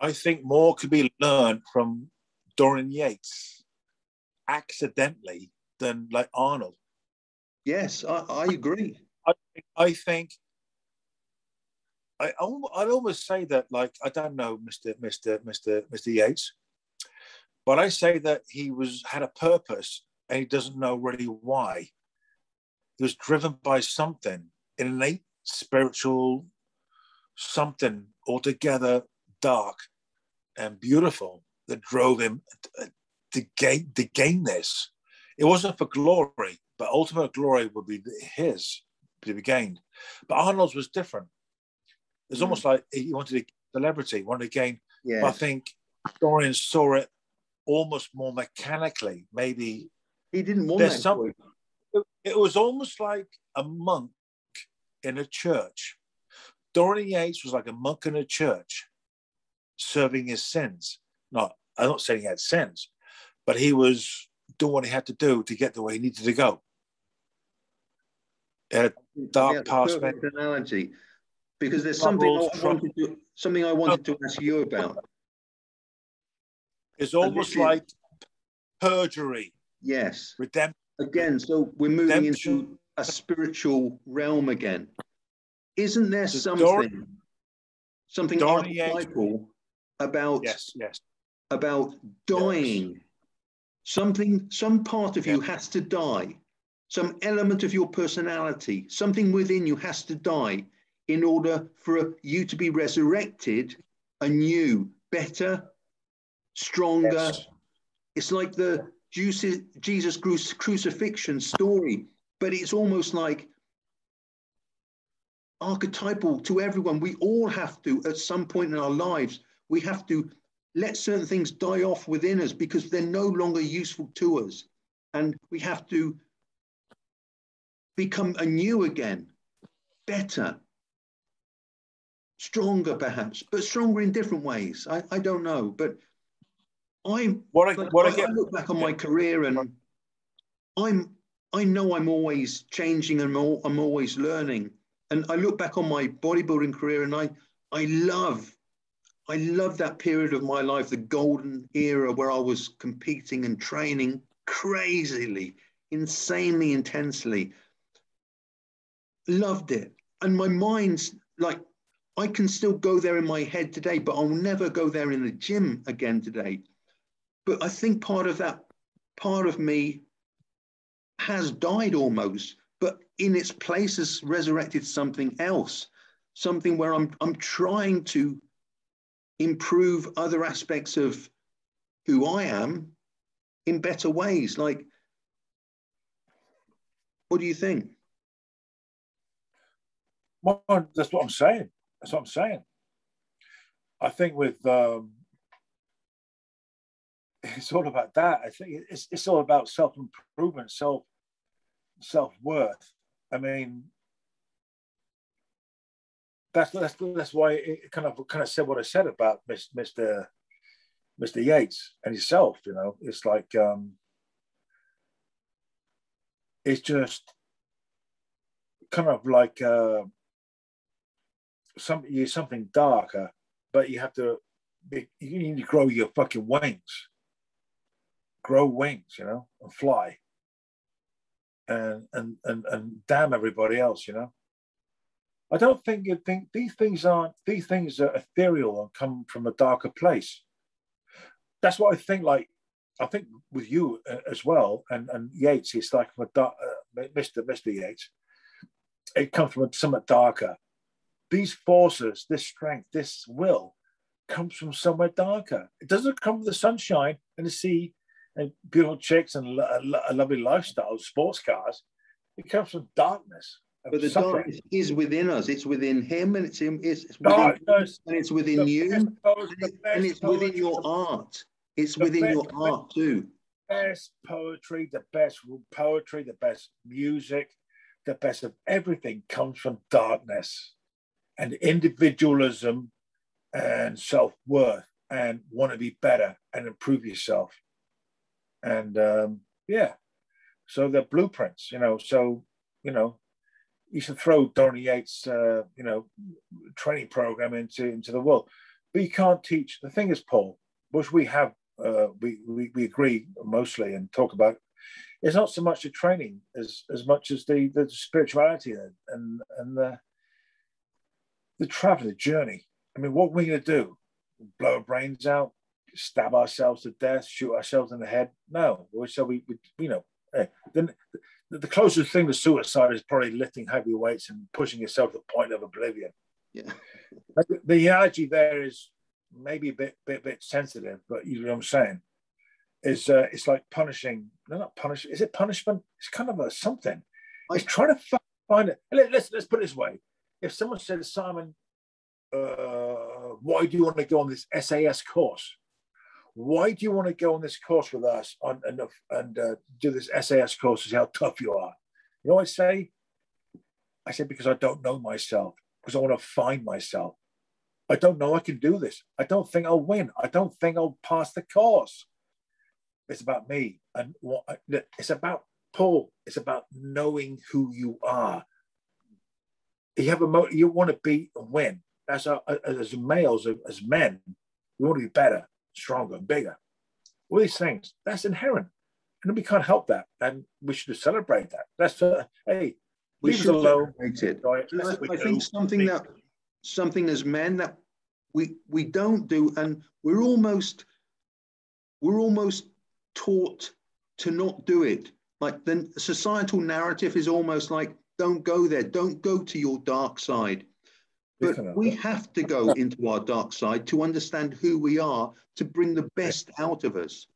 I think more could be learned from Dorian Yates accidentally than like Arnold. Yes, I, I agree. I, I think I I'd almost say that like I don't know Mr. Mr. Mr. Mr. Yates, but I say that he was had a purpose and he doesn't know really why. He was driven by something, innate spiritual something altogether dark and beautiful that drove him to gain to gain this. It wasn't for glory, but ultimate glory would be his to be gained. But Arnold's was different. It's mm. almost like he wanted a celebrity, wanted to gain. Yeah. I think Dorian saw it almost more mechanically. Maybe he didn't want that. Some, it, was almost like a monk in a church. Dorian Yates was like a monk in a church, serving his sins. Not, I'm not saying he had sins, but he was doing what he had to do to get to where he needed to go. A dark past analogy, because there's something I wanted to, something I wanted to ask you about. It's almost like perjury. Yes. Redemption. Again, so we're moving Redemption. into a spiritual realm again. Isn't there so something, Dor- something archetypal about yes, yes. about dying. Yes. Something, some part of you has to die. Some element of your personality, something within you has to die in order for you to be resurrected anew, better, stronger. Yes. It's like the Jesus crucifixion story, but it's almost like archetypal to everyone. We all have to, at some point in our lives, we have to let certain things die off within us because they're no longer useful to us. And we have to become anew again, better, stronger perhaps, but stronger in different ways. I, I don't know. But I'm what I, what I, I, I look back on my career and I'm I know I'm always changing and I'm always learning. And I look back on my bodybuilding career and I I love I love that period of my life, the golden era where I was competing and training crazily, insanely intensely. Loved it. And my mind's like, I can still go there in my head today, but I'll never go there in the gym again today. But I think part of that, part of me has died almost, but in its place has resurrected something else, something where I'm, I'm trying to improve other aspects of who I am in better ways. Like, what do you think? Well, that's what I'm saying. That's what I'm saying. I think with um, it's all about that. I think it's it's all about self improvement, self self worth. I mean, that's that's that's why it kind of kind of said what I said about Mr. Mr. Yates and himself. You know, it's like um, it's just kind of like uh, some you something darker, but you have to be, you need to grow your fucking wings, grow wings, you know, and fly, and and and and damn everybody else, you know. I don't think you'd think these things aren't these things are ethereal and come from a darker place. That's what I think. Like I think with you uh, as well, and and Yates, it's like from a dark, uh, Mr. Mr. Yates. It comes from somewhat darker. These forces, this strength, this will, comes from somewhere darker. It doesn't come from the sunshine and the sea and beautiful chicks and a, a lovely lifestyle, sports cars. It comes from darkness. But the suffering. darkness is within us. It's within him, and it's in, it's, it's within darkness, and it's within you, and, and, it's within your art. It's within best, your art too. Best poetry, the best poetry, the best music, the best of everything comes from darkness and individualism and self worth and want to be better and improve yourself. And um, yeah, so the blueprints, you know. So you know, you should throw Donny Yates, uh, you know, training program into into the world. But you can't teach. The thing is, Paul, which we have, uh, we, we we agree mostly and talk about, it's not so much the training as as much as the the spirituality and and the the travel, the journey. I mean, what are we going to do? Blow our brains out, stab ourselves to death, shoot ourselves in the head? No. So we, we you know, then the closest thing to suicide is probably lifting heavy weights and pushing yourself to the point of oblivion. Yeah. the analogy there is maybe a bit, bit, bit sensitive, but you know what I'm saying. Is uh, it's like punishing? No, not punishing. Is it punishment? It's kind of a something. It's trying to find it. Let's let's put it this way: If someone said, Simon, uh, why do you want to go on this SAS course? Why do you want to go on this course with us on, and, and uh, do this SAS course to see how tough you are? You know I say? I say, because I don't know myself, because I want to find myself. I don't know I can do this. I don't think I'll win. I don't think I'll pass the course. It's about me. And what it's about Paul. It's about knowing who you are. You have a mo- you want to be and win. As a, as males, as men, we want to be better stronger, bigger. All these things, that's inherent. And we can't help that. And we should celebrate that. That's, uh, hey, we should alone. It. I, I think something that, something as men that we, we don't do, and we're almost, we're almost taught to not do it. Like the societal narrative is almost like, don't go there, don't go to your dark side. But we uh, have to go into our dark side to understand who we are, to bring the best out of us.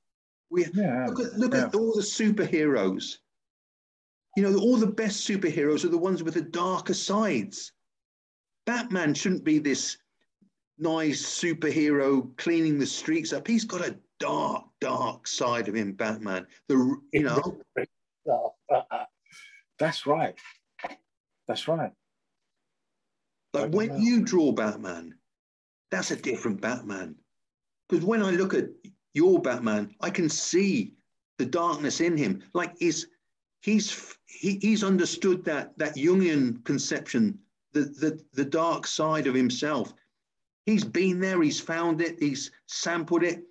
We yeah, look at look yeah. at all the superheroes. You know, all the best superheroes are the ones with the darker sides. Batman shouldn't be this nice superhero cleaning the streets up. He's got a dark, dark side of him, Batman. The you know. Uh, uh, that's right. That's right. Like when you draw Batman, that's a different Batman. Because when I look at your Batman, I can see the darkness in him. Like is he's he, he's understood that that Jungian conception, the, the the dark side of himself. He's been there, he's found it, he's sampled it,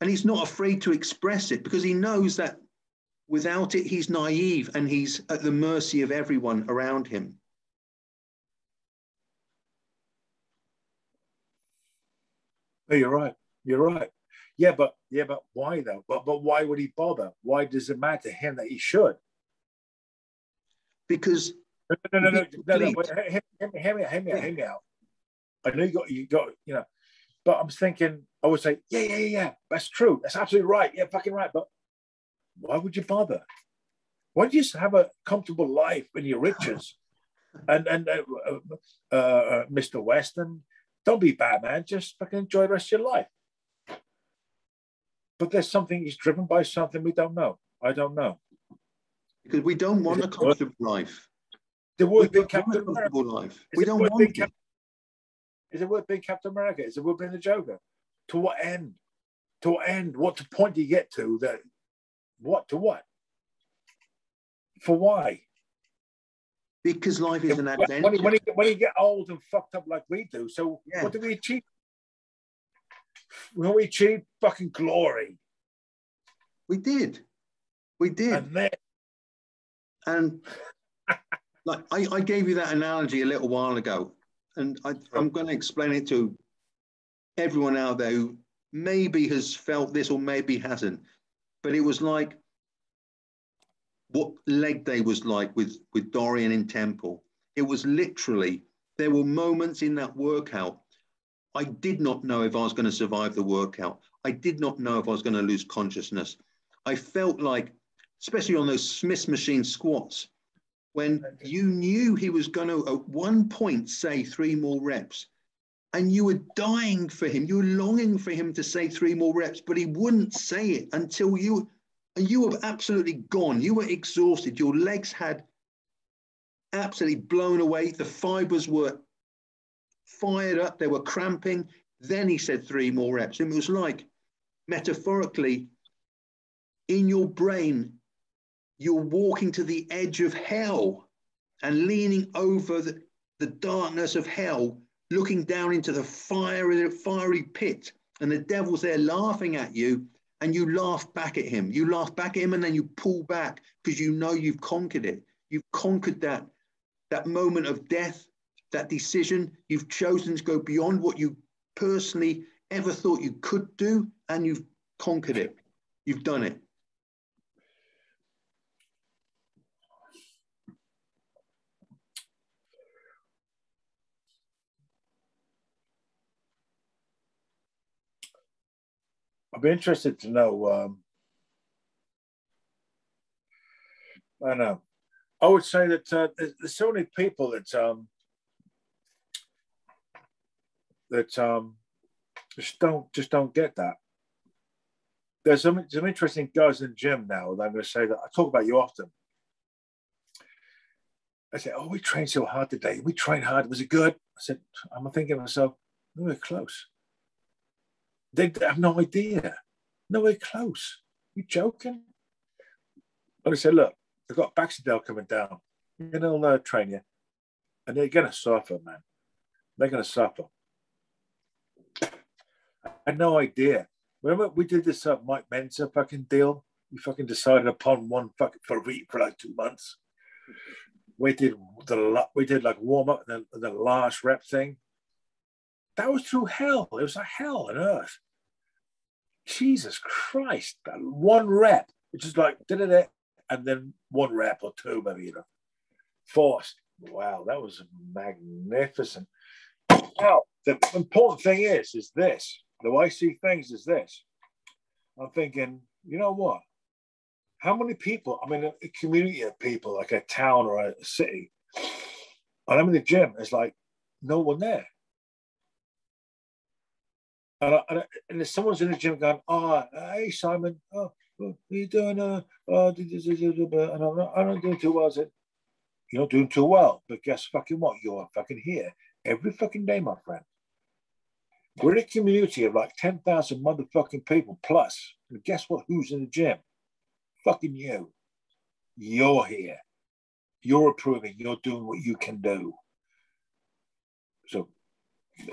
and he's not afraid to express it because he knows that without it, he's naive and he's at the mercy of everyone around him. No, you're right. You're right. Yeah, but yeah, but why though? But but why would he bother? Why does it matter to him that he should? Because no, no, no, no, no, no hear, me, hear me, hear me, hear me out. I know you got you got you know, but I'm thinking I would say yeah, yeah, yeah, that's true, that's absolutely right, yeah, fucking right. But why would you bother? Why don't you just have a comfortable life in your riches? and and uh, uh, uh, Mr. Weston, don't be bad, man. Just fucking enjoy the rest of your life but there's something he's driven by something we don't know. I don't know. Because we don't want a comfortable life. The word being Captain America. Life. we don't want it. Cap- is it worth being Captain America? Is it worth being the Joker? To what end? To what end? What point do you get to that? What to what? For why? Because life is an adventure. When you, when, you, when you get old and fucked up like we do, so yeah. what do we achieve? when we achieved fucking glory. We did. We did. And then and like I, I, gave you that analogy a little while ago, and I, I'm going to explain it to everyone out there who maybe has felt this or maybe hasn't. But it was like what leg day was like with with Dorian in Temple. It was literally there were moments in that workout I did not know if I was going to survive the workout. I did not know if I was going to lose consciousness. I felt like, especially on those Smith machine squats, when you knew he was going to at one point say three more reps, and you were dying for him, you were longing for him to say three more reps, but he wouldn't say it until you, you were absolutely gone. You were exhausted. Your legs had absolutely blown away. The fibers were fired up, they were cramping. Then he said three more reps. And it was like, metaphorically, in your brain, you're walking to the edge of hell and leaning over the, the darkness of hell, looking down into the fiery, fiery pit. And the devil's there laughing at you, and you laugh back at him. You laugh back at him, and then you pull back because you know you've conquered it. You've conquered that, that moment of death that decision. You've chosen to go beyond what you personally ever thought you could do, and you've conquered it. You've done it. Be interested to know. Um, I know. I would say that uh, there's so many people that um, that um, just don't just don't get that. There's some some interesting guys in the gym now, and I'm going to say that I talk about you often. I say, "Oh, we trained so hard today. We trained hard. Was it good?" I said, "I'm thinking to myself, nowhere close. They have no idea. Nowhere close. You joking?" But I said, "Look, they've got Baxendale coming down. Know, they'll uh, train you, and they're going to suffer, man. They're going to suffer." I had no idea. Remember, we did this uh, Mike Mentzer fucking deal. We fucking decided upon one fucking for a week for like two months. We did the we did like warm up and the, the last rep thing. That was through hell. It was a hell on earth. Jesus Christ, one rep, which is like did it, and then one rep or two, maybe you know, forced. Wow, that was magnificent. Now, the important thing is, is this the way I see things is this. I'm thinking, you know what? How many people, I mean, a, community of people, like a town or a city, and I'm in the gym, it's like no one there. And, I, and, and if someone's in the gym going, oh, hey, Simon, oh, what are you doing? Uh, oh, and I'm not, I'm not doing too well. I said, you're not doing too well, but guess fucking what? You're fucking here every fucking day, my friend. We're a community of like 10,000 motherfucking people plus. And guess what? Who's in the gym? Fucking you. You're here. You're approving. You're doing what you can do.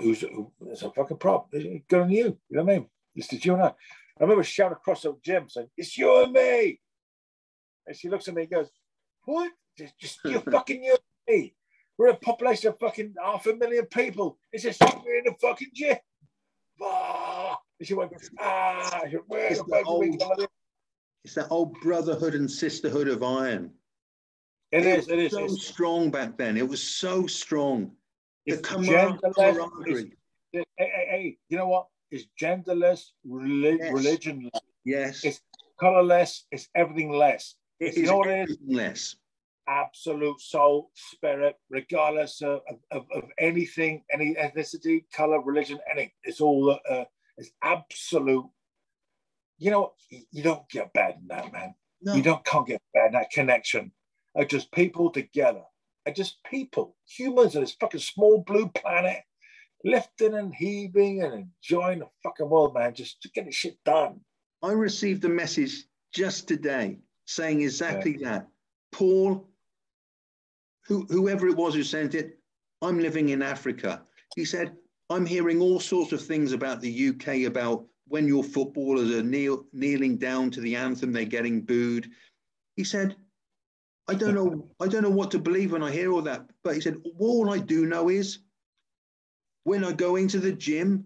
Who's there's a fucking problem. Good on you. You know what I mean? It's just you and I. I remember shouting across the gym saying, It's you and me. And she looks at me and goes, What? Just, just you fucking you and me. We're a population of fucking half a million people. It's just we're in the fucking gym. Ah. And she went, ah, she went, it's, the old, it's that old brotherhood and sisterhood of iron. It, it is. It is. So it's, strong back then. It was so strong. The camaraderie. Hey, hey, hey, you know what? It's genderless, relig- yes. religion. Yes. It's colorless. It's everything less. It is you know what it is? less. Absolute soul, spirit, regardless of, of, of, anything, any ethnicity, color, religion, any. It's all. Uh, it's absolute. You know, you don't get bad in that, man. No. You don't can't get bad in that connection. Are just people together are just people, humans on this fucking small blue planet, lifting and heaving and enjoying the fucking world, man, just to get the shit done. I received a message just today saying exactly yeah. that. Paul, who, whoever it was who sent it, I'm living in Africa. He said, I'm hearing all sorts of things about the UK about when your footballers are kneel, kneeling down to the anthem, they're getting booed. He said, I don't know. I don't know what to believe when I hear all that. But he said, all I do know is when I go into the gym,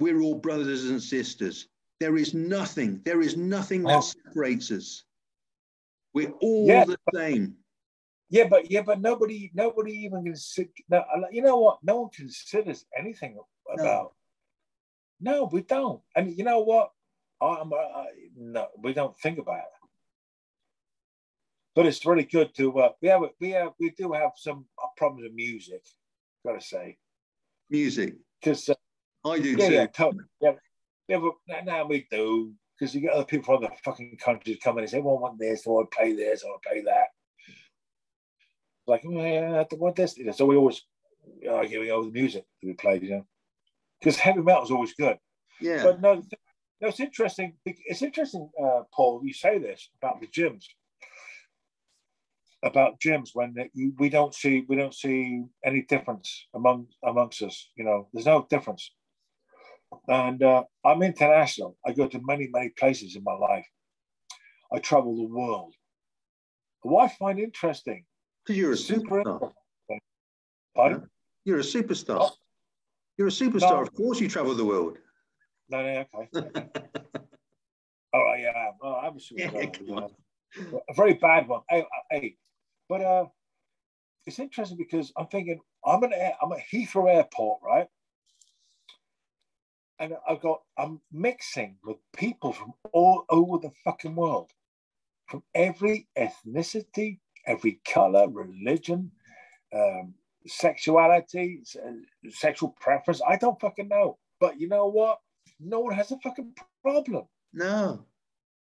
we're all brothers and sisters. There is nothing. There is nothing that separates us. We're all yeah, the same. Yeah, but yeah, but nobody, nobody even consider. No, you know what? No one considers anything about. No, no we don't. And you know what? I'm, uh, no, we don't think about it but it's really good to uh, we have we have we do have some problems with music, gotta say. Music, because uh, I do yeah, too. Yeah, totally. Yeah, yeah now we do because you get other people from the fucking countries coming and say, "Well, I want this, or I want to play this, I want to play that." Like, oh, yeah, I want this. So we always arguing over the music that we played, you know, because heavy metal is always good. Yeah. But no, no, it's interesting. It's interesting, uh, Paul. You say this about the gyms about gyms when you, we don't see we don't see any difference among amongst us. You know, there's no difference. And uh, I'm international. I go to many many places in my life. I travel the world. What I find interesting because you're a superstar. Pardon? You're a superstar. Oh. You're a superstar. No. Of course, you travel the world. No, no, okay. All right, yeah, oh, I'm a superstar. Yeah, a very bad one. Hey, hey, but uh, it's interesting because I'm thinking I'm an air, I'm at Heathrow Airport, right? And I've got I'm mixing with people from all over the fucking world, from every ethnicity, every color, religion, um, sexuality, sexual preference. I don't fucking know. But you know what? No one has a fucking problem. No.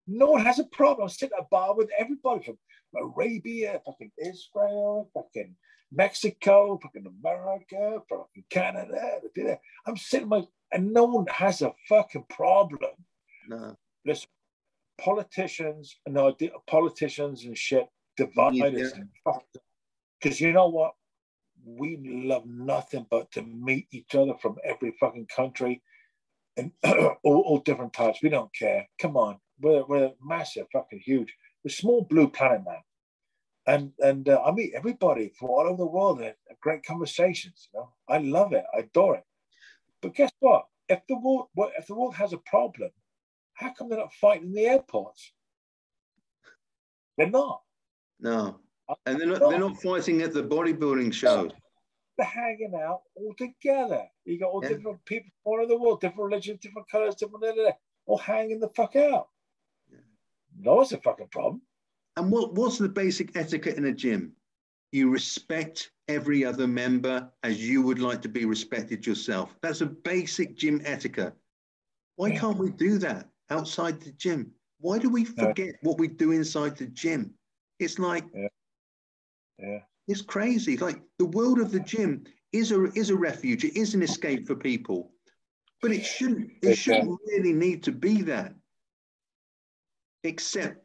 No one has a problem. I'm sitting at a bar with everybody from Arabia, fucking Israel, fucking Mexico, fucking America, fucking Canada. I'm sitting my, and no one has a fucking problem. No. Listen, politicians, and no, politicians and shit divide us. Because you know what? We love nothing but to meet each other from every fucking country and all, all different types. We don't care. Come on. We're, we're massive, fucking huge the small blue planet, man. And and uh, I meet everybody from all over the world and great conversations. You know, I love it. I adore it. But guess what? If the world if the world has a problem, how come they're not fighting in the airports? They're not. No. And they're not, they're not fighting at the bodybuilding shows. They're hanging out all together. You got all yeah. different people from all over the world, different religions, different colors, different, blah, blah, blah, all hanging the fuck out. No, it's a fucking problem. And what, what's the basic etiquette in a gym? you respect every other member as you would like to be respected yourself. That's a basic gym etiquette. Why can't we do that outside the gym? Why do we forget what we do inside the gym? It's like, yeah. yeah. It's crazy. Like the world of the gym is a is a refuge. It is an escape for people, but it shouldn't. It shouldn't really need to be that. Except,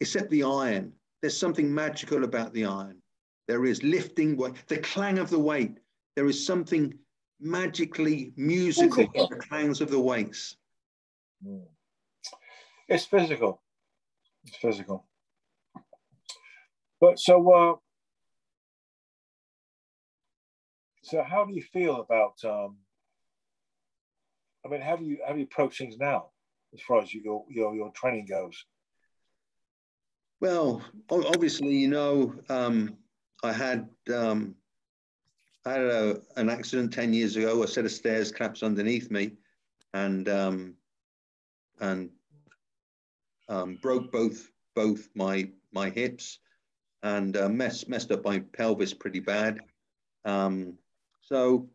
except the iron. There's something magical about the iron. There is lifting weight, the clang of the weight. There is something magically musical about the clangs of the weights. Hmm. It's physical. It's physical. But so, uh, so how do you feel about? Um, I mean, how do you how do you approach things now, as far as your your your training goes? Well, obviously, you know, um, I had um, I had a, an accident ten years ago. A set of stairs collapsed underneath me, and um, and um, broke both both my my hips, and uh, messed messed up my pelvis pretty bad. Um, so,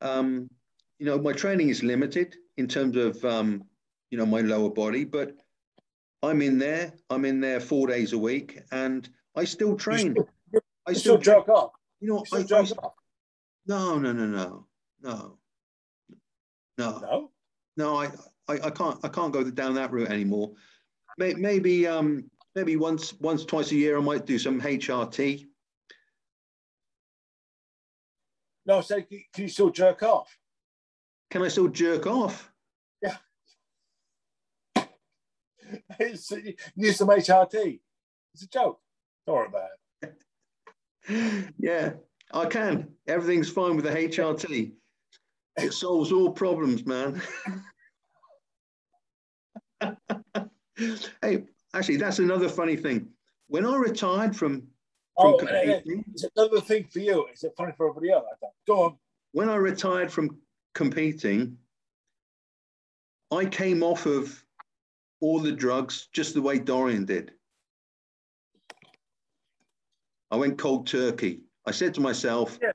um, you know, my training is limited in terms of you know my lower body, but I'm in there. I'm in there four days a week, and I still train. I still, jerk off. You know, you I, jerk I, off. No, no, no, no, no, no, no. No, I, I, I can't, I can't go down that route anymore. Maybe, um, maybe once, once, twice a year, I might do some HRT. No, so can you still jerk off? Can I still jerk off? Yeah. Use some HRT. It's a joke. Don't worry about it yeah, I can. Everything's fine with the HRT. It solves all problems, man. hey, actually, that's another funny thing. When I retired from, from oh, competing, it's another thing for you. Is it funny for everybody else? Go on. When I retired from competing, I came off of all the drugs just the way Dorian did. I went cold turkey. I said to myself, yeah,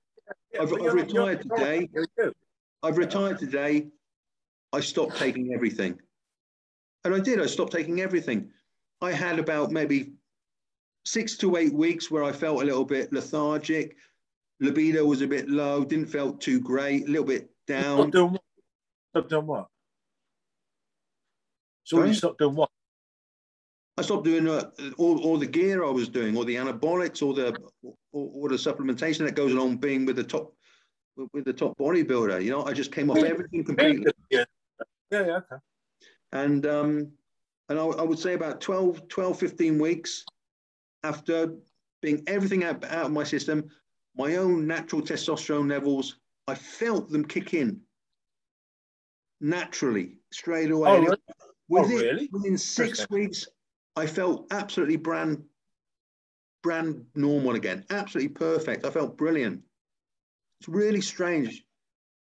yeah, I've, I've retired today. I've retired today. I stopped taking everything. And I did. I stopped taking everything. I had about maybe six to eight weeks where I felt a little bit lethargic. Libido was a bit low, didn't feel too great, a little bit down. Stop doing what? Stop doing what? So Sorry? you stopped doing what? I stopped doing uh, all, all the gear I was doing, all the anabolics, all the all, all, the supplementation that goes along being with the top with the top bodybuilder. You know, I just came off everything completely. Yeah, yeah, yeah okay. And um, and I, I, would say about 12, 12, 15 weeks after being everything out, out of my system, my own natural testosterone levels, I felt them kick in naturally straight away. Oh, really? Oh, within, oh, really? within six weeks, I felt absolutely brand brand normal again, absolutely perfect. I felt brilliant. It's really strange,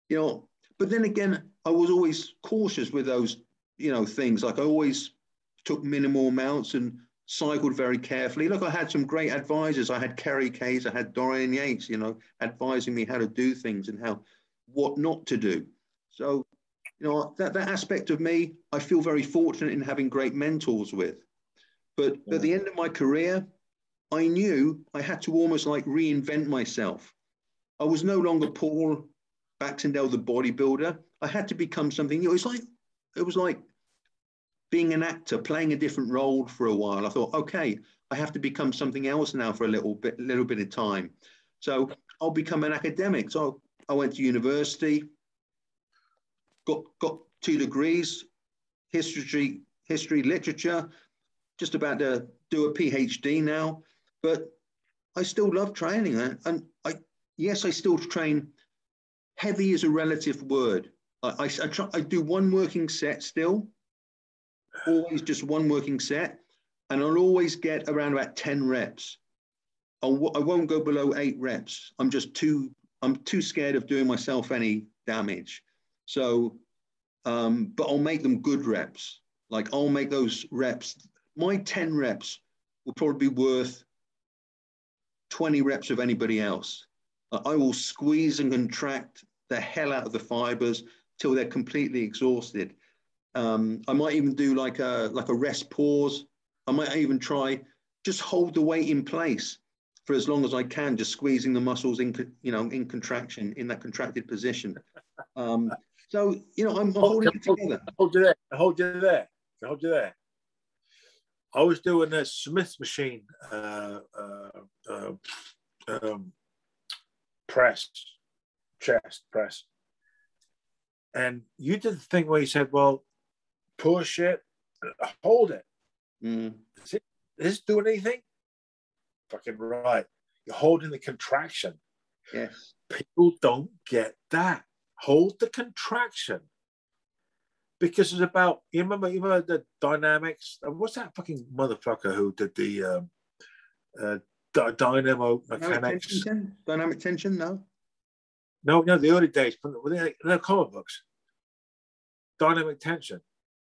you know. But then again, I was always cautious with those, you know, things. Like I always took minimal amounts and cycled very carefully. Look, I had some great advisors. I had Kerry Kayes, I had Dorian Yates, you know, advising me how to do things and how what not to do. So, you know, that, that aspect of me, I feel very fortunate in having great mentors with. But yeah. at the end of my career, I knew I had to almost like reinvent myself. I was no longer Paul Baxendale, the bodybuilder. I had to become something new. It's like it was like being an actor, playing a different role for a while. I thought, okay, I have to become something else now for a little bit, little bit of time. So I'll become an academic. So I went to university, got got two degrees, history, history, literature, just about to do a PhD now, but I still love training. And I, yes, I still train. Heavy is a relative word. I, I, I, try, I do one working set still, always just one working set, and I'll always get around about 10 reps. I'll, I won't go below eight reps. I'm just too, I'm too scared of doing myself any damage. So, um, but I'll make them good reps. Like I'll make those reps my 10 reps will probably be worth 20 reps of anybody else. I will squeeze and contract the hell out of the fibers till they're completely exhausted. Um, I might even do like a like a rest pause. I might even try just hold the weight in place for as long as I can, just squeezing the muscles in you know in contraction in that contracted position. Um, so you know I'm holding it together. Hold you there. Hold you there. Hold you there. I was doing a Smith machine uh, uh, uh, um, press, chest press. And you did the thing where you said, well, push it, hold it. Mm. Does, it does it do anything? Fucking right. You're holding the contraction. Yes. People don't get that. Hold the contraction. Because it's about, you remember, you remember the dynamics? What's that fucking motherfucker who did the um, uh, dynamo mechanics? Dynamic tension? Dynamic tension? No. No, no, the early days, but the comic books. Dynamic tension.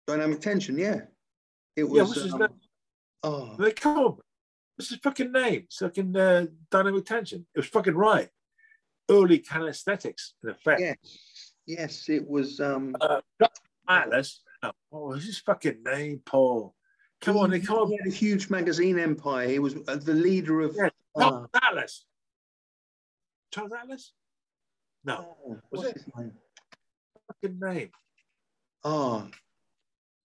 Dynamic tension, yeah. It was. Yeah, what's his um, name? Oh. They come. What's his fucking name? It's fucking uh, dynamic tension. It was fucking right. Early calisthenics, in effect. Yes, yes, it was. um uh, Atlas. Oh, what was his fucking name, Paul? Come on, they come He had a huge magazine empire. He was uh, the leader of. Yeah, uh, Atlas. Charles Atlas? No. Oh, was it? His name? Fucking name. Oh.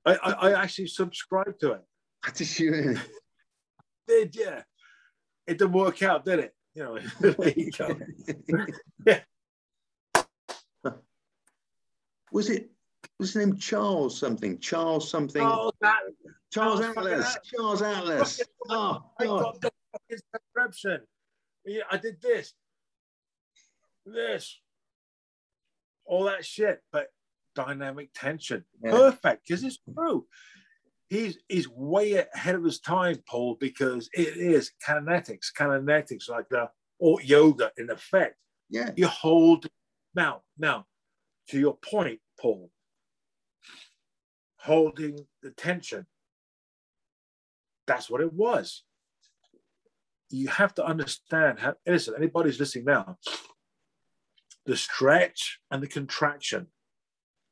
I, I, I actually subscribed to it. Did you? did, yeah. It didn't work out, did it? You know, there you go. yeah. Was it was his name Charles something? Charles something? That, Charles Atlas. Charles Atlas. Oh, I got the fucking subscription. Yeah, I did this, this, all that shit, but dynamic tension. Yeah. Perfect, because it's true. He's he's way ahead of his time, Paul, because it is kinetics, kinetics, like the or yoga in effect. Yeah. You hold now, now, to your point, Paul, holding the tension. That's what it was. You have to understand how, listen, anybody's listening now, the stretch and the contraction.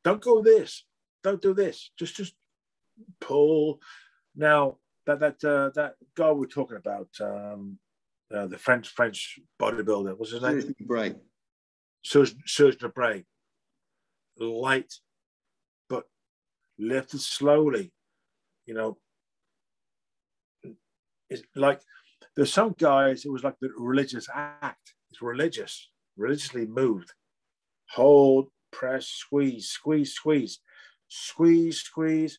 Don't go this. Don't do this. Just, just pull. Now, that that uh, that guy we're talking about, um, uh, the French French bodybuilder, what's his name? Serge Nubret. Serge, Serge Nubret. Light but lifted slowly. You know, it's like there's some guys, it was like the religious act. It's religious, religiously moved. Hold, press, squeeze, squeeze, squeeze, squeeze, squeeze.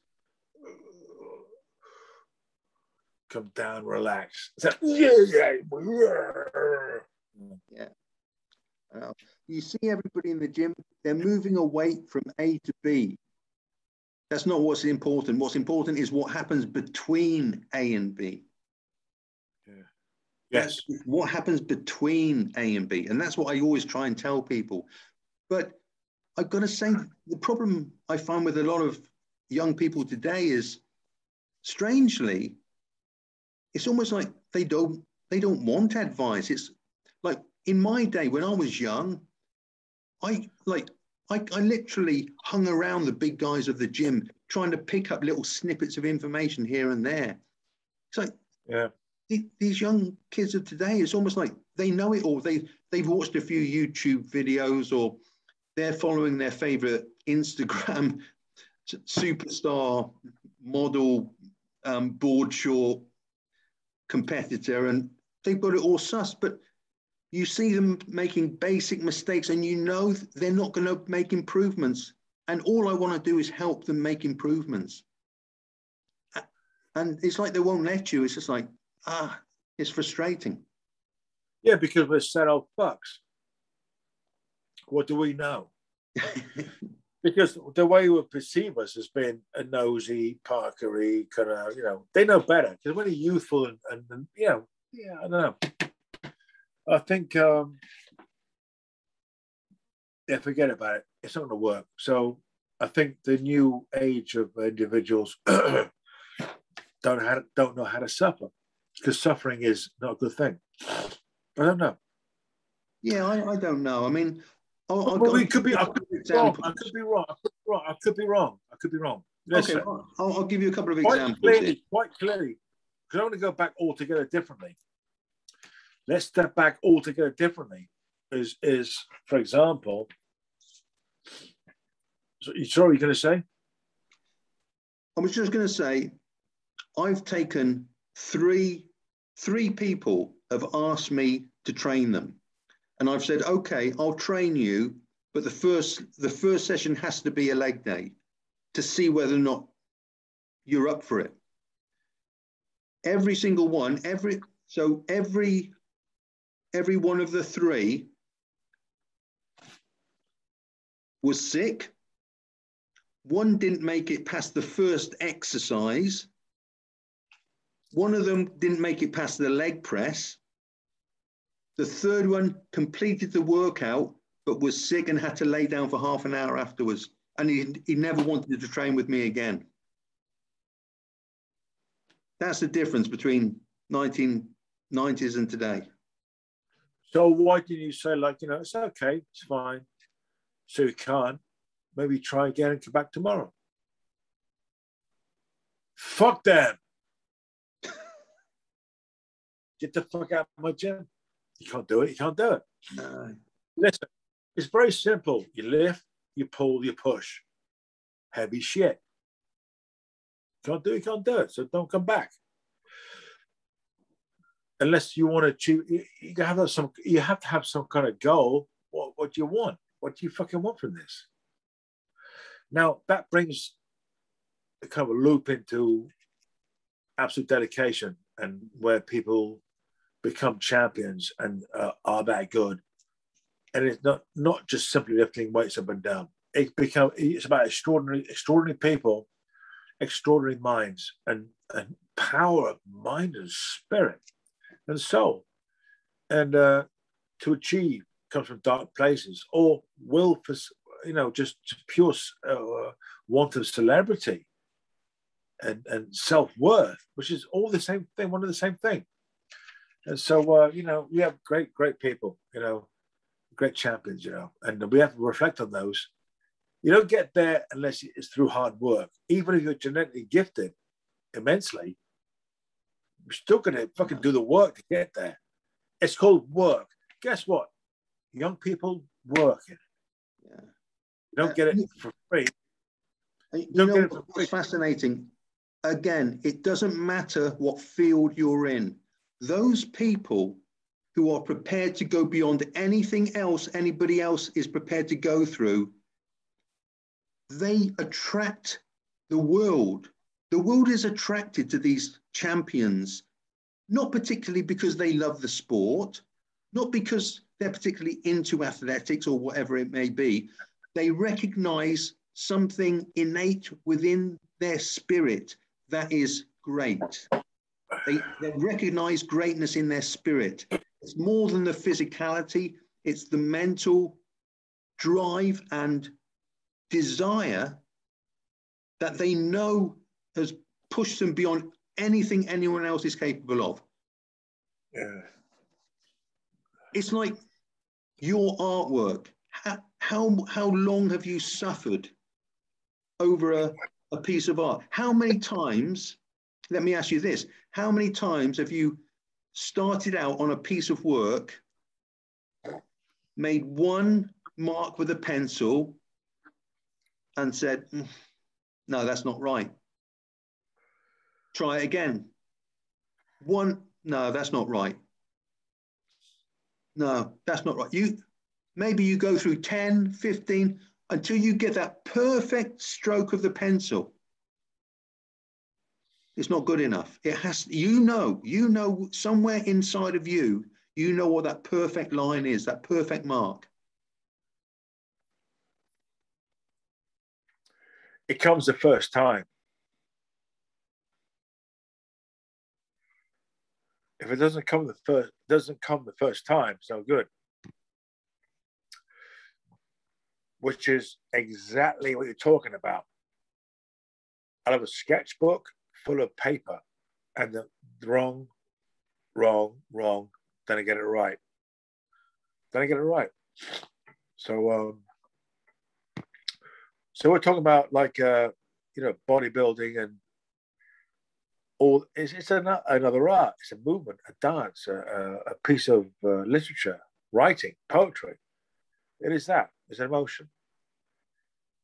Come down, relax. yeah, yeah. yeah. Uh, you see everybody in the gym, they're moving away from A to B. That's not what's important. What's important is what happens between A and B. Yeah. Yes. That's what happens between A and B. And that's what I always try and tell people. But I've got to say, the problem I find with a lot of young people today is strangely, it's almost like they don't they don't want advice. It's like in my day when I was young, I like I, I literally hung around the big guys of the gym trying to pick up little snippets of information here and there. It's like, yeah, these young kids of today, it's almost like they know it all. They they've watched a few YouTube videos or they're following their favorite Instagram superstar model um, board short competitor, and they've got it all sus. But you see them making basic mistakes and you know they're not going to make improvements. And all I want to do is help them make improvements. And it's like they won't let you. It's just like, ah, it's frustrating. Yeah, because we're set off fucks. What do we know? because the way we perceive us has been a nosy, parkery, kind of, you know, they know better. Because when you're youthful and, and, and, you know, yeah, I don't know. I think, um, yeah, forget about it. It's not going to work. So I think the new age of individuals don't to, don't know how to suffer because suffering is not a good thing. I don't know. Yeah, I, I don't know. I mean, Oh, I'll, I'll oh, well, we could be. I could be wrong. I could be wrong. I could be wrong. I could be wrong. I could be wrong. Listen, Okay, I'll, I'll give you a couple of quite examples. clearly, quite clearly, because I want to go back altogether differently. Let's step back altogether differently. Is is for example, so you sorry, you're going to say? I was just going to say, I've taken three three people have asked me to train them, and I've said, okay, I'll train you, but the first the first session has to be a leg day to see whether or not you're up for it. Every single one, every so every every one of the three was sick. One didn't make it past the first exercise. One of them didn't make it past the leg press. The third one completed the workout, but was sick and had to lay down for half an hour afterwards. And he, he never wanted to train with me again. That's the difference between 1990s and today. So why didn't you say like you know it's okay, it's fine. So you can't. Maybe try again and come back tomorrow. Fuck them. Get the fuck out of my gym. You can't do it. You can't do it. No. Listen, it's very simple. You lift, you pull, you push. Heavy shit. Can't do it, can't do it. So don't come back. Unless you want to achieve, you, have some. You have to have some kind of goal. What what do you want? What do you fucking want from this? Now that brings a kind of a loop into absolute dedication and where people become champions and uh, are that good. And it's not not just simply lifting weights up and down. It become it's about extraordinary extraordinary people, extraordinary minds, and and power of mind and spirit and soul. And uh, to achieve comes from dark places or will for you know just pure uh, want of celebrity and and self-worth which is all the same thing one of the same thing and so uh, you know we have great great people you know great champions you know and we have to reflect on those you don't get there unless it's through hard work even if you're genetically gifted immensely you're still going to fucking do the work to get there it's called work guess what young people work it Yeah. you don't get it for free You Don't know get it for free. what's fascinating? Again, it doesn't matter what field you're in. Those people who are prepared to go beyond anything else anybody else is prepared to go through, they attract the world. The world is attracted to these champions, not particularly because they love the sport, not because they're particularly into athletics or whatever it may be. They recognize something innate within their spirit that is great. They, they recognize greatness in their spirit. It's more than the physicality, it's the mental drive and desire that they know has pushed them beyond anything anyone else is capable of. yeah It's like your artwork. How, how, how long have you suffered over a, a piece of art? How many times, let me ask you this, how many times have you started out on a piece of work, made one mark with a pencil, and said, "Mm, no, that's not right. Try it again. One, no, that's not right. No, that's not right. You maybe you go through 10, 15 until you get that perfect stroke of the pencil. It's not good enough. It has, you know, you know somewhere inside of you, you know what that perfect line is, that perfect mark. it comes the first time. If it doesn't come the first doesn't come the first time, no good. Which is exactly what you're talking about. I have a sketchbook full of paper and the wrong, wrong, wrong, then I get it right. Did I get it right? So, um, so we're talking about like uh, you know bodybuilding and all. It's, it's an, another art. It's a movement, a dance, a, a piece of uh, literature, writing, poetry. It is that. It's an emotion,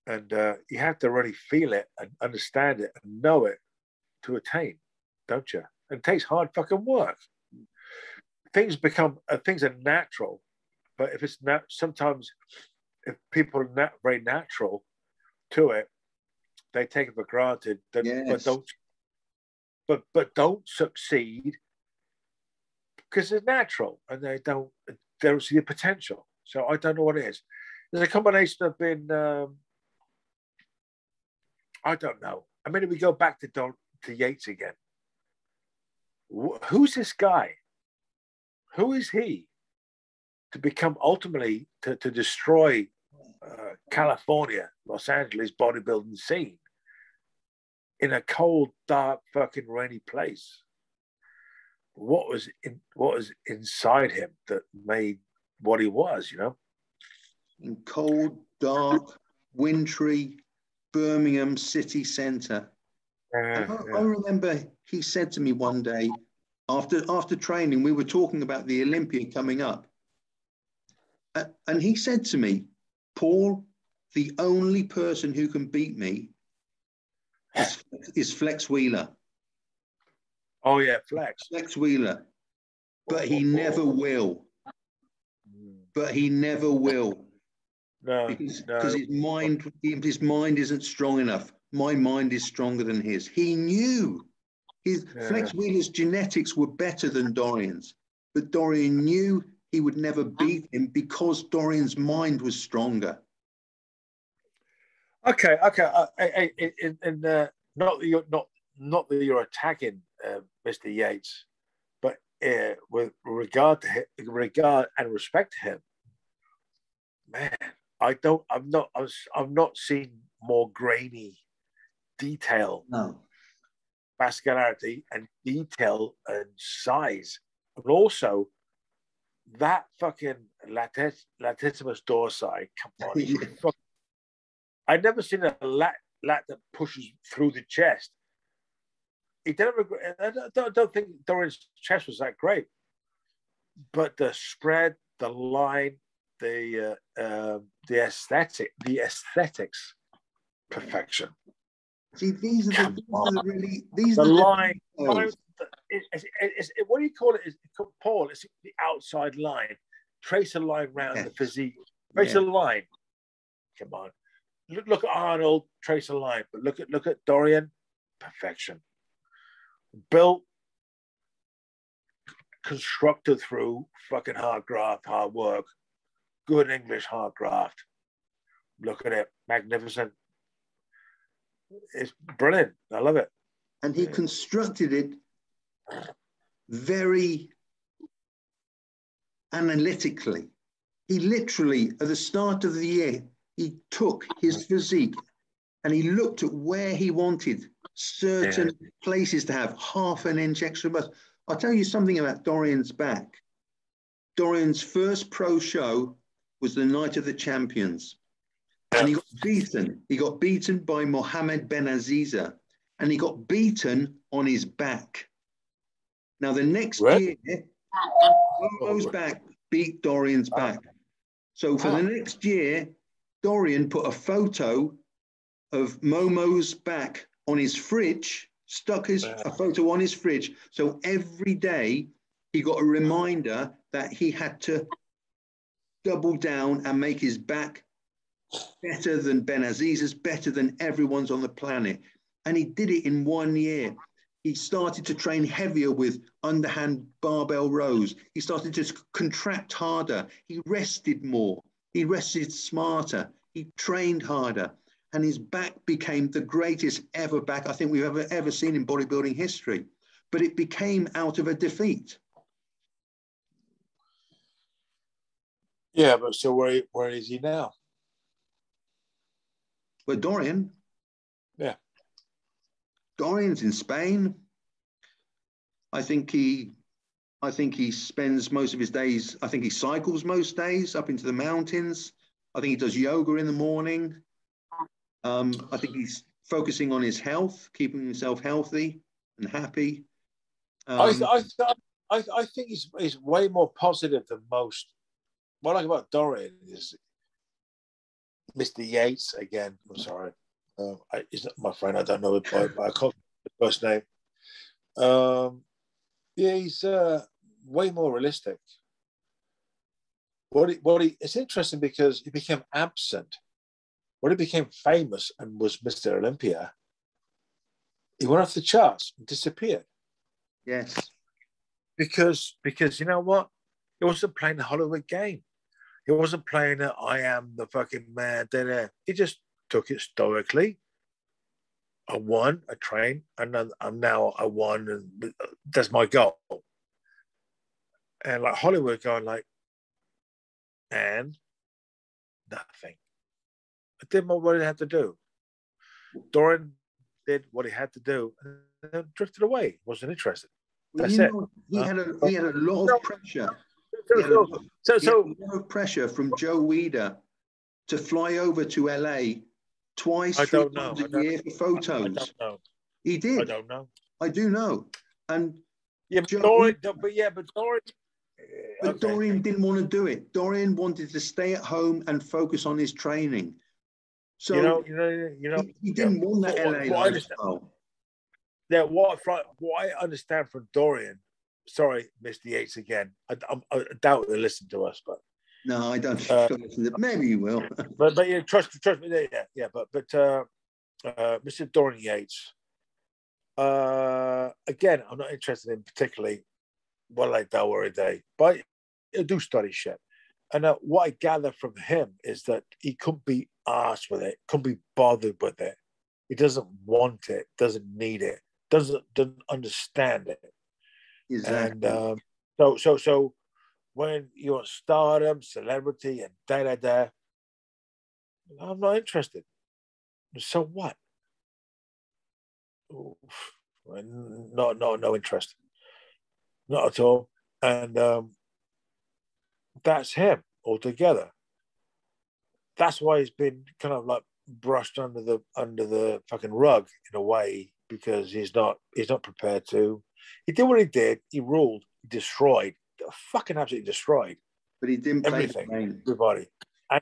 and uh, you have to really feel it and understand it and know it to attain, don't you? And it takes hard fucking work. Things become uh, things are natural, but if it's not, sometimes if people are not very natural to it, they take it for granted. That, yes. But don't, but but don't succeed because it's natural and they don't they don't see the potential. So I don't know what it is. There's a combination of being um, I don't know. I mean, if we go back to Don, to Yates again, who's this guy? Who is he to become ultimately to, to destroy uh, California, Los Angeles bodybuilding scene in a cold, dark, fucking rainy place? What was in what was inside him that made what he was? You know, in cold, dark, wintry Birmingham city centre I, I remember he said to me one day after after training, we were talking about the Olympia coming up, uh, and he said to me, "Paul, the only person who can beat me is, is Flex Wheeler." Oh yeah, Flex. Flex Wheeler, but he never will. But he never will. No, because, no. because his mind his mind isn't strong enough my mind is stronger than his. He knew his yeah. Flex Wheeler's genetics were better than Dorian's, but Dorian knew he would never beat him because Dorian's mind was stronger. Okay, okay. Uh, in, in, uh, not that you're not not that you're attacking uh, Mr. Yates, but uh, with regard to him, regard and respect to him, man, I don't. I'm not. I was, I've not seen more grainy detail, no. vascularity, and detail and size. But also, that fucking latit- latissimus dorsi, come on. yeah. I've never seen a lat, lat that pushes through the chest. He didn't, I don't, don't think Dorian's chest was that great. But the spread, the line, the uh, uh, the aesthetic, the aesthetics, perfection. See, these are the, these are the really these the are line. The line it's, it's, what do you call it? Is Paul? It's the outside line. Trace a line around yes. the physique. Trace yeah. a line. Come on. Look, look at Arnold. Trace a line. But look at look at Dorian. Perfection. Built, constructed through fucking hard graft, hard work, good English hard graft. Look at it. Magnificent it's brilliant. I love it. And he constructed it very analytically. He literally, at the start of the year, he took his physique and he looked at where he wanted certain yeah. places to have half an inch extra bust. I'll tell you something about Dorian's back. Dorian's first pro show was the night of the champions. And he got beaten. He got beaten by Mohammed Benaziza, and he got beaten on his back. Now, the next year, Momo's oh, back beat Dorian's back. So for the next year, Dorian put a photo of Momo's back on his fridge, stuck his a photo on his fridge. So every day he got a reminder that he had to double down and make his back better than Benaziza's better than everyone's on the planet. And he did it in one year. He started to train heavier with underhand barbell rows. He started to contract harder. He rested more. He rested smarter. He trained harder. And his back became the greatest ever back I think we've ever, ever seen in bodybuilding history. But it became out of a defeat. Yeah, but so where, where is he now? But Dorian. Yeah. Dorian's in Spain. I think he, I think he spends most of his days, I think he cycles most days up into the mountains. I think he does yoga in the morning. Um, I think he's focusing on his health, keeping himself healthy and happy. Um, I, I, I, I think he's, he's way more positive than most. What I like about Dorian is Mr. Yates again. I'm sorry, uh, I, he's not my friend. I don't know it by, by his first name. Um, yeah, he's uh, way more realistic. What he, what he, it's interesting because he became absent. When he became famous and was Mr. Olympia, he went off the charts and disappeared. Yes. Because because you know what? He wasn't playing the Hollywood game. He wasn't playing it, I am the fucking man. Da, da. Uh, he just took it stoically. I won, I trained, and I'm now I won, and that's my goal. And like Hollywood going like, and nothing. I did what he had to do. Dorian did what he had to do and then drifted away. Wasn't interested. That's it. Know, he, had a, he had a lot of pressure. So, so, so, a lot of pressure from Joe Weider to fly over to LA twice, I don't know. a year for photos. I don't know. He did. I don't know. I do know. And yeah, but Joe, Dorian, but yeah, but Dorian. But okay. Dorian didn't want to do it. Dorian wanted to stay at home and focus on his training. So you know, you know, you know, he, he didn't yeah, want that LA lifestyle. Yeah, what, what I understand from Dorian, sorry, Mr. Yates again. I, I, I doubt he'll listen to us, but no, I don't. Uh, Maybe you will. but but yeah, trust trust me. Yeah, yeah. But but uh, uh, Mr. Dorian Yates. Uh, again, I'm not interested in particularly what I do or a day, but I do study shit. And uh, what I gather from him is that he couldn't be asked with it, couldn't be bothered with it. He doesn't want it, doesn't need it, doesn't doesn't understand it. Exactly. And um, so so so when you're stardom, celebrity, and da da da, I'm not interested. So what? No, no, no interest. Not at all. And um, that's him altogether. That's why he's been kind of like brushed under the under the fucking rug in a way because he's not he's not prepared to. He did what he did. He ruled. He destroyed. Fucking absolutely destroyed. But he didn't play everything. The game. Everybody. And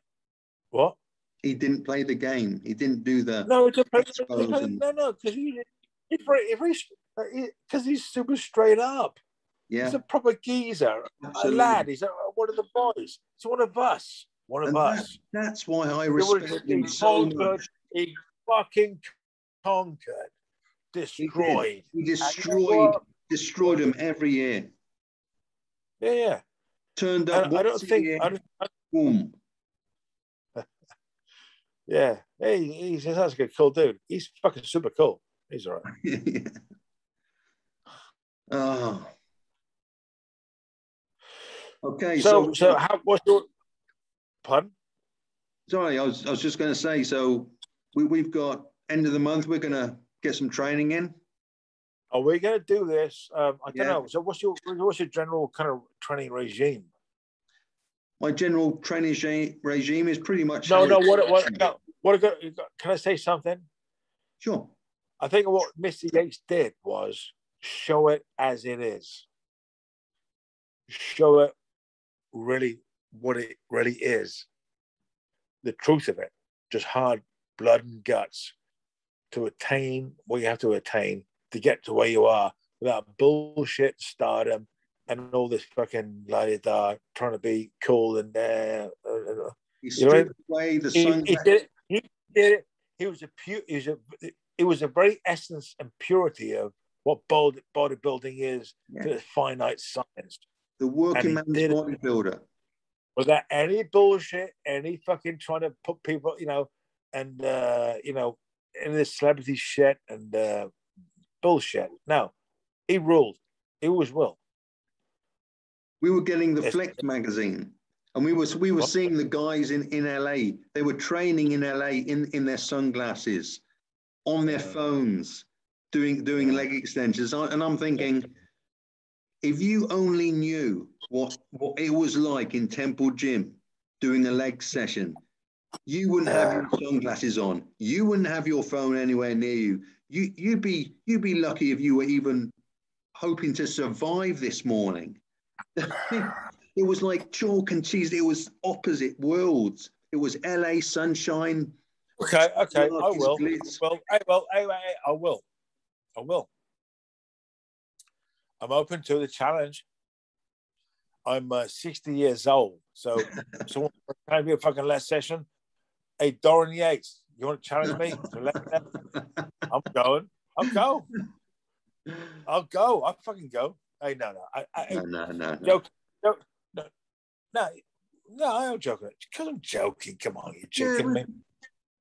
what? He didn't play the game. He didn't do the. No, he didn't play, he play, no, no, because he, he, because he's super straight up. Yeah. He's a proper geezer, Absolutely. a lad. He's a, one of the boys. He's one of us. One of and us. That, that's why I respect him so much. He fucking conquered, destroyed. He, he destroyed, destroyed him every year. Yeah, yeah. Turned up. I, I don't think. I don't, I, boom. yeah. Hey, he's, he's such a cool dude. He's fucking super cool. He's all right. yeah. Oh. Okay. So, so, so how, what's your pardon? Sorry, I was, I was just going to say. So, we, we've got end of the month. We're going to get some training in. Are we going to do this? Um, I don't yeah. know. So, what's your what's your general kind of training regime? My general training regime is pretty much. No, no. What, what, no, what? Can I say something? Sure. I think what Mr. Yates did was show it as it is. Show it really what it really is. The truth of it, just hard blood and guts to attain what you have to attain to get to where you are without bullshit stardom and all this fucking like uh, trying to be cool and uh, uh, you know, away the sun. He, he, did it. He did it. He was a pure. He was a. It was a very essence and purity of what bodybuilding is yeah. to finite science. The working man's bodybuilder. Without any bullshit, any fucking trying to put people, you know, and uh, you know, in this celebrity shit and uh, bullshit. No, he ruled. He was will. We were getting the Flex magazine, and we was we were seeing the guys in in LA. They were training in LA in in their sunglasses, on their mm. phones, doing doing mm. leg extensions. And I'm thinking, if you only knew what, what it was like in Temple Gym doing a leg session, you wouldn't have ah. your sunglasses on. You wouldn't have your phone anywhere near you. You you'd be you'd be lucky if you were even hoping to survive this morning. it was like chalk and cheese. It was opposite worlds. It was LA sunshine. Okay, okay, I will. Glitz. Well, I will. I, I, I will. I will. I'm open to the challenge. I'm uh, 60 years old, so someone can be a fucking last session. Hey, Dorian Yates, you want to challenge me? I'm going. I'll go. I'll go. I'll fucking go. Hey, no, no, I, I, no, no, no, joke, no, no, no, no, I'm joking. Because I'm joking. Come on, you're joking yeah, me.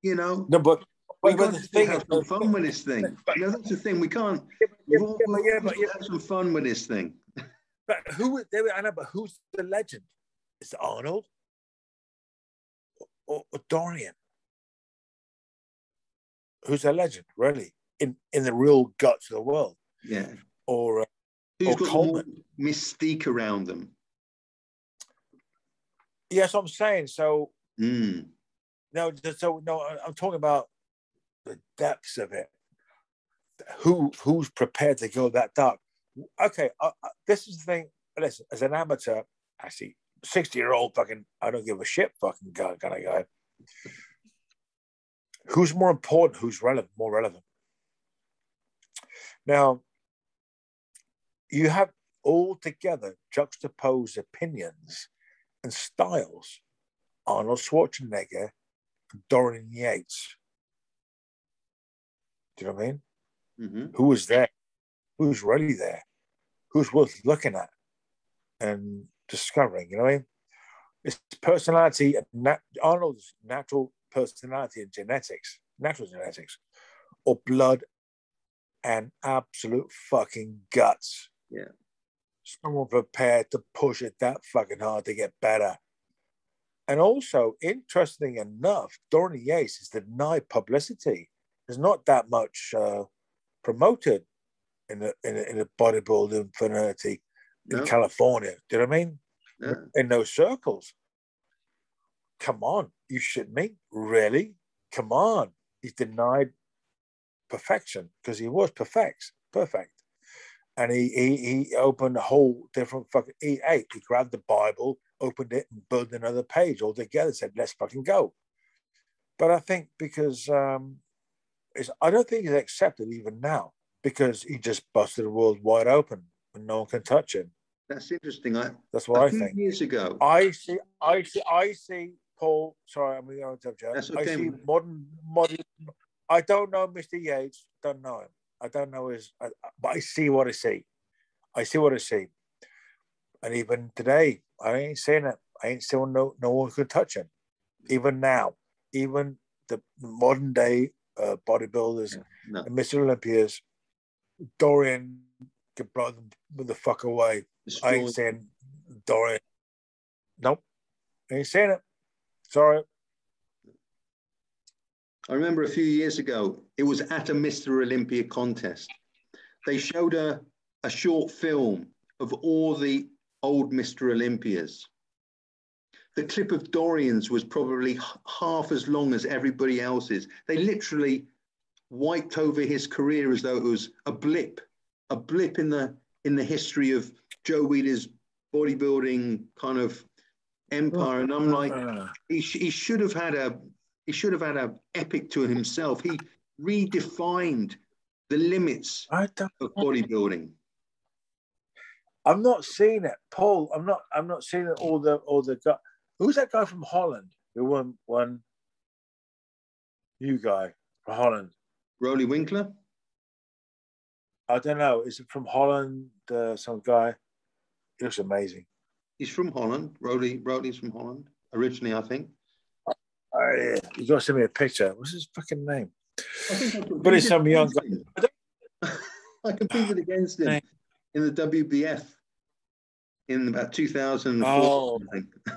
You know. No, but we got to thing have some fun with this thing. But, you know, that's the thing. We can't. Yeah, but, yeah, yeah, but, yeah, have some fun with this thing. But who? I know, but who's the legend? Is it Arnold or, or Dorian? Who's a legend, really, in in the real guts of the world? Yeah. Or uh, who's or got Coleman. mystique around them? Yes, I'm saying so. Mm. No, so no, I'm talking about the depths of it. Who who's prepared to go that dark? Okay, uh, uh this is the thing. Listen, as an amateur, actually, sixty year old fucking, I don't give a shit, fucking guy, kind of guy. Who's more important? Who's relevant? More relevant? Now, you have all together juxtaposed opinions and styles. Arnold Schwarzenegger, and Dorian Yates. Do you know what I mean? Mm-hmm. Who was there? Who's really there? Who's worth looking at and discovering? You know what I mean? It's personality, nat- Arnold's natural personality and genetics, natural genetics, or blood and absolute fucking guts. Yeah. Someone prepared to push it that fucking hard to get better. And also, interesting enough, Dorian Yates is denied publicity. There's not that much uh, promoted in the in the, in the bodybuilding fraternity in no. California. Do you know what I mean? Yeah. In those circles. Come on, you shit me? Really? Come on. He denied perfection because he was perfect, perfect. And he, he he opened a whole different fucking he ate. He grabbed the Bible, opened it, and built another page altogether. Said, "Let's fucking go." But I think because um, it's, I don't think he's accepted even now because he just busted the world wide open and no one can touch him. That's interesting. I, That's what I think. Years ago, I see, I see, I see Paul. Sorry, I'm going to That's okay. I see modern, modern, I don't know Mr. Yates. Don't know him. I don't know his, I, but I see what I see. I see what I see. And even today, I ain't saying it. I ain't saying no, no one could touch him. Even now, even the modern day uh, bodybuilders no. and Mr. Olympias, Dorian could blow them the fuck away. I ain't saying Dorian. Nope. I ain't saying it. Sorry. I remember a few years ago, it was at a Mr. Olympia contest. They showed a, a short film of all the old Mr. Olympias. The clip of Dorian's was probably half as long as everybody else's. They literally wiped over his career as though it was a blip, a blip in the in the history of Joe Weider's bodybuilding kind of empire. And I'm like, uh. he, he should have had a he should have had an epic to himself. He redefined the limits of bodybuilding. I'm not seeing it, Paul. I'm not. I'm not seeing it. All the all the guy. Who's that guy from Holland who won one? New guy from Holland. Roelly Winklaar. I don't know. Is it from Holland? Uh, some guy. He looks amazing. He's from Holland. Roelly. Roelly's from Holland originally, I think. Oh, yeah. You got to send me a picture. What's his fucking name? but it's some young guy. I competed against him in the WBF in about 2004. Oh,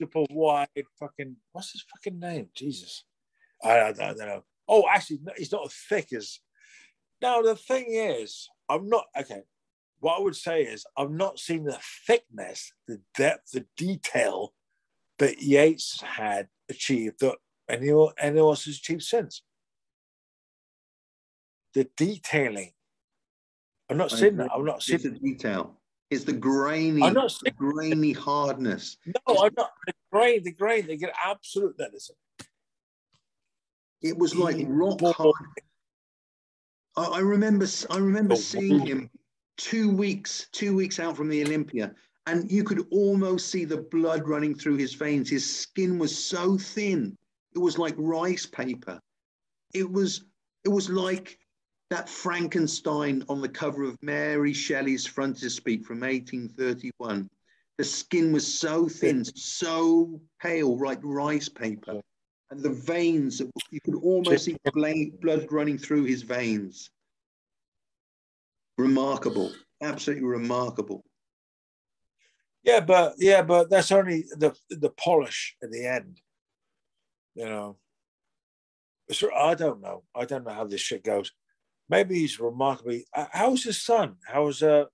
super wide fucking. What's his fucking name? Jesus. I, I, I don't know. Oh, actually, he's not as thick as. Now, the thing is, I'm not. Okay. What I would say is I've not seen the thickness, the depth, the detail that Yates had achieved that anyone, anyone else has achieved since. The detailing. I'm not seeing that. I'm not seeing the detail. It's the grainy, I'm not the grainy hardness. No, I'm not. The grain, the grain, they get absolute medicine. It was like rock hard. I, I remember, I remember seeing him two weeks, two weeks out from the Olympia, and you could almost see the blood running through his veins. His skin was so thin; it was like rice paper. It was, it was like that Frankenstein on the cover of Mary Shelley's Frontispiece from 1831. The skin was so thin, so pale, like rice paper. And the veins, you could almost see blood running through his veins. Remarkable, absolutely remarkable. Yeah, but yeah, but that's only the the polish at the end. You know. So I don't know. I don't know how this shit goes maybe he's remarkably. Uh, how's his son? How's uh,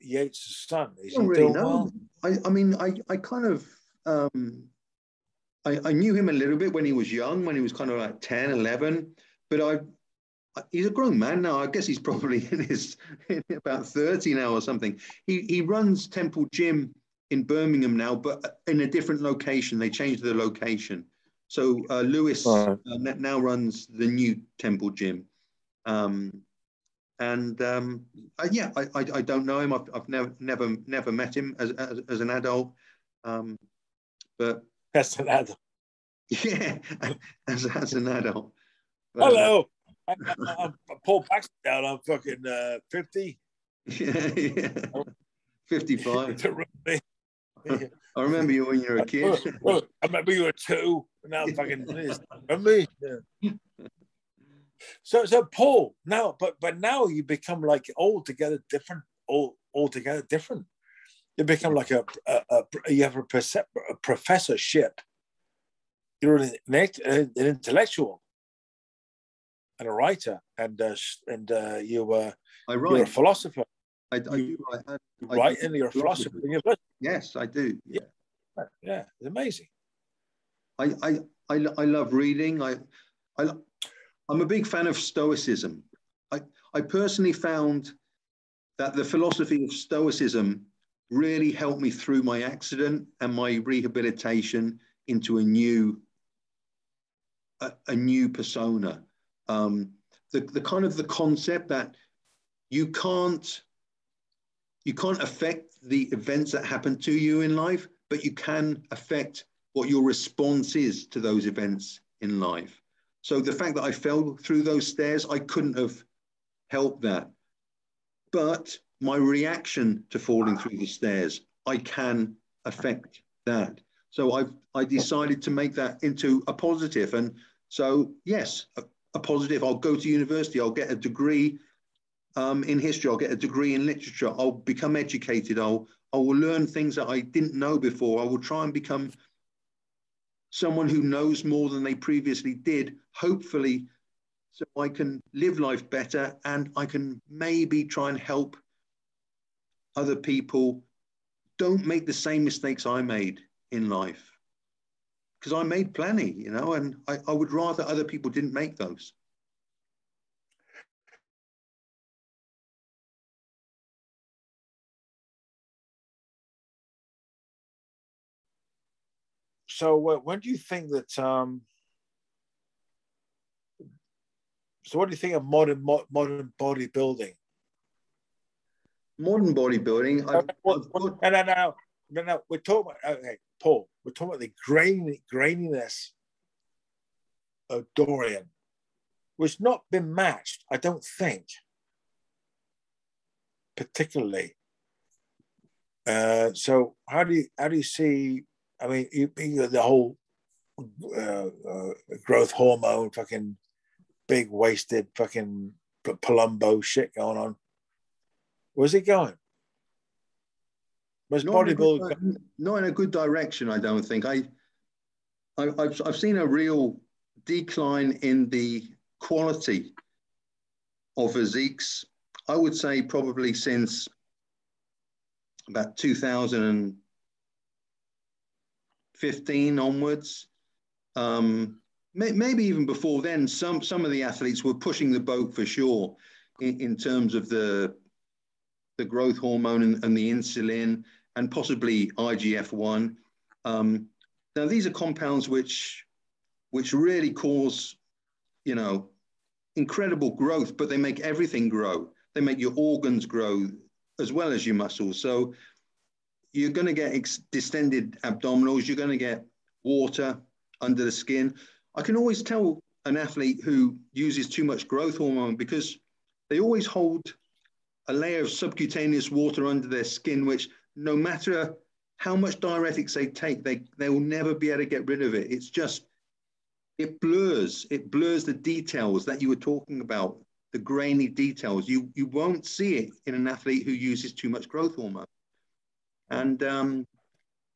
Yates' son? Is I don't really know. Well? I, I mean, I, I kind of, um, I, I knew him a little bit when he was young, when he was kind of like 10, 11, but I, he's a grown man now. I guess he's probably in his in about 30 now or something. He, he runs Temple Gym in Birmingham now, but in a different location. They changed the location. So uh, Lewis right. uh, now runs the new Temple Gym. Um, and um, yeah, I, I, I, don't know him. I've, I've never never never met him as as, as an adult. Um, but as an adult, yeah, as as an adult. But, Hello, I, am Paul Baxter. I'm fucking uh, fifty. Yeah, yeah. fifty-five. I remember you when you were a kid. I remember you were two. Now fucking remember me. Yeah. So, so Paul, now, but but now you become like altogether different, all altogether different. You become like a, a, a you have a, a professorship. You're an, an, intellectual and a writer, and uh, and uh, you were I write. You're a philosopher. I, I you, do write. I, write, and you're a philosopher. philosopher. Yes, I do. Yeah, yeah, it's amazing. I, I, I, I love reading. I, I, I'm a big fan of Stoicism. I, I personally found that the philosophy of Stoicism really helped me through my accident and my rehabilitation into a new a, a new persona. Um, the, the kind of the concept that you can't you can't affect the events that happen to you in life, but you can affect what your response is to those events in life. So the fact that I fell through those stairs, I couldn't have helped that. But my reaction to falling through the stairs, I can affect that. So I've I decided to make that into a positive. And so yes, a, positive. I'll go to university. I'll get a degree um, in history. I'll get a degree in literature. I'll become educated. I'll I will learn things that I didn't know before. I will try and become someone who knows more than they previously did, hopefully, so I can live life better and I can maybe try and help other people. Don't make the same mistakes I made in life. Because I made plenty, you know, and I, I would rather other people didn't make those. so uh, when do you think that? Um, so what do you think of modern mo- modern bodybuilding? Modern bodybuilding. I've, no, no, no, no, no. We're talking about okay, Paul. We're talking about the grain graininess of Dorian, which not been matched. I don't think, particularly. Uh, so how do you how do you see I mean, you, you the whole uh, uh, growth hormone, fucking big wasted fucking Palumbo shit going on. Where's it going? Where's bodybuilding? Not in a good direction, I don't think. I, I I've, I've seen a real decline in the quality of physiques. I would say probably since about 2015 onwards. Um, may, maybe even before then, some some of the athletes were pushing the boat for sure in, in terms of the the growth hormone and, and the insulin and possibly IGF-1. Um, now, these are compounds which which really cause, you know, incredible growth, but they make everything grow. They make your organs grow as well as your muscles. So you're going to get distended abdominals. You're going to get water under the skin. I can always tell an athlete who uses too much growth hormone because they always hold a layer of subcutaneous water under their skin, which no matter how much diuretics they take, they, they will never be able to get rid of it. It's just, it blurs, it blurs the details that you were talking about, the grainy details. You, you won't see it in an athlete who uses too much growth hormone. And um,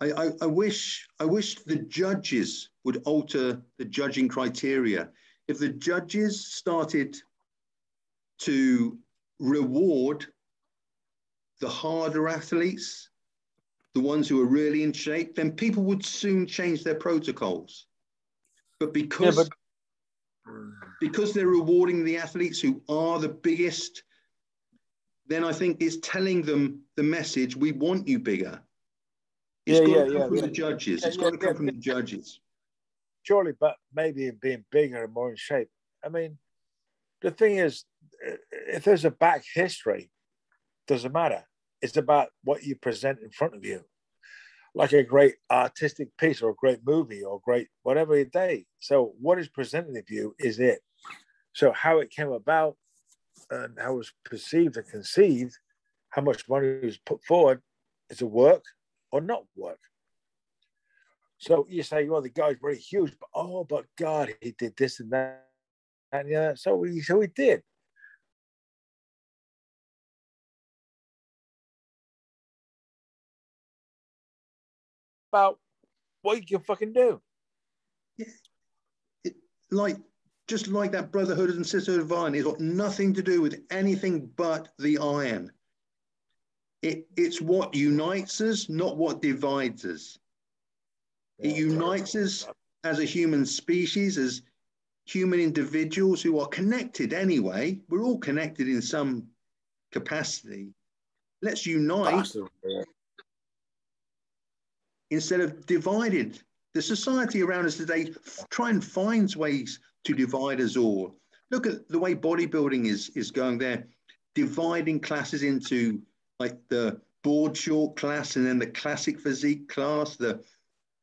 I, I, I, wish, I wish the judges would alter the judging criteria. If the judges started to reward the harder athletes, the ones who are really in shape, then people would soon change their protocols. But because yeah, but... because they're rewarding the athletes who are the biggest, then I think it's telling them the message: we want you bigger. It's yeah, got yeah, to come yeah. from the judges. It's got to come from the judges. Surely, but maybe in being bigger and more in shape. I mean, the thing is, if there's a back history, doesn't matter. It's about what you present in front of you, like a great artistic piece or a great movie or great whatever day. So what is presented of you is it. So how it came about and how it was perceived and conceived, how much money was put forward, is it work or not work? So you say, well, the guy's very huge, but oh, but God, he did this and that. And yeah, so we so he did. About what you can fucking do. Yeah. It, like just like that brotherhood and sisterhood of iron, it's got nothing to do with anything but the iron. It, it's what unites us, not what divides us. It unites us as a human species, as human individuals who are connected anyway. We're all connected in some capacity. Let's unite instead of divided. The society around us today try and finds ways to divide us all. Look at the way bodybuilding is is going there, dividing classes into like the board short class and then the classic physique class, the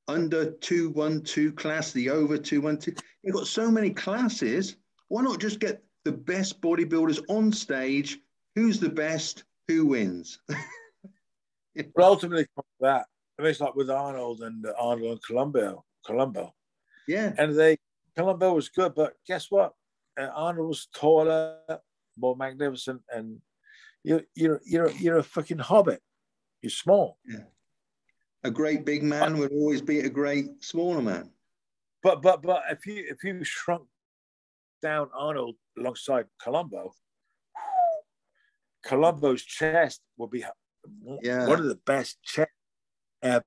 under 212 class, the over 212. You've got so many classes. Why not just get the best bodybuilders on stage? Who's the best? Who wins? ultimately, that it's like with Arnold and uh, Arnold and Columbu. Columbu. Yeah. And they Columbu was good, but guess what? Uh, Arnold was taller, more magnificent, and you're you're you're you're a fucking hobbit. You're small. Yeah. A great big man would always be a great smaller man. But but but if you if you shrunk down Arnold alongside Columbu, Columbu's chest would be yeah. one of the best chests uh,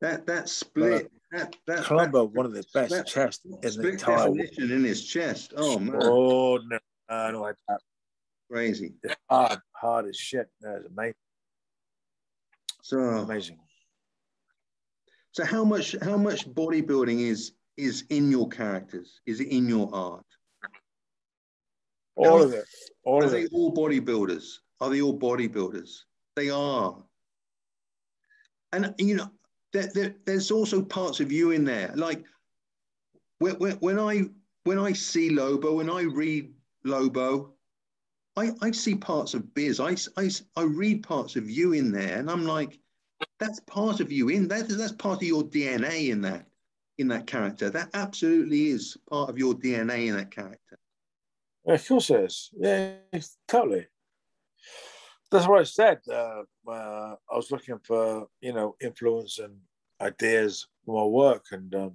that that split. that, that, Columbu, that, one of the best that, chests in the entire definition in his chest. Oh man. Oh no, I don't like that. Crazy. It's hard, hard as shit. That's amazing. So amazing. So how much how much bodybuilding is is in your characters? Is it in your art? All of it. All are of they it. all bodybuilders? Are they all bodybuilders? They are and you know, there, there, there's also parts of you in there. Like when, when I when I see Lobo, when I read Lobo, I, I see parts of Biz. I, I, I read parts of you in there, and I'm like, that's part of you in that. That's part of your DNA in that in that character. That absolutely is part of your DNA in that character. Of course it is. Yeah, totally that's what I said. Uh, uh, I was looking for you know influence and ideas for my work, and um,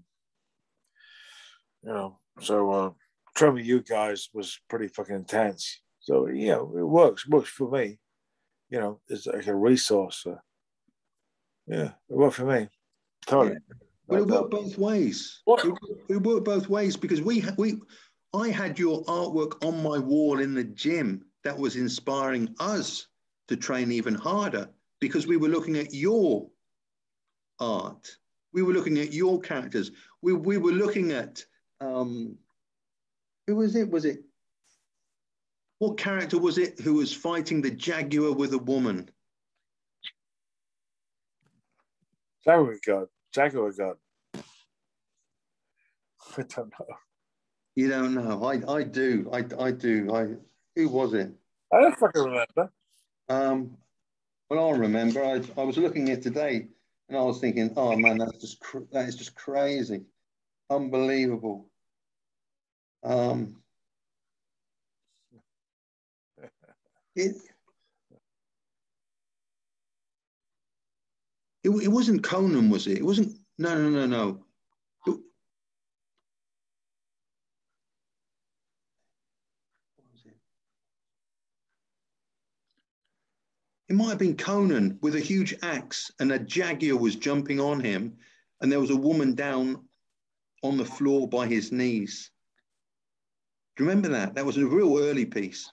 you know, so uh, you guys was pretty fucking intense. So you know, it works works for me. you know, it's like a resource. Uh, yeah, it worked for me. Totally. Yeah. But it worked both ways. It, it, worked both ways because we we I had your artwork on my wall in the gym that was inspiring us to train even harder because we were looking at your art. We were looking at your characters. We, we were looking at um, who was it? Was it what character was it who was fighting the jaguar with a woman? Jaguar God. Jaguar God. I don't know. You don't know. I, I do. I, I do. I who was it? I don't fucking remember. Um, well, I'll remember. I, I was looking at today, and I was thinking, oh man, that's just that is just crazy, unbelievable. Um, it, it, it wasn't Conan, was it? It wasn't. No, no, no, no. It might have been Conan with a huge axe and a jaguar was jumping on him and there was a woman down on the floor by his knees. Do you remember that? That was a real early piece.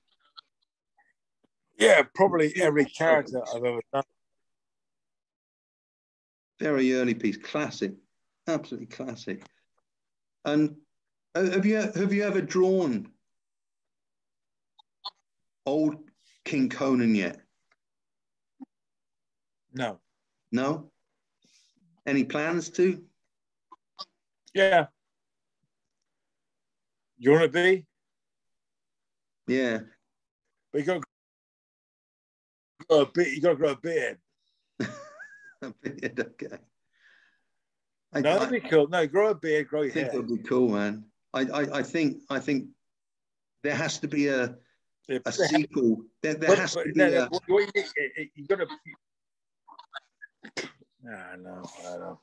Yeah, probably every character I've ever done. Very early piece, classic, absolutely classic. And uh, have you have you ever drawn old King Conan yet? No. No? Any plans to? Yeah. You want to be? Yeah. But you got to grow a beard. You got to grow a beard. a beard, okay. I, no, that'd be cool. No, grow a beard, grow your I think hair. That'd be cool, man. I, I, I think, I think there has to be a, a sequel. There, there has to be no, a. you, you got to I know, I know.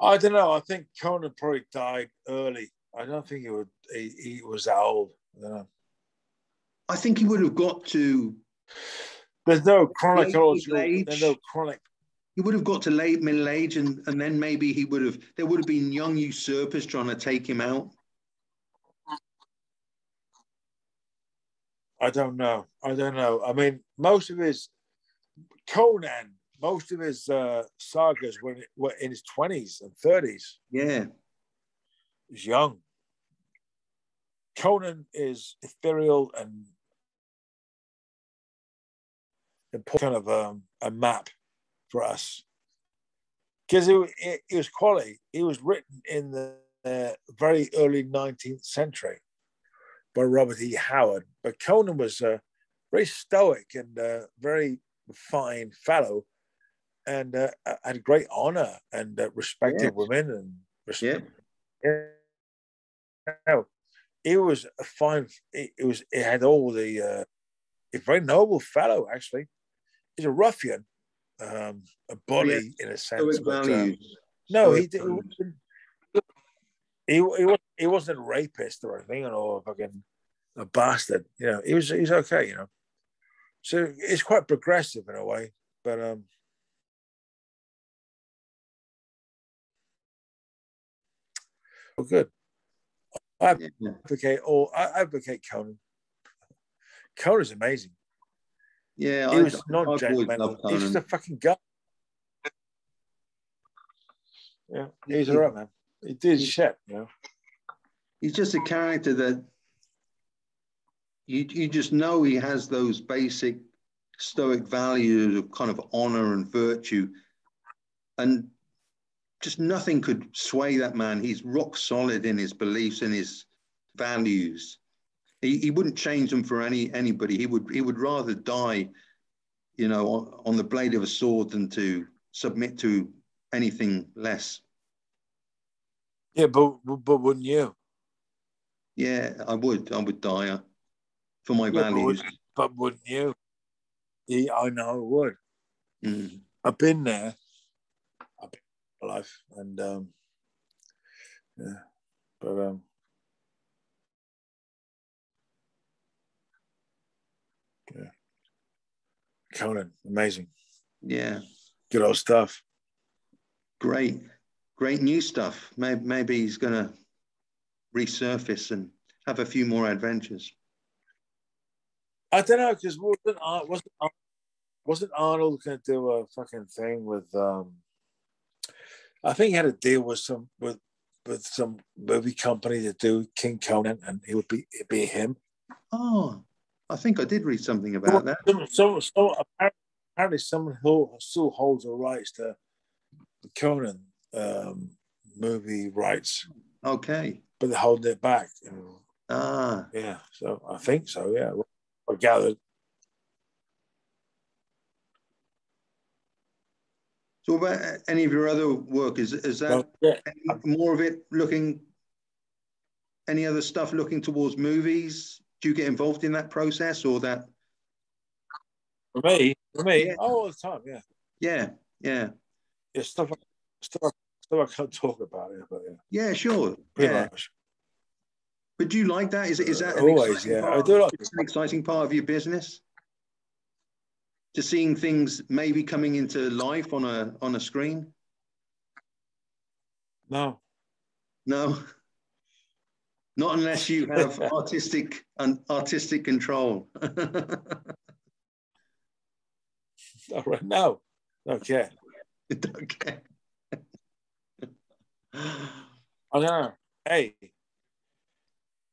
I don't know. I think Conan probably died early. I don't think he would. He, he was that old. I, I think he would have got to. There's no chronological. There's no chronic. He would have got to late middle age, and, and then maybe he would have. There would have been young usurpers trying to take him out. I don't know. I don't know. I mean, most of his Conan most of his uh, sagas were, were in his 20s and 30s. Yeah. He's young. Conan is ethereal and kind of um, a map for us because it, it, it, was quality. It was written in the uh, very early 19th century by Robert E. Howard. But Conan was a very stoic and uh, very fine fellow and uh, had great honor and uh, respected women and respect. Yeah. yeah. It was a fine. It, it, was. It had all the. Uh, a very noble fellow, actually. He's a ruffian, um, a bully yeah. in a sense. But, um, no, he, he, he, he, he wasn't a rapist or anything, or fucking a bastard. You know, he was. He's okay. You know, so it's quite progressive in a way, but um, Oh, good. I advocate or I advocate Conan. Conan is amazing. Yeah, he I, was not judgmental. He's just a fucking guy. Yeah, he's all right, man. He did shit, you know. He's just a character that you you just know he has those basic stoic values of kind of honor and virtue, and just nothing could sway that man. He's rock solid in his beliefs and his values. He, he wouldn't change them for any anybody. He would he would rather die, you know, on, on the blade of a sword than to submit to anything less. Yeah, but but wouldn't you? Yeah, I would. I would die uh, for my yeah, values. But, but, wouldn't you? Yeah, I know I would. Mm. I've been there life. And um, yeah, but um, yeah. Conan, amazing. Yeah. Good old stuff. Great, great new stuff. Maybe, maybe he's going to resurface and have a few more adventures. I don't know because wasn't wasn't wasn't Arnold to do a fucking thing with? um I think he had a deal with some with with some movie company to do King Conan, and he would be it'd be him. Oh, I think I did read something about that. So, so, apparently, someone who still holds the rights to the Conan um, movie rights. Okay, but they're holding it back. Ah, yeah. So I think so. Yeah, I gathered. So, about any of your other work is is that well, yeah. more of it looking? Any other stuff looking towards movies? Do you get involved in that process or that? For me, for me, yeah. oh, all the time, yeah. Yeah, yeah. Yeah, stuff, stuff, stuff I can't talk about. Yeah, but yeah. Yeah, sure. Pretty yeah. much. But do you like that? Is, is that always? Yeah, I do like. It's an exciting part of your business. To seeing things maybe coming into life on a on a screen. No. No. Not unless you have artistic and artistic control. All right. No. Okay. okay. I know. Hey,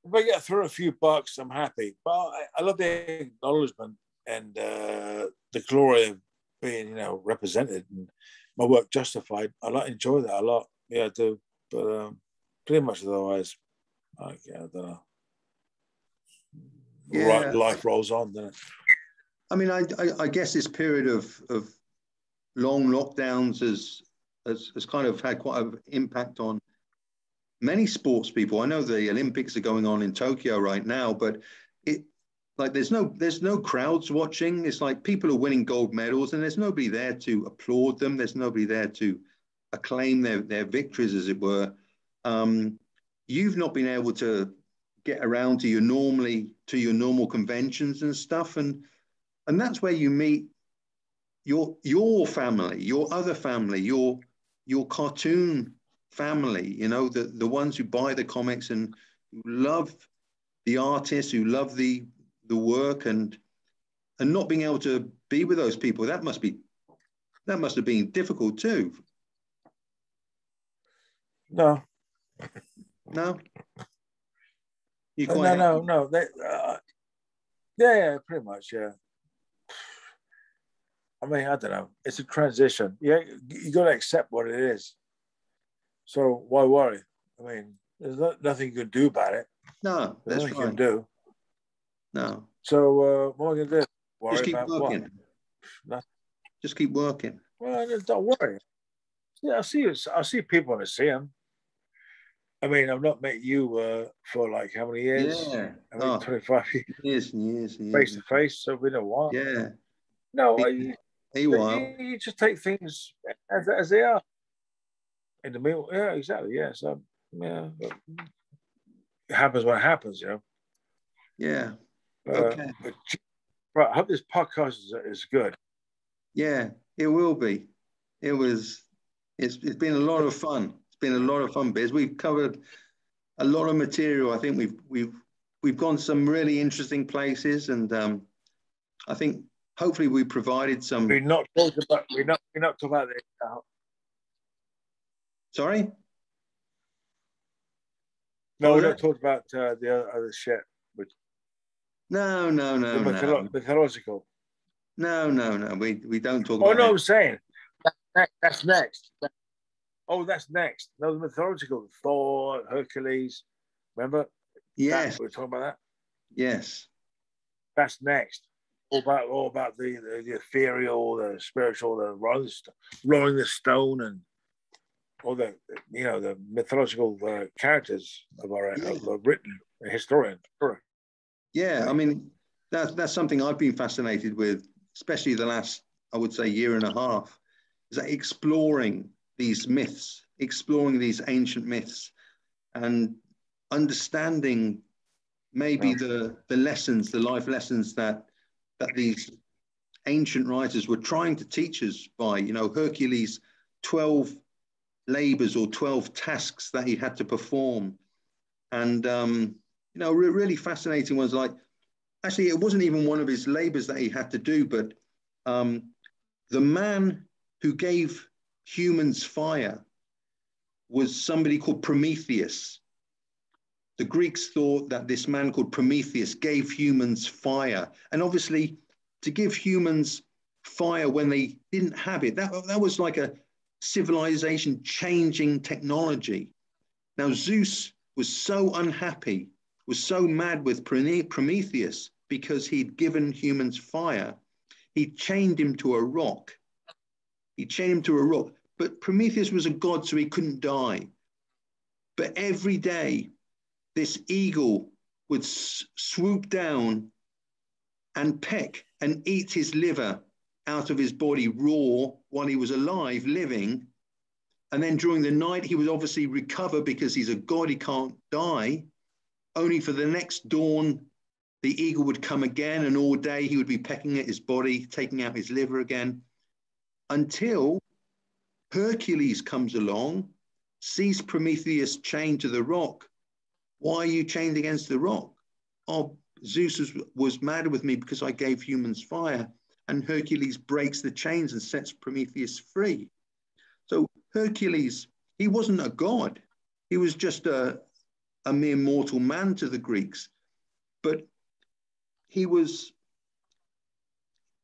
if I get through a few bucks, I'm happy. But I, I love the acknowledgement and uh, the glory of being, you know, represented and my work justified. I like enjoy that a lot. Yeah, I do. But um, pretty much otherwise, I, yeah, I don't know. Yeah. Right, life rolls on, doesn't it? I mean, I, I, I guess this period of of long lockdowns has, has has kind of had quite an impact on many sports people. I know the Olympics are going on in Tokyo right now, but like there's no there's no crowds watching. It's like people are winning gold medals, and there's nobody there to applaud them. There's nobody there to acclaim their their victories, as it were. Um, you've not been able to get around to your normally to your normal conventions and stuff, and and that's where you meet your your family, your other family, your your cartoon family, you know, the, the ones who buy the comics and who love the artists, who love the the work and and not being able to be with those people, that must be that must have been difficult too. No. No. You no, no, no. They, uh, yeah, yeah, pretty much, yeah. I mean, I don't know. It's a transition. Yeah, you got to accept what it is. So why worry? I mean, there's not, nothing you can do about it. No, there's nothing you can do. No. So uh, what am I going to do? Worry Just keep working. What? Just keep working. Well, don't worry. Yeah, I see. I see people when I see them. I mean, I've not met you uh, for like how many years? Yeah, I mean, oh, 25 years. Years and years, years. Face to face, so been a while. Yeah. No, I, a while. You, you, just take things as, as they are in the middle. Yeah, exactly. Yeah. So yeah, it happens when it happens. You know. Yeah. Uh, okay. But, but I hope this podcast is, is good. Yeah, it will be. It was. It's it's been a lot of fun. It's been a lot of fun, Biz. We've covered a lot of material. I think we've we've we've gone some really interesting places, and um, I think hopefully we provided some. We're not talking about. We're not. We're not talking about the Sorry? No, we're not talking about uh, the other, other shit. No, no, no, the no. Mythological. No, no, no. We we don't talk. Oh about no, it. I'm saying that, that's next. Oh, that's next. No, the mythological Thor, Hercules. Remember? Yes. That, we're talking about that. Yes. That's next. All about all about the the, the ethereal, the spiritual, the rolling, rolling the stone, and all the you know the mythological uh, characters of our yeah. of written historian. Yeah, I mean that's that's something I've been fascinated with, especially the last I would say year and a half, is that exploring these myths, exploring these ancient myths, and understanding maybe the the lessons, the life lessons that that these ancient writers were trying to teach us by, you know, Hercules' 12 labors or 12 tasks that he had to perform. And, um, you know, re- really fascinating ones like, actually, it wasn't even one of his labors that he had to do, but um, the man who gave humans fire was somebody called Prometheus. The Greeks thought that this man called Prometheus gave humans fire. And obviously, to give humans fire when they didn't have it, that, that was like a civilization changing technology. Now, Zeus was so unhappy, was so mad with Prometheus because he'd given humans fire, he chained him to a rock. He chained him to a rock. But Prometheus was a god, so he couldn't die. But every day, this eagle would swoop down and peck and eat his liver out of his body raw while he was alive, living. And then during the night, he would obviously recover because he's a god, he can't die. Only for the next dawn, the eagle would come again, and all day he would be pecking at his body, taking out his liver again, until Hercules comes along, sees Prometheus chained to the rock. Why are you chained against the rock? Oh, Zeus was, was mad with me because I gave humans fire. And Hercules breaks the chains and sets Prometheus free. So Hercules, he wasn't a god. He was just a, a mere mortal man to the Greeks. But he was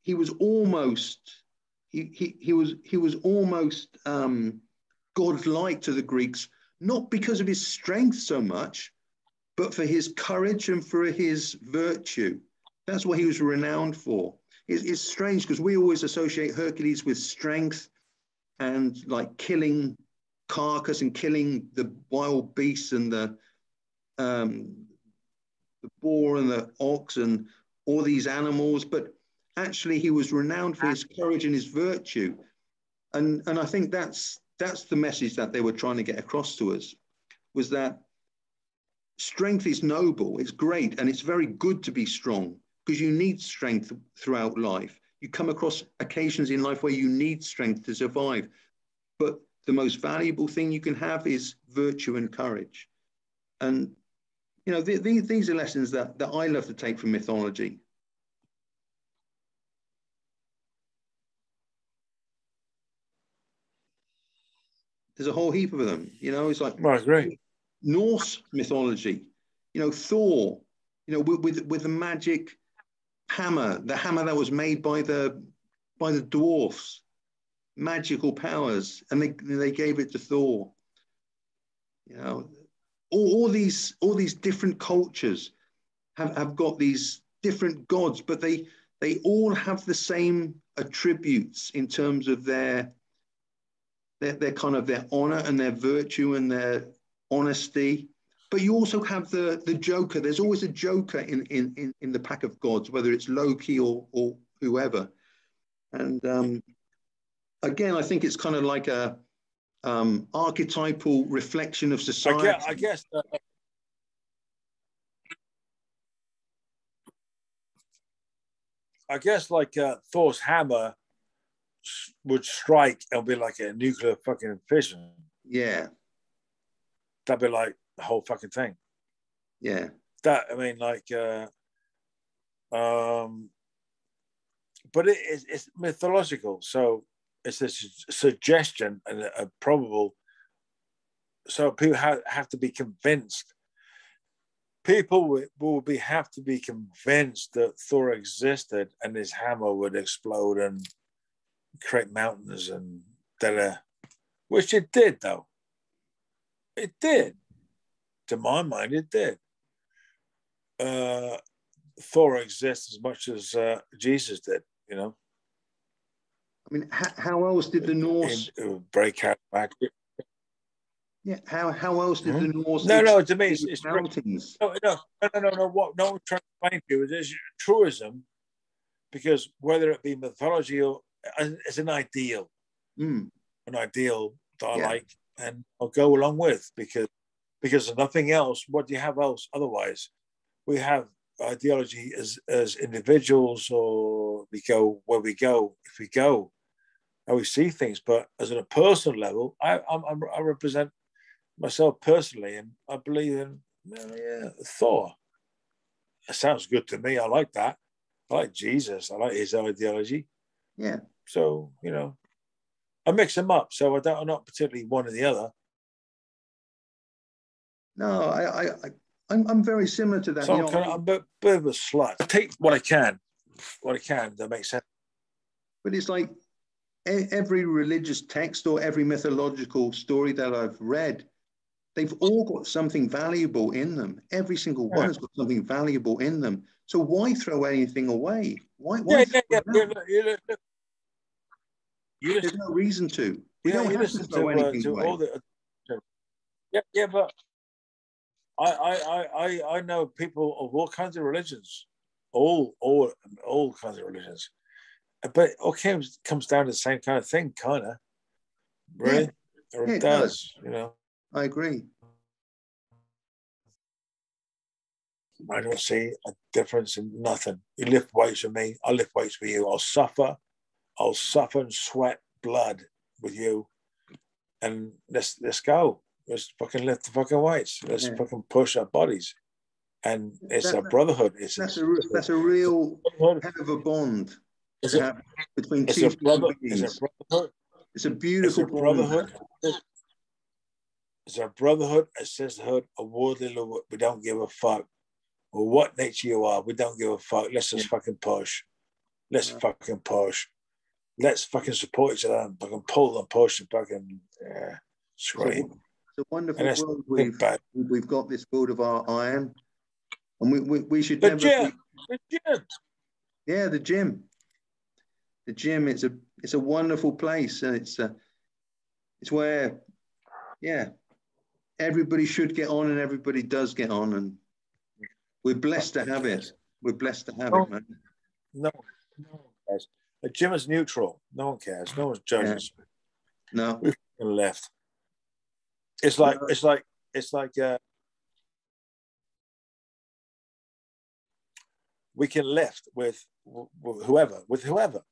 he was almost he, he, he was he was almost um, godlike to the Greeks, not because of his strength so much, but for his courage and for his virtue. That's what he was renowned for. It's, it's strange because we always associate Hercules with strength and like killing carcass and killing the wild beasts and the um, the boar and the ox and all these animals, but actually he was renowned for his courage and his virtue. And, and I think that's, that's the message that they were trying to get across to us, was that strength is noble, it's great, and it's very good to be strong because you need strength throughout life. You come across occasions in life where you need strength to survive. But the most valuable thing you can have is virtue and courage. And, you know, th- th- these are lessons that, that I love to take from mythology. There's a whole heap of them. You know, it's like I agree. Norse mythology. You know, Thor. You know, with, with with the magic hammer, the hammer that was made by the by the dwarfs, magical powers, and they they gave it to Thor. You know, all, all these all these different cultures have, have got these different gods, but they they all have the same attributes in terms of their their, their kind of their honor and their virtue and their honesty. But you also have the the Joker. There's always a Joker in in in, in the pack of gods, whether it's Loki or or whoever. And um, again, I think it's kind of like a um, archetypal reflection of society. I guess. I guess uh, I guess like uh, Thor's hammer would strike, it'll be like a nuclear fucking fission. Yeah. That'd be like the whole fucking thing. Yeah. That I mean, like, uh, um, but it, it's, it's mythological, so it's a suggestion and a, probable. So people have, have to be convinced. People will, be have to be convinced that Thor existed and his hammer would explode and create mountains and that, which it did though. It did. To my mind, it did. Uh, Thor exists as much as uh, Jesus did, you know. I mean, how, how else did the Norse break out back? Yeah, how how else did the Norse? No, no, to me, it's, it's mountains. No, no, no, no, no. What no, I'm trying to explain to you is truism, because whether it be mythology or as an ideal, mm. an ideal that I like, and I'll go along with because because of nothing else. What do you have else otherwise? We have ideology as as individuals or we go where we go if we go how we see things but as on a personal level i I'm, i represent myself personally and i believe in yeah, thor that sounds good to me i like that i like jesus i like his ideology yeah so you know i mix them up so i don't i'm not particularly one or the other no i i, I'm, I'm very similar to that. So you know, I'm a bit, bit of a slut. I take what I can, what I can. That makes sense. But it's like every religious text or every mythological story that I've read, they've all got something valuable in them. Every single one has got something valuable in them. So why throw anything away? Why? why yeah, yeah, yeah, yeah, yeah, There's no reason to. We don't have to throw to, anything uh, to away. All the, yeah, yeah, but I, I, I, I know people of all kinds of religions, all, all, all kinds of religions, but it all comes down to the same kind of thing, kind of. Really, yeah. or it, it does, does, you know. I agree. I don't see a difference in nothing. You lift weights with me, I lift weights with you. I'll suffer, I'll suffer and sweat blood with you, and let's let's go. Let's fucking lift the fucking weights. Let's yeah. fucking push our bodies. And it's that, a brotherhood. It's that's a, a that's a real kind of a bond is it, between two a brother, It's a brotherhood. It's a beautiful it's a brotherhood. It's a brotherhood, a sisterhood, a worldly love. We don't give a fuck. Well, what nature you are, we don't give a fuck. Let's just yeah. fucking push. Let's yeah. fucking push. Let's fucking support each other and fucking pull and push and fucking yeah, scream. So, a wonderful world we've, we've got this world of our iron. And we, we, we should the never gym. Be, the gym. Yeah, the gym. The gym, it's a it's a wonderful place. And it's a, it's where, yeah, everybody should get on and everybody does get on. And we're blessed to have it. We're blessed to have no, it, man. No, no one cares. The gym is neutral. No one cares. No one judges. Yeah. No. We've left. It's like it's like it's like uh, we can lift with, with whoever, with whoever,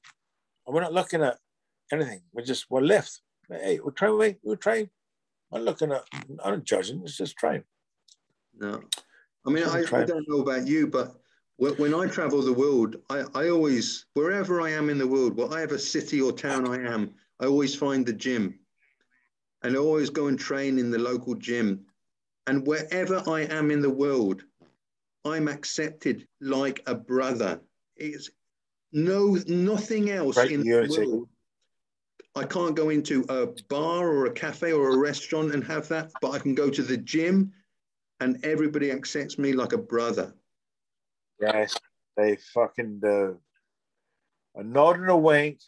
we're not looking at anything. We're just we're left. Hey, we're trying. We we're trying. I'm looking at. I'm not judging. It's just train. No, I mean I, I don't know about you, but when I travel the world, I, I always, wherever I am in the world, whatever city or town I am, I always find the gym and I always go and train in the local gym. And wherever I am in the world, I'm accepted like a brother. It's no nothing else Great in unity. the world. I can't go into a bar or a cafe or a restaurant and have that, but I can go to the gym and everybody accepts me like a brother. Yes, they fucking do. A nod and a wink.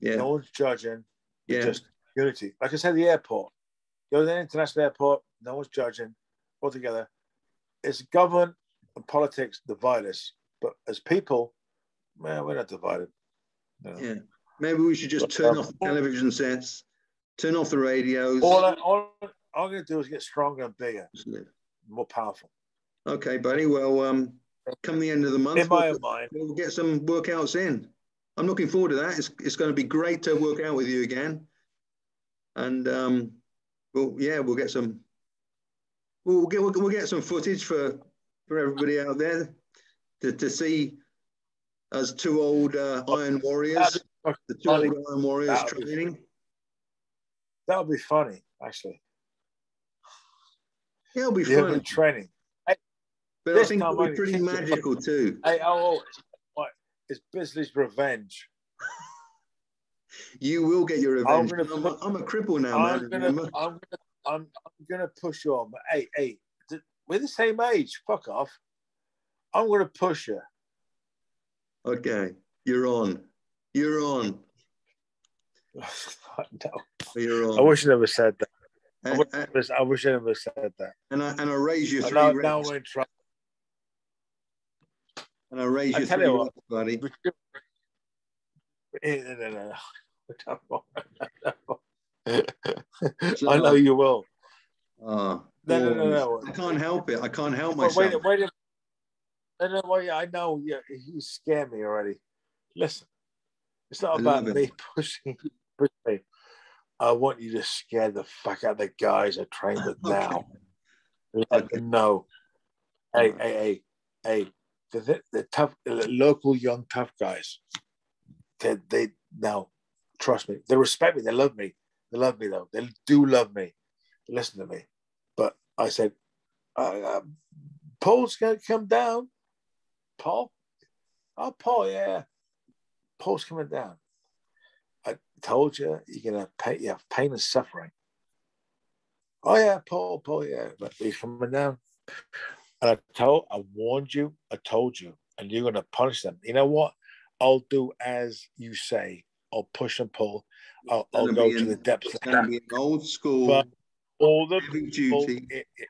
Yeah. No one's judging. Yeah. Just unity. Like I said, the airport. Go to the international airport, no one's judging, all together. It's government and politics divide us, but as people, man, we're not divided. No. Yeah. Maybe we should just turn off the television sets, turn off the radios. All, I, all I'm going to do is get stronger and bigger, more powerful. Okay, buddy. Well, um, come the end of the month, in my we'll, mind. we'll get some workouts in. I'm looking forward to that. It's, it's going to be great to work out with you again and um, well, yeah, we'll get some. We'll get we'll, get some footage for for everybody out there to, to see as two old uh, Iron Warriors, the two old Iron Warriors that training. that would be funny, actually. Yeah, it'll be funny. Training. Hey, but I think it'll be pretty magical too. Hey, oh, oh it's business revenge you will get your revenge. I'm, I'm, a, I'm a cripple now, I'm man. Gonna, I'm, gonna, I'm, I'm gonna push you on. But hey, hey, we're the same age. Fuck off. I'm gonna push you. Okay, you're on. You're on. no. You're on. I wish I never said that. And, I, wish, and, I wish I never said that. And I and I raise you three. Now, now we're in trouble. And I raise you three, you what, buddy. No, no, no. I know you will. Uh, no, no, no, no. I can't help it. I can't help myself. Wait, wait, I know. Well, yeah, I know. Yeah, you scare me already. Listen, it's not about me pushing, pushing. I want you to scare the fuck out of the guys I train with now. Like, okay. No. Hey, hey, hey, hey. The, the, the tough, the local young tough guys. They, they now trust me. They respect me. They love me. They love me though. They do love me. They listen to me. But I said, uh, uh, Paul's gonna come down. Paul? Oh, Paul, yeah. Paul's coming down. I told you you're gonna pay you have pain and suffering. Oh yeah, Paul, Paul, yeah, but he's coming down. And I told I warned you, I told you, and you're gonna punish them. You know what? I'll do as you say. I'll push and pull. I'll, I'll go to the depths. It's going to be an old school, but all the heavy duty, it, it,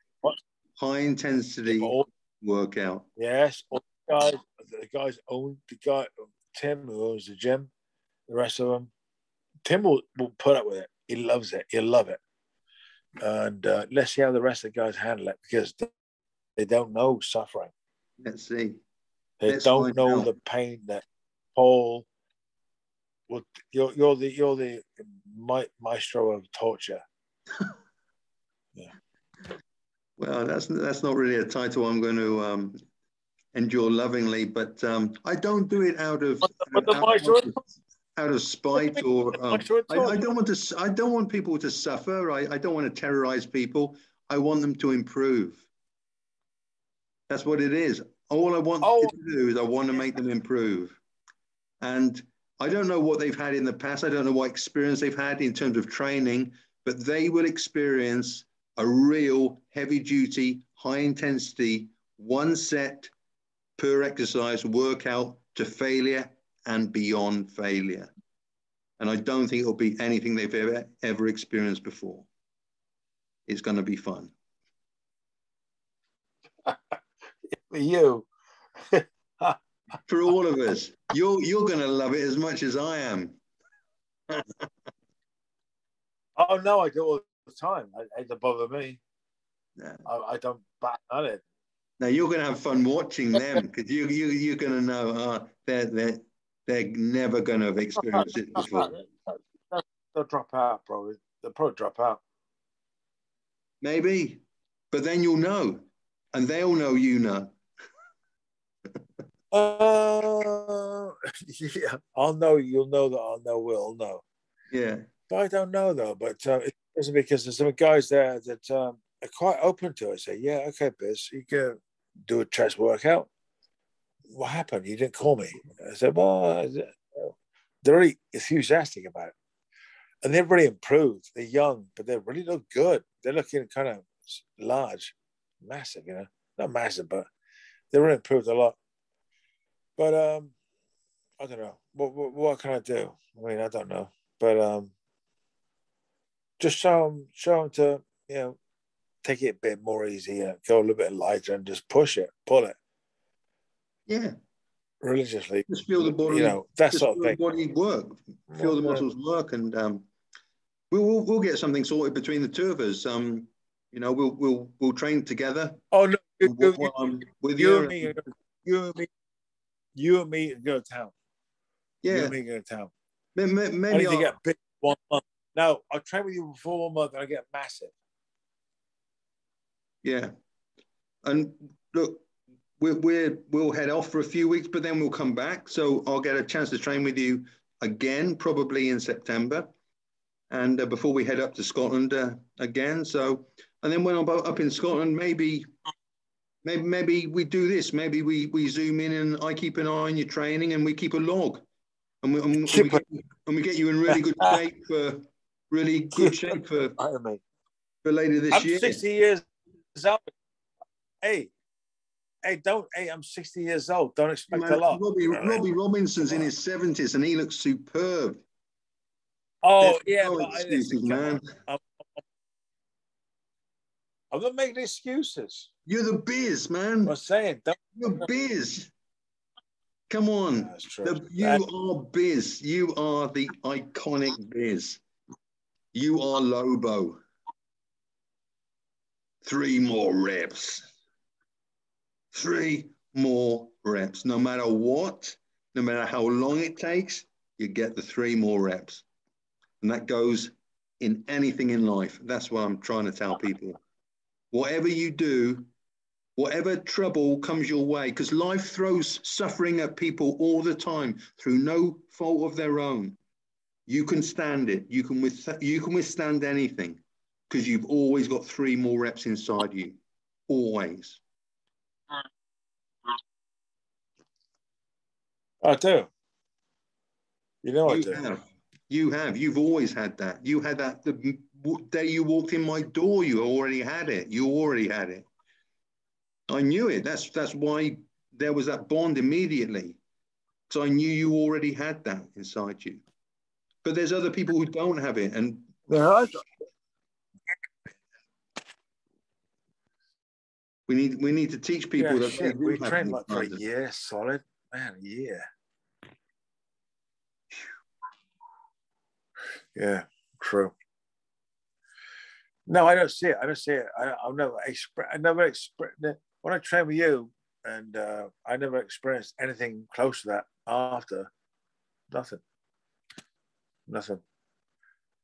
high intensity all, workout. Yes, all the guys, the guys own the guy Tim who owns the gym. The rest of them, Tim will, will put up with it. He loves it. He'll love it. And uh, let's see how the rest of the guys handle it because they, they don't know suffering. Let's see. They let's don't know out. the pain that Paul. Well, you're you're the you're the maestro of torture. yeah. Well, that's that's not really a title I'm going to um, endure lovingly, but um, I don't do it out of, out, out, out, of spite or um, I, I, don't want to. I don't want people to suffer. I, I don't want to terrorize people. I want them to improve. That's what it is. All I want oh. to do is I want to make them improve. And I don't know what they've had in the past. I don't know what experience they've had in terms of training, but they will experience a real heavy duty, high intensity, one set per exercise workout to failure and beyond failure. And I don't think it'll be anything they've ever, ever experienced before. It's going to be fun. For you. For all of us. You're, you're going to love it as much as I am. oh, no, I do all the time. It doesn't bother me. Yeah. I, I don't bat at it. Now you're going to have fun watching them because you you you're going to know uh, they're they're they're never going to have experienced it before. They'll drop out, probably. They'll probably drop out. Maybe, but then you'll know, and they'll know you know. uh, yeah, I'll know. You'll know that I'll know. We'll know. Yeah, but I don't know though. But uh, it's because there's some guys there that um, are quite open to it. Say, yeah, okay, Biz, you can do a chest workout. What happened? You didn't call me. I said, well, they're really enthusiastic about it. And they've really improved. They're young, but they really look good. They're looking kind of large, massive, you know, not massive, but they really improved a lot. But um, I don't know. What, what, what can I do? I mean, I don't know. But um, just show them, show them to, you know, take it a bit more easy and go a little bit lighter and just push it, pull it. Yeah. Religiously. Just feel the body. You know, that sort of thing. body work. Feel the muscles work and um, we'll, we'll, we'll get something sorted between the two of us. Um, you know, we'll we'll we'll train together. Oh no, you, you, you, with you, and me, you and me, you and me go to town. Yeah, you and me go to town. Maybe, maybe I need to get big one month. No, I'll train with you for one month and I get massive. Yeah. And look, we're, we're, we'll head off for a few weeks, but then we'll come back. So I'll get a chance to train with you again, probably in September. And uh, before we head up to Scotland uh, again. So, and then when I'm up in Scotland, maybe, maybe, maybe we do this. Maybe we, we zoom in and I keep an eye on your training and we keep a log. And we, and we, get, and we get you in really good shape for really good shape for, for later this I'm year. 60 years old. Hey, hey, don't. Hey, I'm 60 years old. Don't expect Man, a lot. Robbie, Robbie Robinson's in his 70s and he looks superb. Oh There's yeah, no excuses, man. I'm, I'm not making excuses. You're the biz, man. I'm saying. Don't... You're biz. Come on. that's The, you that... are biz. You are the iconic biz. You are Lobo. Three more reps. Three more reps. No matter what, no matter how long it takes, you get the three more reps. And that goes in anything in life. That's what I'm trying to tell people. Whatever you do, whatever trouble comes your way, because life throws suffering at people all the time through no fault of their own. You can stand it. You can with, you can withstand anything because you've always got three more reps inside you. Always. I do. You know you I do. Have. You have. You've always had that. You had that the day you walked in my door. You already had it. You already had it. I knew it. That's that's why there was that bond immediately, because I knew you already had that inside you. But there's other people who don't have it, and Yeah, we need we need to teach people yeah, that shit, we trained like for a year solid. Man, a year. Yeah, true. No, I don't see it. I don't see it. I, I've never express. I never express when I train with you, and uh, I never experienced anything close to that after. Nothing. Nothing.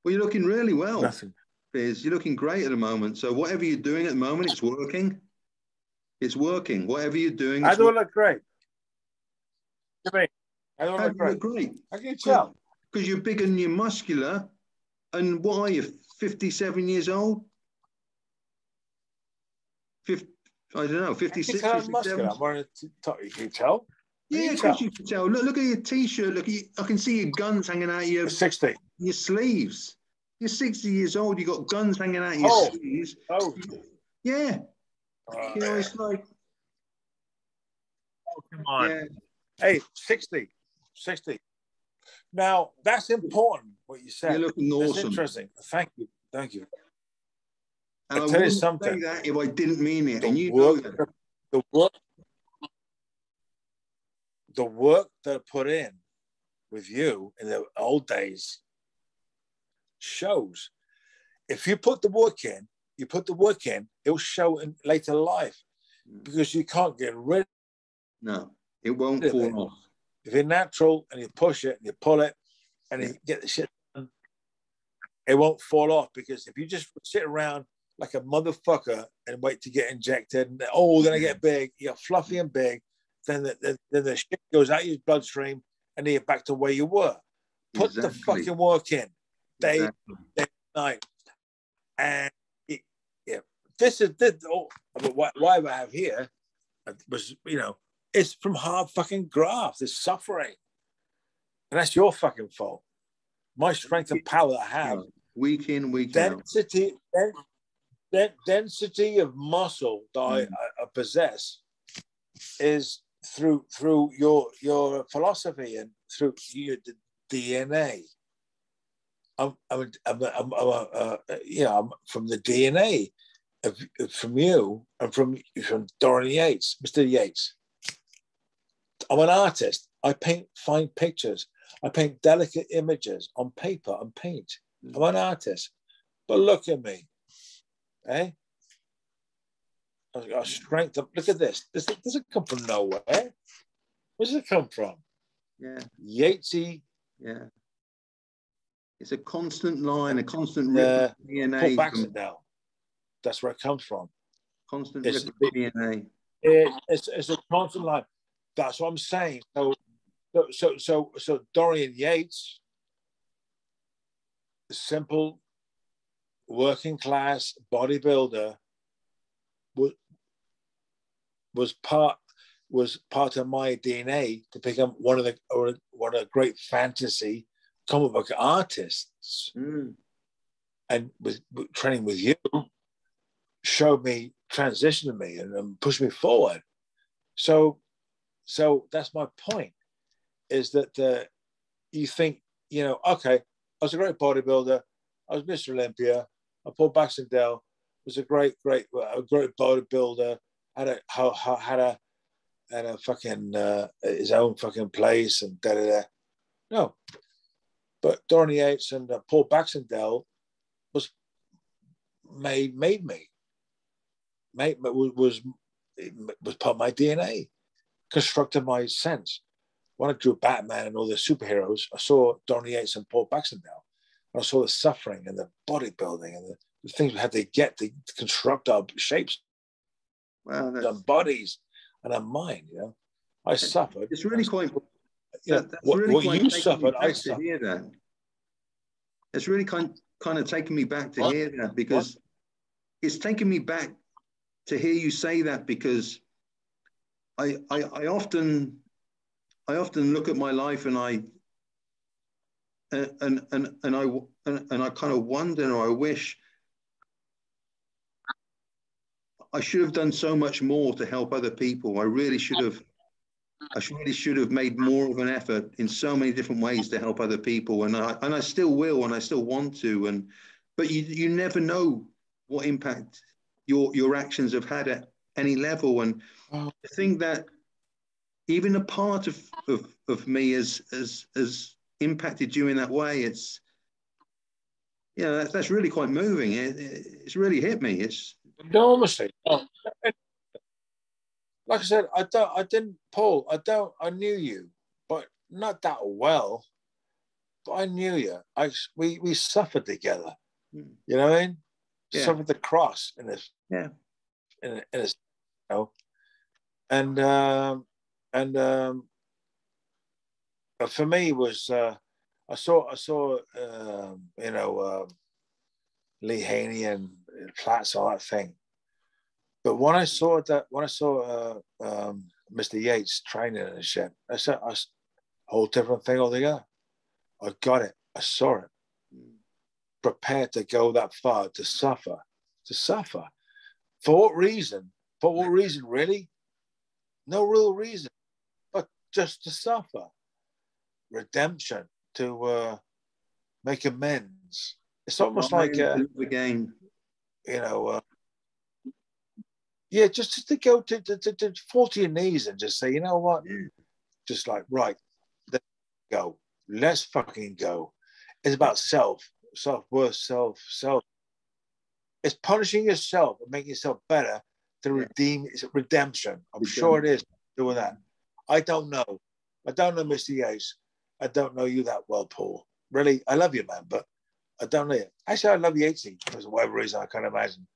Well, you're looking really well, Nothing. Piers. You're looking great at the moment. So whatever you're doing at the moment, it's working. It's working. Whatever you're doing, I don't look great. To me, I don't look great. look great. I can tell. Because you're big and you're muscular. And what are you, 57 years old? 50, I don't know, 56, tell I'm 57? I'm wearing a t- top. You can tell. Yeah, You of tell. course you can tell. Look, look at your t-shirt. Look, at your, I can see your guns hanging out your, Sixty. your sleeves. You're 60 years old. You got guns hanging out your Oh. sleeves. Oh, Yeah, uh, you know, it's like, oh, come on. yeah, Hey, 60. 60. Now, that's important, what you said. you're looking That's awesome. interesting. Thank you. Thank you. And I I, tell you something. say that if I didn't mean it. The And you know that. the work, the work that I put in with you in the old days shows. If you put the work in, you put the work in, it'll show in later life mm. because you can't get rid No, it won't fall off. if you're natural and you push it and you pull it and you get the shit done, it won't fall off because if you just sit around like a motherfucker and wait to get injected and oh then I get mm. big, you're fluffy and big, then the, the, then the shit goes out your bloodstream and then you're back to where you were. Put the fucking work in day Exactly. night. And yeah, this is this. Oh, but why, I have here was you know it's from hard fucking graft. It's suffering, and that's your fucking fault. My strength and power that I have, Week in, week out. density, den, den- density of muscle that I, Mm. I, I possess, is through through your your philosophy and through your d- DNA. I'm, I'm, I'm, I'm, I'm uh, uh, you know, I'm from the DNA of, from you and from from Dorian Yates, Mr. Yates. I'm an artist. I paint fine pictures. I paint delicate images on paper and paint. I'm an artist. But look at me, eh? I've got strength. Look at this. This doesn't come from nowhere. Where does it come from? Yeah, Yatesy, yeah. It's a constant line, a constant Uh, of Paul DNA. Baxendale. That's where it comes from. constant It's- DNA. It, it's, it's a constant line. That's what I'm saying. So, so, so, so, Dorian Yates, simple, working class bodybuilder, was was part was part of my DNA to become one of the or one of the great fantasy comic book artists Mm. and with, with training with you showed me transitioned me and, and pushed me forward. So so that's my point is that uh, you think you know okay i was a great bodybuilder. I was mr olympia. I paul baxendale was a great great a great bodybuilder. Had a had a had a fucking uh, his own fucking place and da da da. No. But Dorian Yates and uh, Paul Baxendale was made made me. Was was was part of my DNA. constructed my sense. When I drew Batman and all the superheroes, I saw Dorian Yates and Paul Baxendale. And I saw the suffering and the bodybuilding and the, the things we had to get to construct our shapes, Well, our bodies, and our mind. You know, I suffered. it's really quite. You know, that- what, really what quite you suffered, I suffered. hear that. It's really kind kind of taken me back to What? hear that because it's taken me back to hear you say that because I, I I often I often look at my life and I and and and, I and, and I kind of wonder or I wish I should have done so much more to help other people. I really should have I really should have made more of an effort in so many different ways to help other people, and I and I still will, and I still want to, and but you you never know what impact your your actions have had at any level, and Oh. I think that even a part of of, of me has has has impacted you in that way. It's yeah, that's, that's really quite moving. It, it, it's really hit me. It's enormously. Oh, Like I said, I don't, I didn't, Paul. I don't, I knew you, but not that well. But I knew you. I we we suffered together. Hmm. You know what I mean? Yeah. Suffered the cross in this. Yeah. In a, in a, you know, and um, and um, for me was uh, I saw I saw um, you know um, Lee Haney and Platz all that thing. But when I saw that, when I saw uh, um, Mr. Yates training and shit, I said, s- whole different thing altogether. I got it. I saw it. Prepared to go that far, to suffer, to suffer. For what reason? For what reason, really? No real reason, but just to suffer. Redemption, to uh, make amends. It's almost like, uh, the game. you know, uh, yeah, just, just to go to, to, to, to fall to your knees and just say, you know what? Yeah. Just like, right, let's go. Let's fucking go. It's about self, self worth, self, self. It's punishing yourself and making yourself better to Yeah. redeem. It's redemption. I'm Redemption. sure it is doing that. I don't know. I don't know Mr. Yates. I don't know you that well, Paul. Really, I love you, man, but I don't know you. Actually, I love Yatesy for whatever reason I can't imagine.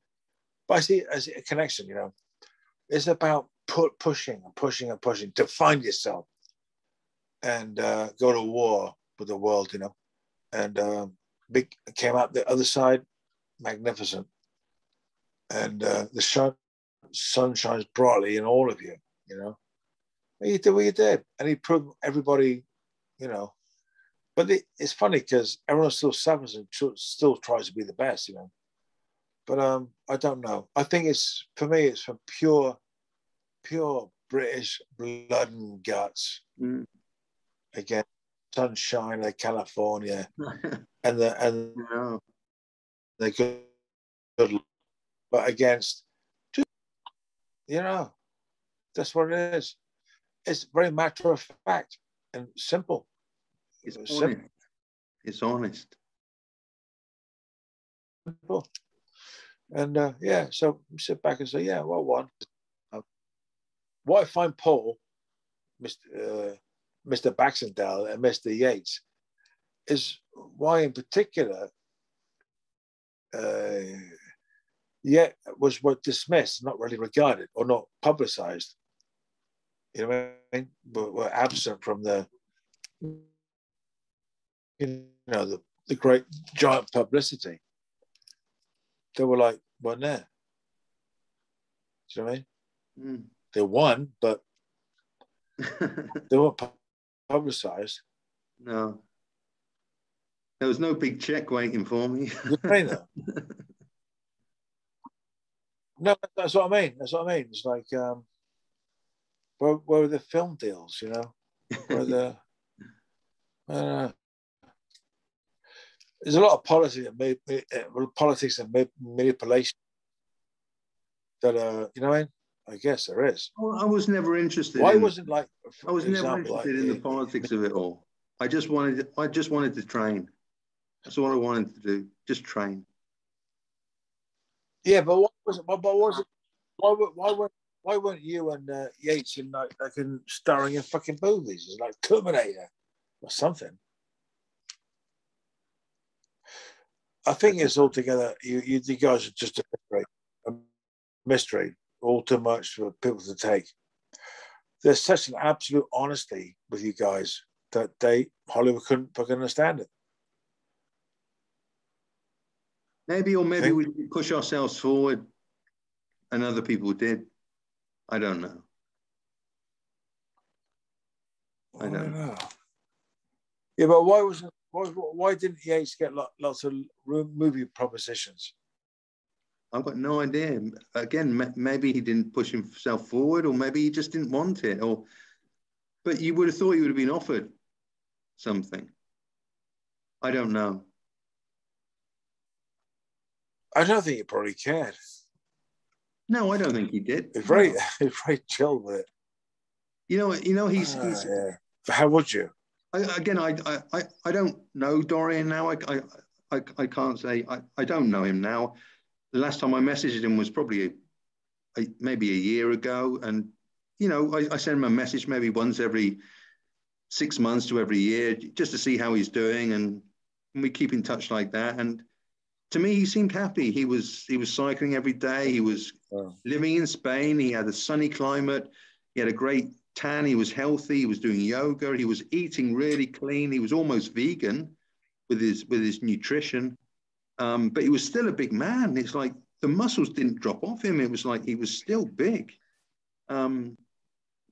But I see it as a connection, you know. It's about put pushing and pushing and pushing to find yourself and uh, go to war with the world, you know. And um, big came out the other side, magnificent. And uh, the sun, sun shines brightly in all of you, you know. And you did what you did, and he proved everybody, you know. But it, it's funny because everyone still suffers and tr- still tries to be the best, you know. But um, I don't know. I think it's for me. It's from pure, pure British blood and guts Mm. again. Sunshine of California and the and no. the good, good but against you know that's what it is. It's very matter of fact and simple. It's It's honest. It's honest. simple. And uh, yeah so sit back and say yeah well one. Uh, what i find paul mr uh, mr baxendale and mr yates is why in particular uh, yet was what dismissed, not really regarded or not publicized. You know what I mean? Were, were absent from the, you know, the, the great giant publicity. They were like, weren't there. Do you know what I mean? Mm. They won, but they weren't publicized. no. There was no big check waiting for me. Good trainer. no, that's what I mean. That's what I mean. It's like, um, where, where are the film deals? You know, where are the uh, there's a lot of politics and ma- ma- uh, politics and manipulation that uh, you know, what I, mean? I guess there is. Well, I was never interested. Why in, wasn't like I was never interested like in the politics of it all. I just wanted. I just wanted to train. That's all I wanted to do. Just train. Yeah, but what was it? But what was it? Why? were- Why were why weren't you and uh, Yates in like, like in starring in fucking movies? It's like Terminator or something. I think it's altogether you, you, you guys are just a mystery, a mystery, all too much for people to take. There's such an absolute honesty with you guys that they Hollywood couldn't fucking understand it. Maybe, or maybe we push ourselves forward, and other people did. I don't know. I don't, I don't know. Yeah, but why was why, why didn't Yates get lots of movie propositions? I've got no idea. Again, maybe he didn't push himself forward, or maybe he just didn't want it. Or, but you would have thought he would have been offered something. I don't know. I don't think he probably cared. No, I don't think he did. He's very, no. he's very chill with it. You know, you know, he's. Uh, he's yeah. How would you? I, again, I, I, I don't know Dorian now. I, I, I, I can't say. I, I don't know him now. The last time I messaged him was probably a, a, maybe a year ago, and you know, I, I send him a message maybe once every six months to every year just to see how he's doing, and, and we keep in touch like that. And to me, he seemed happy. He was he was cycling every day. He was wow. living in Spain. He had a sunny climate. He had a great tan. He was healthy. He was doing yoga. He was eating really clean. He was almost vegan with his with his nutrition. Um, but he was still a big man. It's like the muscles didn't drop off him. It was like he was still big. Um,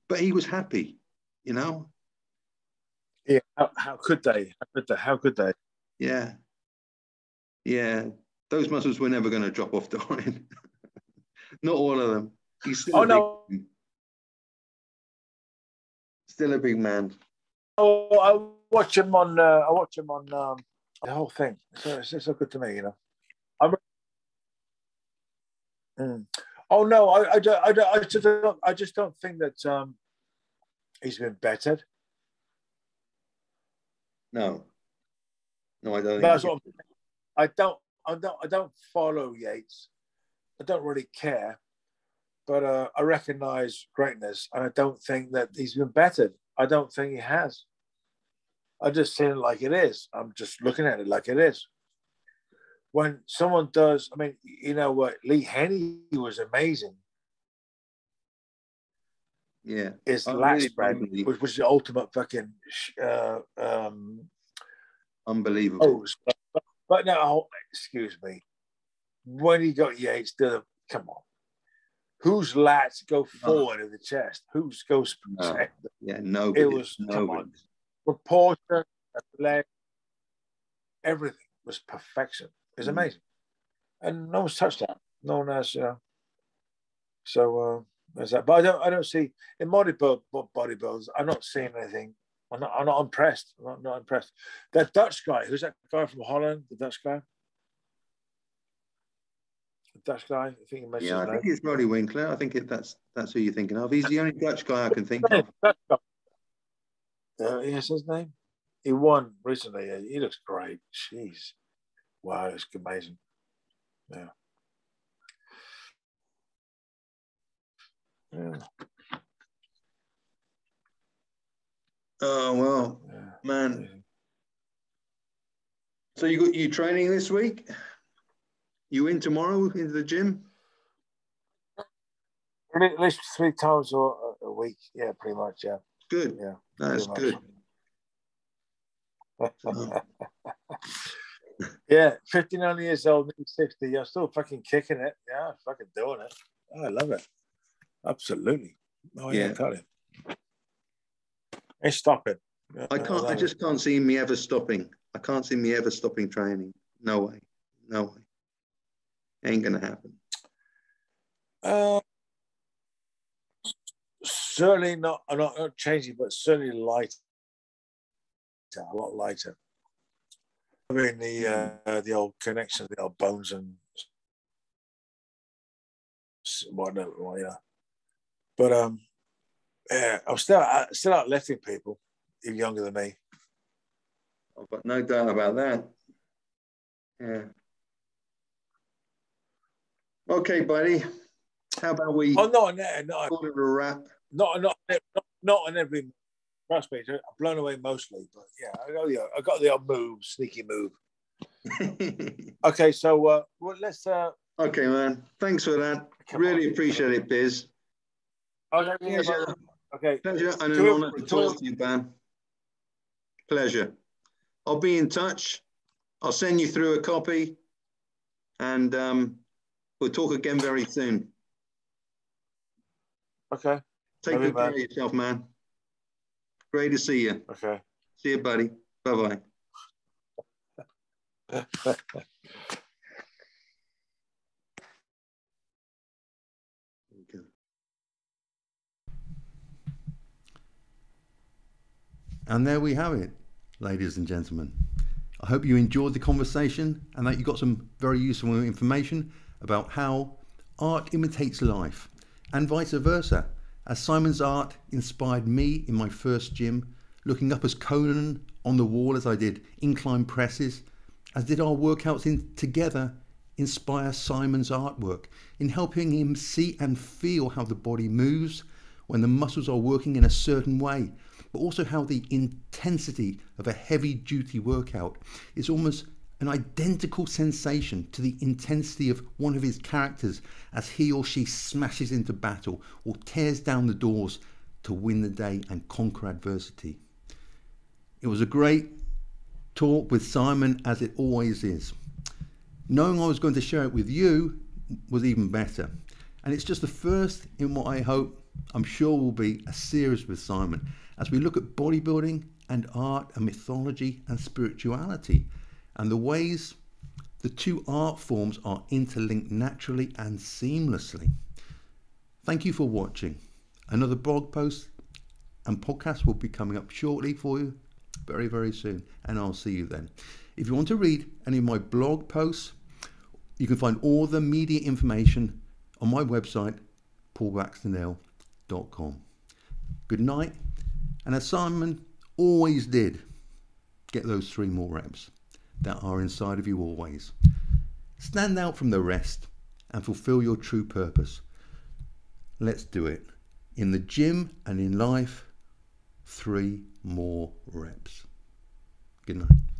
but he was happy, you know. Yeah. How, how could they? How could they? How could they? Yeah. Yeah, those muscles were never going to drop off Dorian. Not all of them. He's still oh, no. Big, still a big man. Oh, I watch him on. Uh, I watch him on um, the whole thing. So it's, it's so good to me, you know. I'm. Mm. Oh no, I, I, don't, I, don't, I just don't. I just don't think that um, he's been bettered. No. No, I don't. That's what I'm, I don't, I don't, I don't follow Yates. I don't really care, but uh, I recognise greatness, and I don't think that he's been bettered. I don't think he has. I just see it like it is. I'm just looking at it like it is. When someone does, I mean, you know what? Lee Haney was amazing. Yeah, his last really which was the ultimate fucking uh, um, unbelievable. Oh, but now, excuse me, when he got Yates, the come on, whose lats go forward oh. in the chest? Whose goes no. Yeah, no. It was nobody. come on, proportion, leg, everything was perfection. It was mm. amazing, and no one's touched that. No one has, you know. So uh, there's that. But I don't, I don't see in bodybuild, bodybuilders. I'm not seeing anything I'm not, I'm not impressed. I'm not, not, impressed. That Dutch guy, who's that guy from Holland? The Dutch guy? The Dutch guy? I think Yeah, I think it's Roelly Winklaar. I think it, that's that's who you're thinking of. He's the only Dutch guy I can think of. Uh, yes, his name. He won recently. He looks great. Jeez. Wow, it's amazing. Yeah. Yeah. Oh well, yeah. man. So you got you training this week? You in tomorrow into the gym? At least three times a, a week. Yeah, pretty much. Yeah. Good. Yeah, that's good. yeah, 59 years old, 60. You're still fucking kicking it. Yeah, fucking doing it. Oh, I love it. Absolutely. Oh, yeah, yeah. You. It's stopping. I can't. I just can't see me ever stopping. I can't see me ever stopping training. No way. No way. Ain't gonna happen. Uh, certainly not. Not, not changing, but certainly lighter. A lot lighter. I mean the uh, the old connection, the old bones and whatnot. Well, yeah. But um, yeah, I'm still uh, still out lifting people even younger than me. I've got no doubt about that. Yeah. Okay, buddy. How about we? Oh, not on there. Not, call a wrap. Not not not, not on every. Trust me, I'm blown away mostly. But yeah, I got the I got the odd move, sneaky move. okay, so uh, well, let's. Uh, okay, man. Thanks for that. Really on. appreciate it, Biz. Okay, pleasure. Okay. Pleasure and an honour to talk to you, Ben. Pleasure. I'll be in touch. I'll send you through a copy, and um, we'll talk again very soon. Okay. Take good care of yourself, man. Great to see you. Okay. See you, buddy. Bye bye. And there we have it, ladies and gentlemen. I hope you enjoyed the conversation and that you got some very useful information about how art imitates life and vice versa. As Simon's art inspired me in my first gym, looking up as Conan on the wall as I did incline presses, as did our workouts in together inspire Simon's artwork in helping him see and feel how the body moves when the muscles are working in a certain way, but also how the intensity of a heavy duty workout is almost an identical sensation to the intensity of one of his characters as he or she smashes into battle or tears down the doors to win the day and conquer adversity. It was a great talk with Simon, as it always is. Knowing I was going to share it with you was even better. And it's just the first in what I hope, I'm sure, will be a series with Simon as we look at bodybuilding and art and mythology and spirituality and the ways the two art forms are interlinked naturally and seamlessly. Thank you for watching. Another blog post and podcast will be coming up shortly for you very, very soon, and I'll see you then. If you want to read any of my blog posts, you can find all the media information on my website, paulbaxendale.com. Good night, and as Simon always did, get those three more reps that are inside of you always. Stand out from the rest and fulfill your true purpose. Let's do it. In the gym and in life, three more reps. Good night.